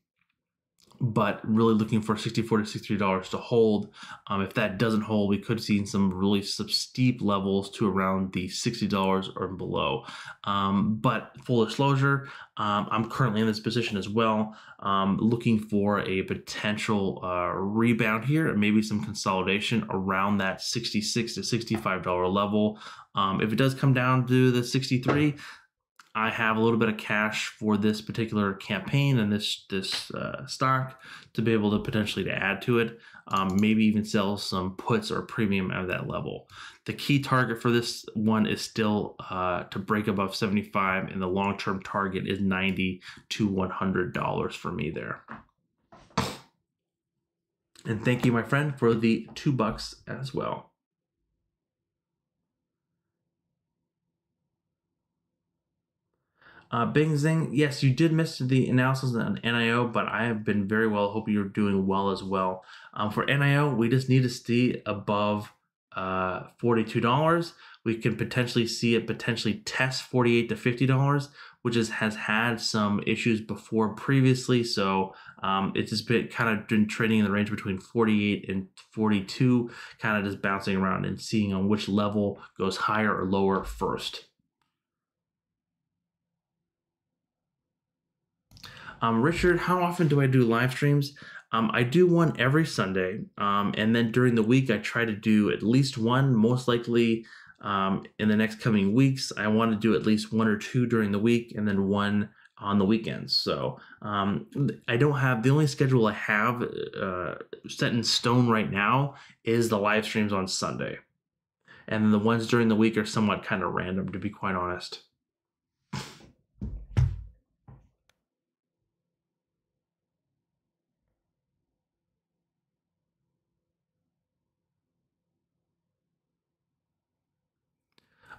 but really looking for 64 to 63 dollars to hold. Um, if that doesn't hold we could see some really steep levels to around the 60 dollars or below. Um, but full disclosure um, i'm currently in this position as well um, looking for a potential uh, rebound here maybe some consolidation around that 66 to 65 dollar level. Um, if it does come down to the 63 I have a little bit of cash for this particular campaign and this this uh, stock to be able to potentially to add to it. Um, maybe even sell some puts or premium at that level. The key target for this one is still uh, to break above 75, and the long term target is 90 to 100 dollars for me there. And thank you, my friend, for the two bucks as well. Uh, Bing Zing, yes, you did miss the analysis on NIO, but I have been very well. Hope you're doing well as well. Um, for NIO, we just need to see above uh, $42. We can potentially see it potentially test 48 to $50, which is, has had some issues before previously. So um, it's just been kind of been trading in the range between 48 and 42, kind of just bouncing around and seeing on which level goes higher or lower first. Um, Richard, how often do I do live streams? Um, I do one every Sunday, um, and then during the week I try to do at least one. Most likely, um, in the next coming weeks, I want to do at least one or two during the week, and then one on the weekends. So um, I don't have the only schedule I have uh, set in stone right now is the live streams on Sunday, and the ones during the week are somewhat kind of random, to be quite honest.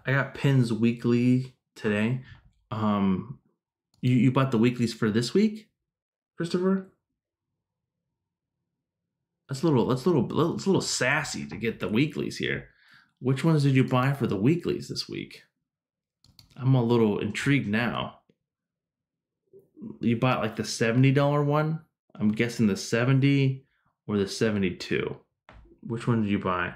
I got pins weekly today. Um, you you bought the weeklies for this week, Christopher? That's a little that's a little it's a little sassy to get the weeklies here. Which ones did you buy for the weeklies this week? I'm a little intrigued now. You bought like the $70 one? I'm guessing the 70 or the 72. Which one did you buy?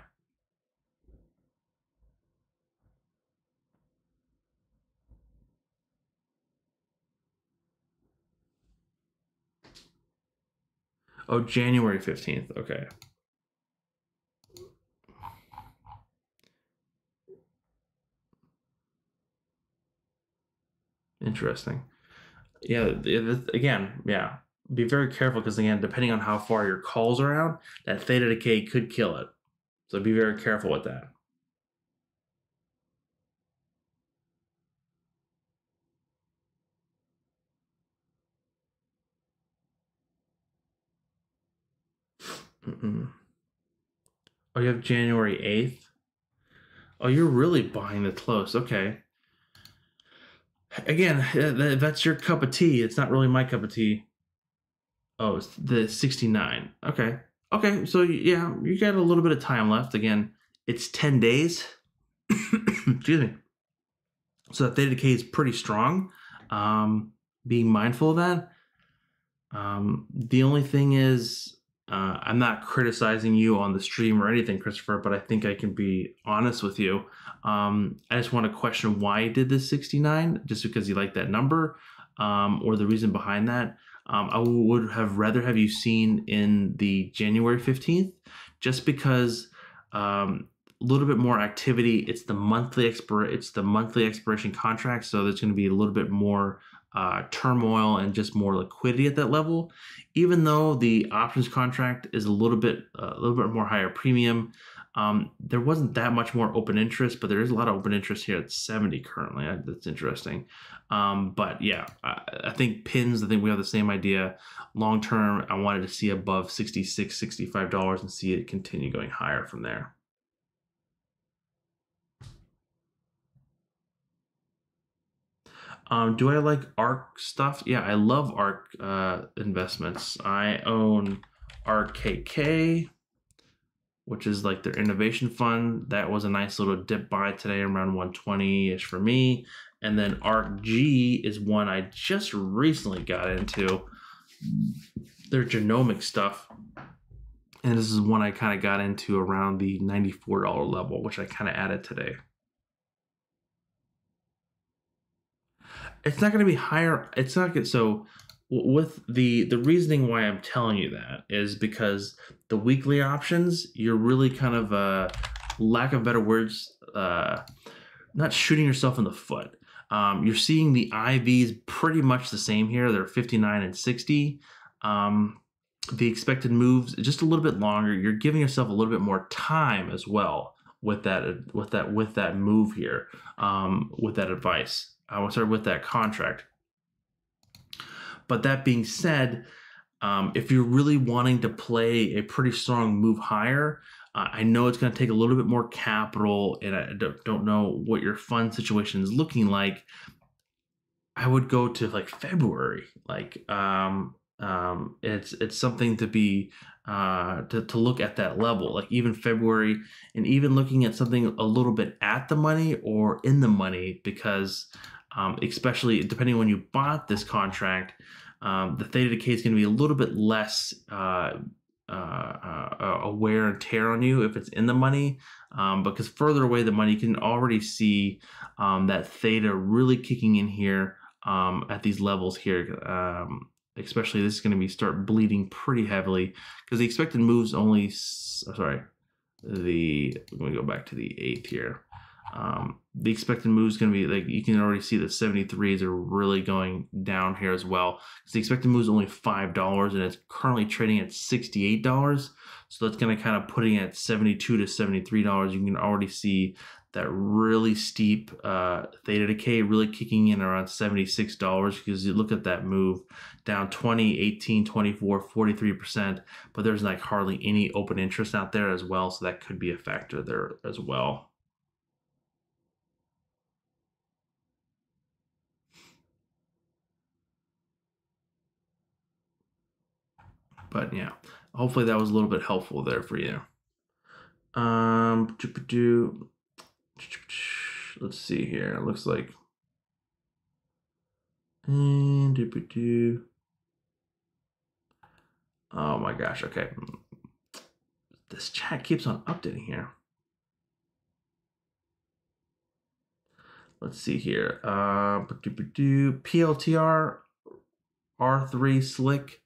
Oh, January 15th. Okay. Interesting. Yeah, again, yeah. Be very careful because again, depending on how far your calls are out, that theta decay could kill it. So be very careful with that. Mm-mm. Oh, you have January 8th? Oh, you're really buying the close. Okay. Again, that's your cup of tea. It's not really my cup of tea. Oh, it's the 69. Okay. Okay, so yeah, you got a little bit of time left. Again, it's 10 days. [coughs] Excuse me. So that theta decay is pretty strong. Um, being mindful of that. Um, the only thing is uh, I'm not criticizing you on the stream or anything, Christopher, but I think I can be honest with you. Um, I just want to question why you did this 69, just because you like that number, um, or the reason behind that. Um, I would have rather have you seen in the January 15th, just because um, a little bit more activity. It's the monthly expir- it's the monthly expiration contract, so there's going to be a little bit more uh, turmoil and just more liquidity at that level. Even though the options contract is a little bit a little bit more higher premium, Um, there wasn't that much more open interest, but there is a lot of open interest here at 70 currently. That's interesting. Um, but yeah, I, I, think pins, I think we have the same idea. Long term, I wanted to see above 66 $65 and see it continue going higher from there. Um, do I like ARK stuff? Yeah, I love ARK uh, investments. I own ARKK, which is like their innovation fund. That was a nice little dip buy today around 120 ish for me. And then ARKG is one I just recently got into. Their genomic stuff. And this is one I kind of got into around the $94 level, which I kind of added today. It's not going to be higher. It's not good. So with the the reasoning why I'm telling you that is because the weekly options, you're really kind of uh lack of better words, uh not shooting yourself in the foot. Um, you're seeing the IVs pretty much the same here. They're 59 and 60. Um, the expected moves just a little bit longer. You're giving yourself a little bit more time as well with that with that with that move here um, with that advice. I start with that contract. But that being said, um, if you're really wanting to play a pretty strong move higher, uh, I know it's going to take a little bit more capital, and I don't know what your fund situation is looking like. I would go to like February. Like um, um, it's it's something to be uh, to to look at that level. Like even February, and even looking at something a little bit at the money or in the money, because um, especially depending when you bought this contract, um, the theta decay is going to be a little bit less uh, uh, uh, a wear and tear on you if it's in the money, um, because further away the money, you can already see um, that theta really kicking in here um, at these levels here. Um, especially this is going to be start bleeding pretty heavily because the expected moves only. Sorry, the let me go back to the eighth here. Um, the expected move is going to be like you can already see the 73s are really going down here as well. So the expected move is only five dollars and it's currently trading at sixty-eight dollars. So that's going to kind of putting it at 72 to 73 dollars. You can already see that really steep uh, theta decay really kicking in around $76 because you look at that move down 20, 18, 24, 43%, but there's like hardly any open interest out there as well. So that could be a factor there as well. But yeah, hopefully that was a little bit helpful there for you. Um, let's see here. It looks like. And oh my gosh. Okay. This chat keeps on updating here. Let's see here. Uh, PLTR R3 Slick.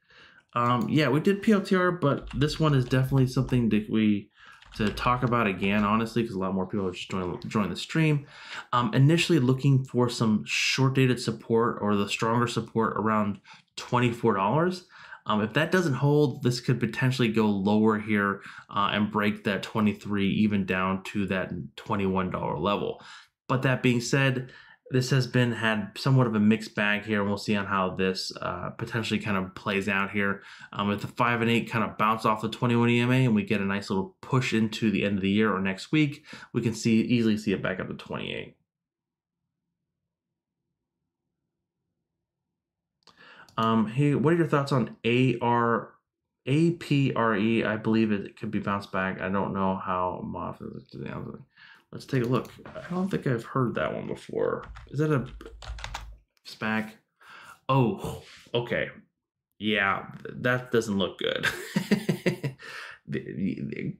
Um, yeah, we did PLTR, but this one is definitely something that we to talk about again, honestly, because a lot more people are just joining join the stream. Um, initially looking for some short dated support or the stronger support around $24. Um, if that doesn't hold, this could potentially go lower here uh, and break that 23 even down to that $21 level. But that being said, this has been had somewhat of a mixed bag here, and we'll see on how this uh, potentially kind of plays out here. Um, if the five and eight kind of bounce off the 21 EMA, and we get a nice little push into the end of the year or next week, we can see easily see it back up to 28. Um, hey, what are your thoughts on AR APRE? I believe it could be bounced back. I don't know how. Let's take a look. I don't think I've heard that one before. Is that a SPAC? Oh, okay. Yeah, that doesn't look good. [laughs]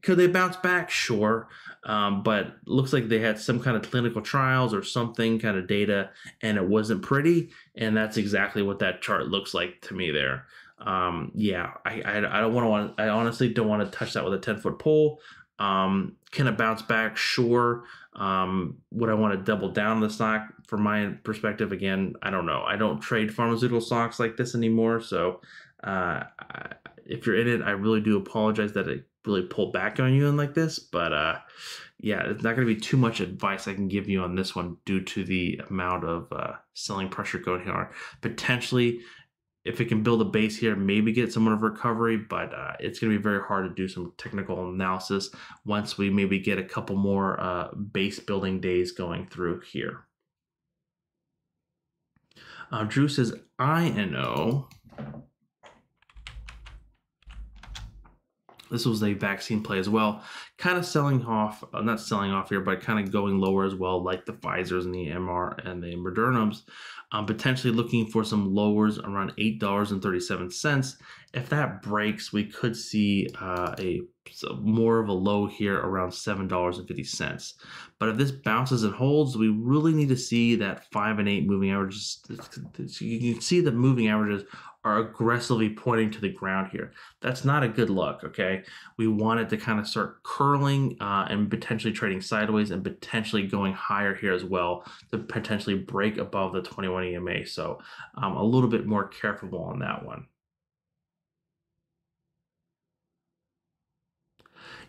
Could they bounce back? Sure. Um, but looks like they had some kind of clinical trials or something kind of data and it wasn't pretty. And that's exactly what that chart looks like to me there. Um, yeah, I, I, I don't want to, I honestly don't want to touch that with a 10 foot pole. Um, can it bounce back? Sure. Um, would I want to double down the stock? From my perspective, again, I don't know. I don't trade pharmaceutical stocks like this anymore. So uh, if you're in it, I really do apologize that it really pulled back on you in like this, but uh, yeah, it's not going to be too much advice I can give you on this one due to the amount of uh, selling pressure going here. Potentially, if it can build a base here, maybe get somewhat of recovery, but uh, it's going to be very hard to do some technical analysis once we maybe get a couple more uh, base building days going through here. Uh, Drew says INO. This was a vaccine play as well, kind of selling off, uh, not selling off here, but kind of going lower as well, like the Pfizer's and the MR and the Modernums um, potentially looking for some lowers around $8.37. If that breaks, we could see uh, a more of a low here around $7.50. But if this bounces and holds, we really need to see that 5 and 8 moving averages. You can see the moving averages are aggressively pointing to the ground here. That's not a good look, okay? We want it to kind of start curling uh, and potentially trading sideways and potentially going higher here as well to potentially break above the 21 EMA. So um, a little bit more careful on that one.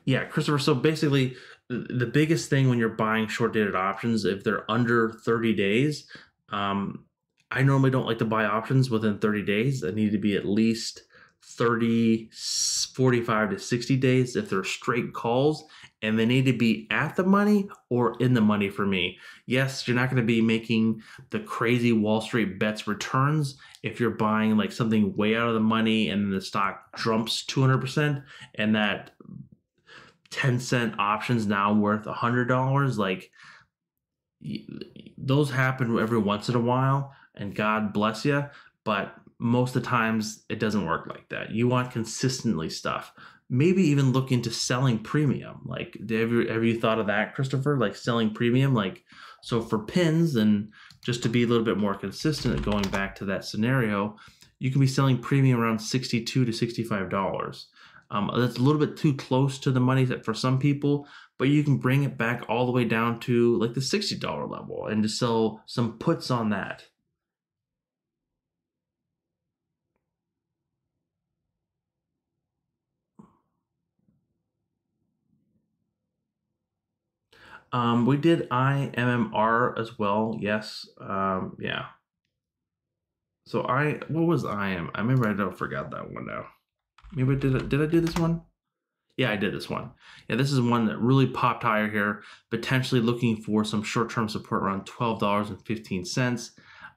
Yeah, Christopher. So basically, the biggest thing when you're buying short dated options, if they're under 30 days, um, I normally don't like to buy options within 30 days. They need to be at least 30, 45 to 60 days if they're straight calls and they need to be at the money or in the money for me. Yes, you're not going to be making the crazy Wall Street bets returns if you're buying like something way out of the money and the stock jumps 200% and that 10 cent options now worth $100 like those happen every once in a while and God bless you. But most of the times it doesn't work like that. You want consistently stuff. Maybe even look into selling premium. Like, have you, have you thought of that, Christopher? Like selling premium? Like, so for pins, and just to be a little bit more consistent, going back to that scenario, you can be selling premium around 62 to $65. Um, that's a little bit too close to the money that for some people, but you can bring it back all the way down to like the $60 level and to sell some puts on that. Um, we did IMMR as well. Yes. Um, yeah. So I, what was IM? I remember I don't forgot that one now. Maybe I did. I, did I do this one? Yeah, I did this one. Yeah, this is one that really popped higher here. Potentially looking for some short-term support around twelve dollars and fifteen cents,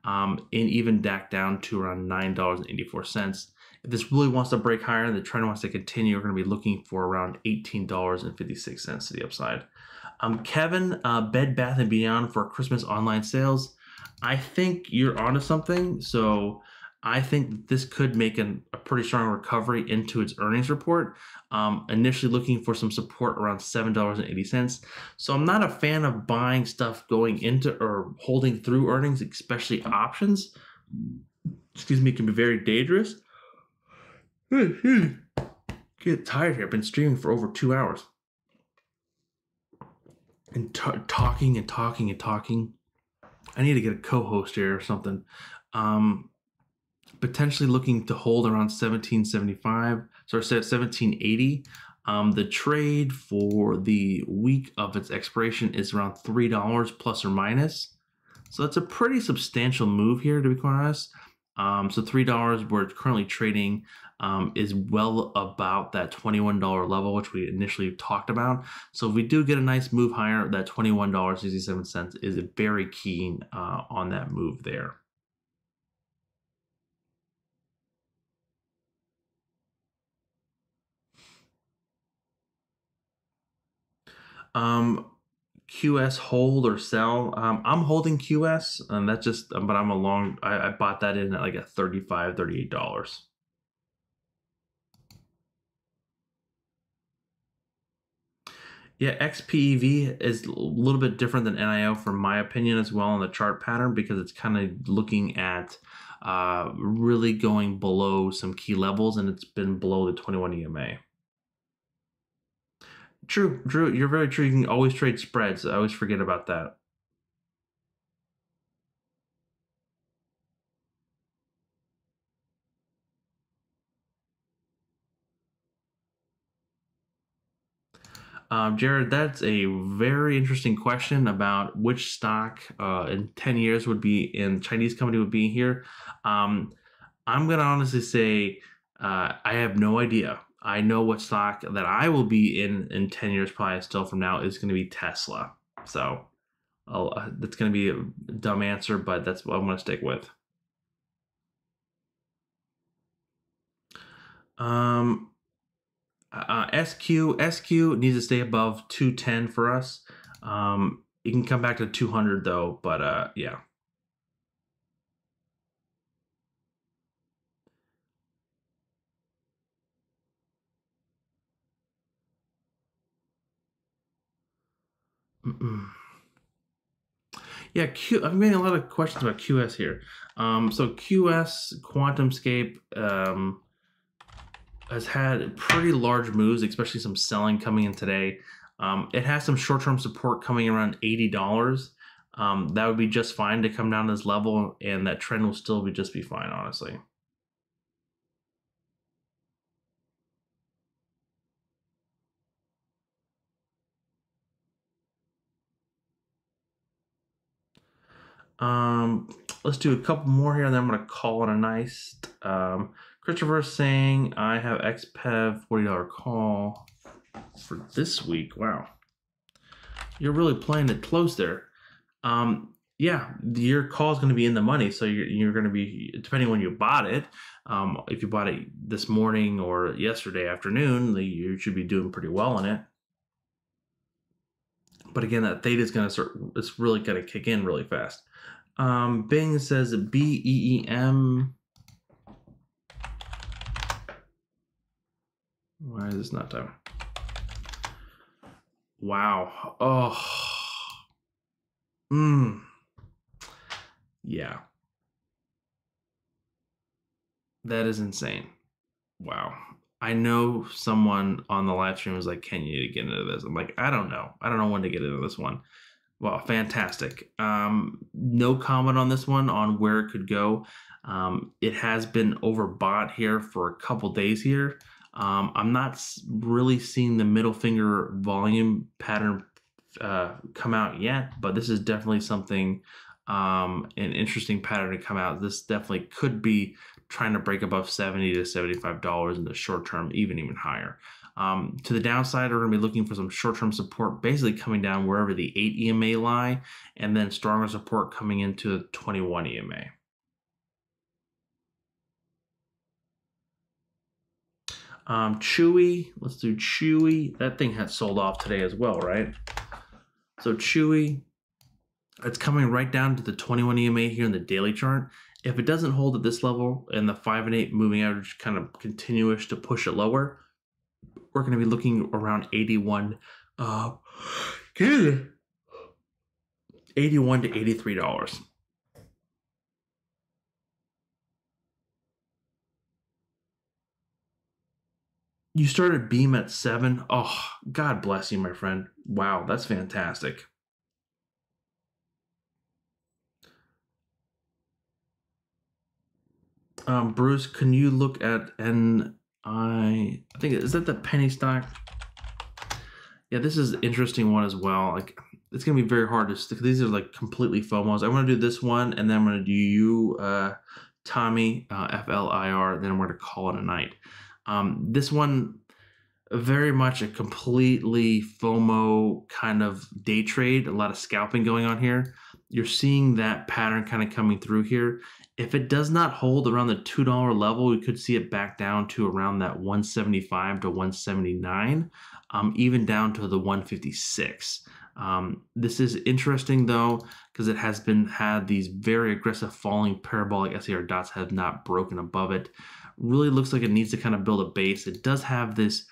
um, and even DAC down to around nine dollars and eighty-four cents. If this really wants to break higher and the trend wants to continue, we're going to be looking for around eighteen dollars and fifty-six cents to the upside. Um, Kevin, uh, Bed Bath and Beyond for Christmas online sales. I think you're onto something. So I think this could make an, a pretty strong recovery into its earnings report. Um, initially looking for some support around $7.80. So I'm not a fan of buying stuff going into or holding through earnings, especially options. Excuse me, can be very dangerous. Get tired here. I've been streaming for over two hours and t- talking and talking and talking. I need to get a co-host here or something. Um, potentially looking to hold around 1775, So sorry, 1780. Um, the trade for the week of its expiration is around three dollars plus or minus. So that's a pretty substantial move here, to be quite honest. Um, so three dollars, we're currently trading um, is well about that $21 level, which we initially talked about. So if we do get a nice move higher, that $21.67 is very keen uh, on that move there. Um, QS hold or sell. Um, I'm holding QS, and that's just, but I'm a long. I, I bought that in at like a 35 $38. Yeah, XPEV is a little bit different than NIO, from my opinion, as well in the chart pattern because it's kind of looking at uh, really going below some key levels, and it's been below the 21 EMA. True, Drew, you're very true. You can always trade spreads. I always forget about that. Um, Jared, that's a very interesting question about which stock uh, in 10 years would be in Chinese company would be here. Um, I'm going to honestly say uh, I have no idea. I know what stock that I will be in in 10 years, probably still from now, is going to be Tesla. So uh, that's going to be a dumb answer, but that's what I'm going to stick with. Um, uh, SQ SQ needs to stay above 210 for us. Um, it can come back to 200 though, but uh, yeah. Mm-mm. Yeah, Q. I'm getting a lot of questions about QS here. Um, so QS QuantumScape um, has had pretty large moves, especially some selling coming in today. Um, it has some short-term support coming around eighty dollars. Um, that would be just fine to come down this level, and that trend will still be just be fine, honestly. Um, let's do a couple more here, and then I'm gonna call it a nice. Um, Christopher saying I have XPEV forty dollar call for this week. Wow, you're really playing it close there. Um, yeah, your call is going to be in the money, so you're, you're going to be depending when you bought it. Um, if you bought it this morning or yesterday afternoon, you should be doing pretty well in it. But again, that theta is going to start. It's really going to kick in really fast. Um, Bing says B E E M. Why is this not time? Wow. Oh. Mmm. Yeah. That is insane. Wow. I know someone on the live stream was like, Can you get into this? I'm like, I don't know. I don't know when to get into this one. Well, fantastic. Um, no comment on this one on where it could go. Um, it has been overbought here for a couple days here. Um, I'm not really seeing the middle finger volume pattern uh, come out yet, but this is definitely something um, an interesting pattern to come out. This definitely could be trying to break above 70 to 75 dollars in the short term, even even higher. Um, to the downside, we're going to be looking for some short-term support, basically coming down wherever the 8 EMA lie, and then stronger support coming into the 21 EMA. Um, Chewy, let's do Chewy. That thing had sold off today as well, right? So Chewy, it's coming right down to the 21 EMA here in the daily chart. If it doesn't hold at this level and the 5 and 8 moving average kind of continuous to push it lower, we're going to be looking around 81 uh [gasps] 81 to 83 dollars. You started beam at seven. Oh god bless you my friend. Wow that's fantastic um bruce can you look at n I I think is that the penny stock. Yeah, this is an interesting one as well. Like it's gonna be very hard to stick. These are like completely FOMOs. I'm gonna do this one, and then I'm gonna do you, uh, Tommy, uh, F L I R. Then we're gonna call it a night. Um, this one, very much a completely FOMO kind of day trade. A lot of scalping going on here. You're seeing that pattern kind of coming through here. If it does not hold around the $2 level, we could see it back down to around that 175 to 179, um, even down to the 156. Um, this is interesting though, because it has been had these very aggressive falling parabolic SAR dots have not broken above it. Really looks like it needs to kind of build a base. It does have this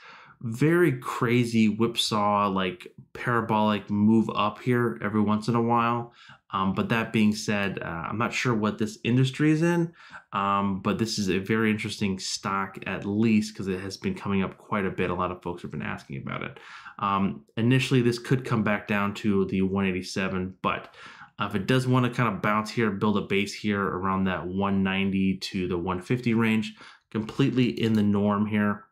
very crazy whipsaw like parabolic move up here every once in a while um, but that being said, uh, I'm not sure what this industry is in, um, but this is a very interesting stock at least because it has been coming up quite a bit. A lot of folks have been asking about it. Um, initially, this could come back down to the 187, but uh, if it does want to kind of bounce here, build a base here around that 190 to the 150 range, completely in the norm here.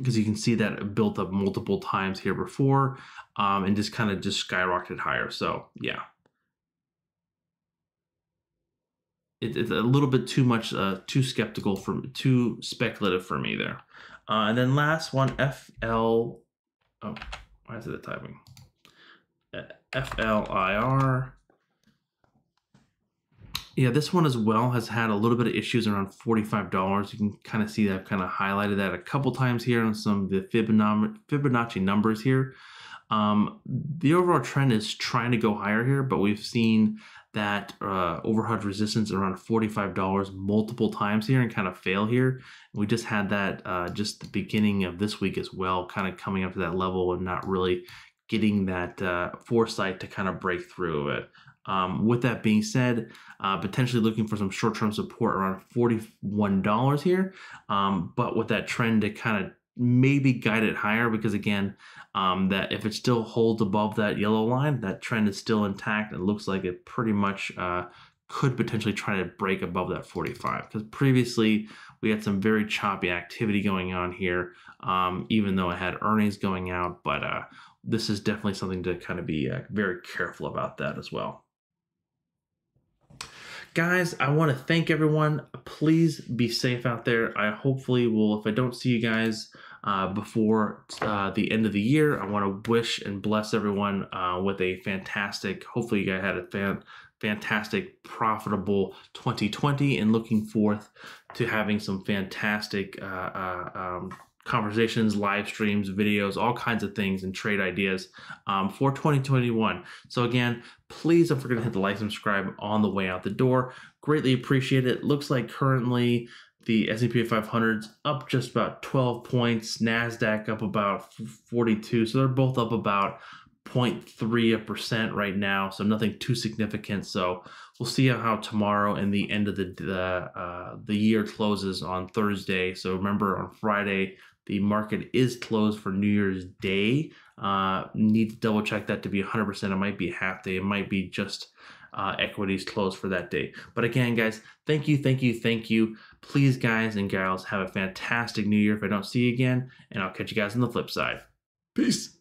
Because you can see that it built up multiple times here before um, and just kind of just skyrocketed higher. So yeah, it, it's a little bit too much, uh, too skeptical for too speculative for me there. Uh, and then last one, FL. Oh, why is it the typing? FLIR. Yeah, this one as well has had a little bit of issues around $45. You can kind of see that I've kind of highlighted that a couple times here on some of the Fibonacci numbers here. Um, the overall trend is trying to go higher here, but we've seen that uh, overhead resistance around $45 multiple times here and kind of fail here. We just had that uh, just the beginning of this week as well, kind of coming up to that level and not really getting that uh, foresight to kind of break through it. Um, with that being said, uh, potentially looking for some short-term support around $41 here, um, but with that trend to kind of maybe guide it higher because again, um, that if it still holds above that yellow line, that trend is still intact. It looks like it pretty much uh, could potentially try to break above that 45 because previously we had some very choppy activity going on here, um, even though it had earnings going out. But uh, this is definitely something to kind of be uh, very careful about that as well. Guys, I want to thank everyone. Please be safe out there. I hopefully will, if I don't see you guys uh, before uh, the end of the year, I want to wish and bless everyone uh, with a fantastic, hopefully, you guys had a fan, fantastic, profitable 2020 and looking forth to having some fantastic uh, uh, um, conversations, live streams, videos, all kinds of things, and trade ideas um, for 2021. So again, please don't forget to hit the like, subscribe on the way out the door. Greatly appreciate it. Looks like currently the S&P 500's up just about 12 points, Nasdaq up about 42. So they're both up about 0.3% right now, so nothing too significant. So we'll see how tomorrow and the end of the the, uh, the year closes on Thursday. So remember on Friday the market is closed for New Year's Day. Uh, need to double check that to be 100%. It might be half day. It might be just uh, equities closed for that day. But again, guys, thank you, thank you, thank you. Please, guys and gals, have a fantastic new year if I don't see you again. And I'll catch you guys on the flip side. Peace.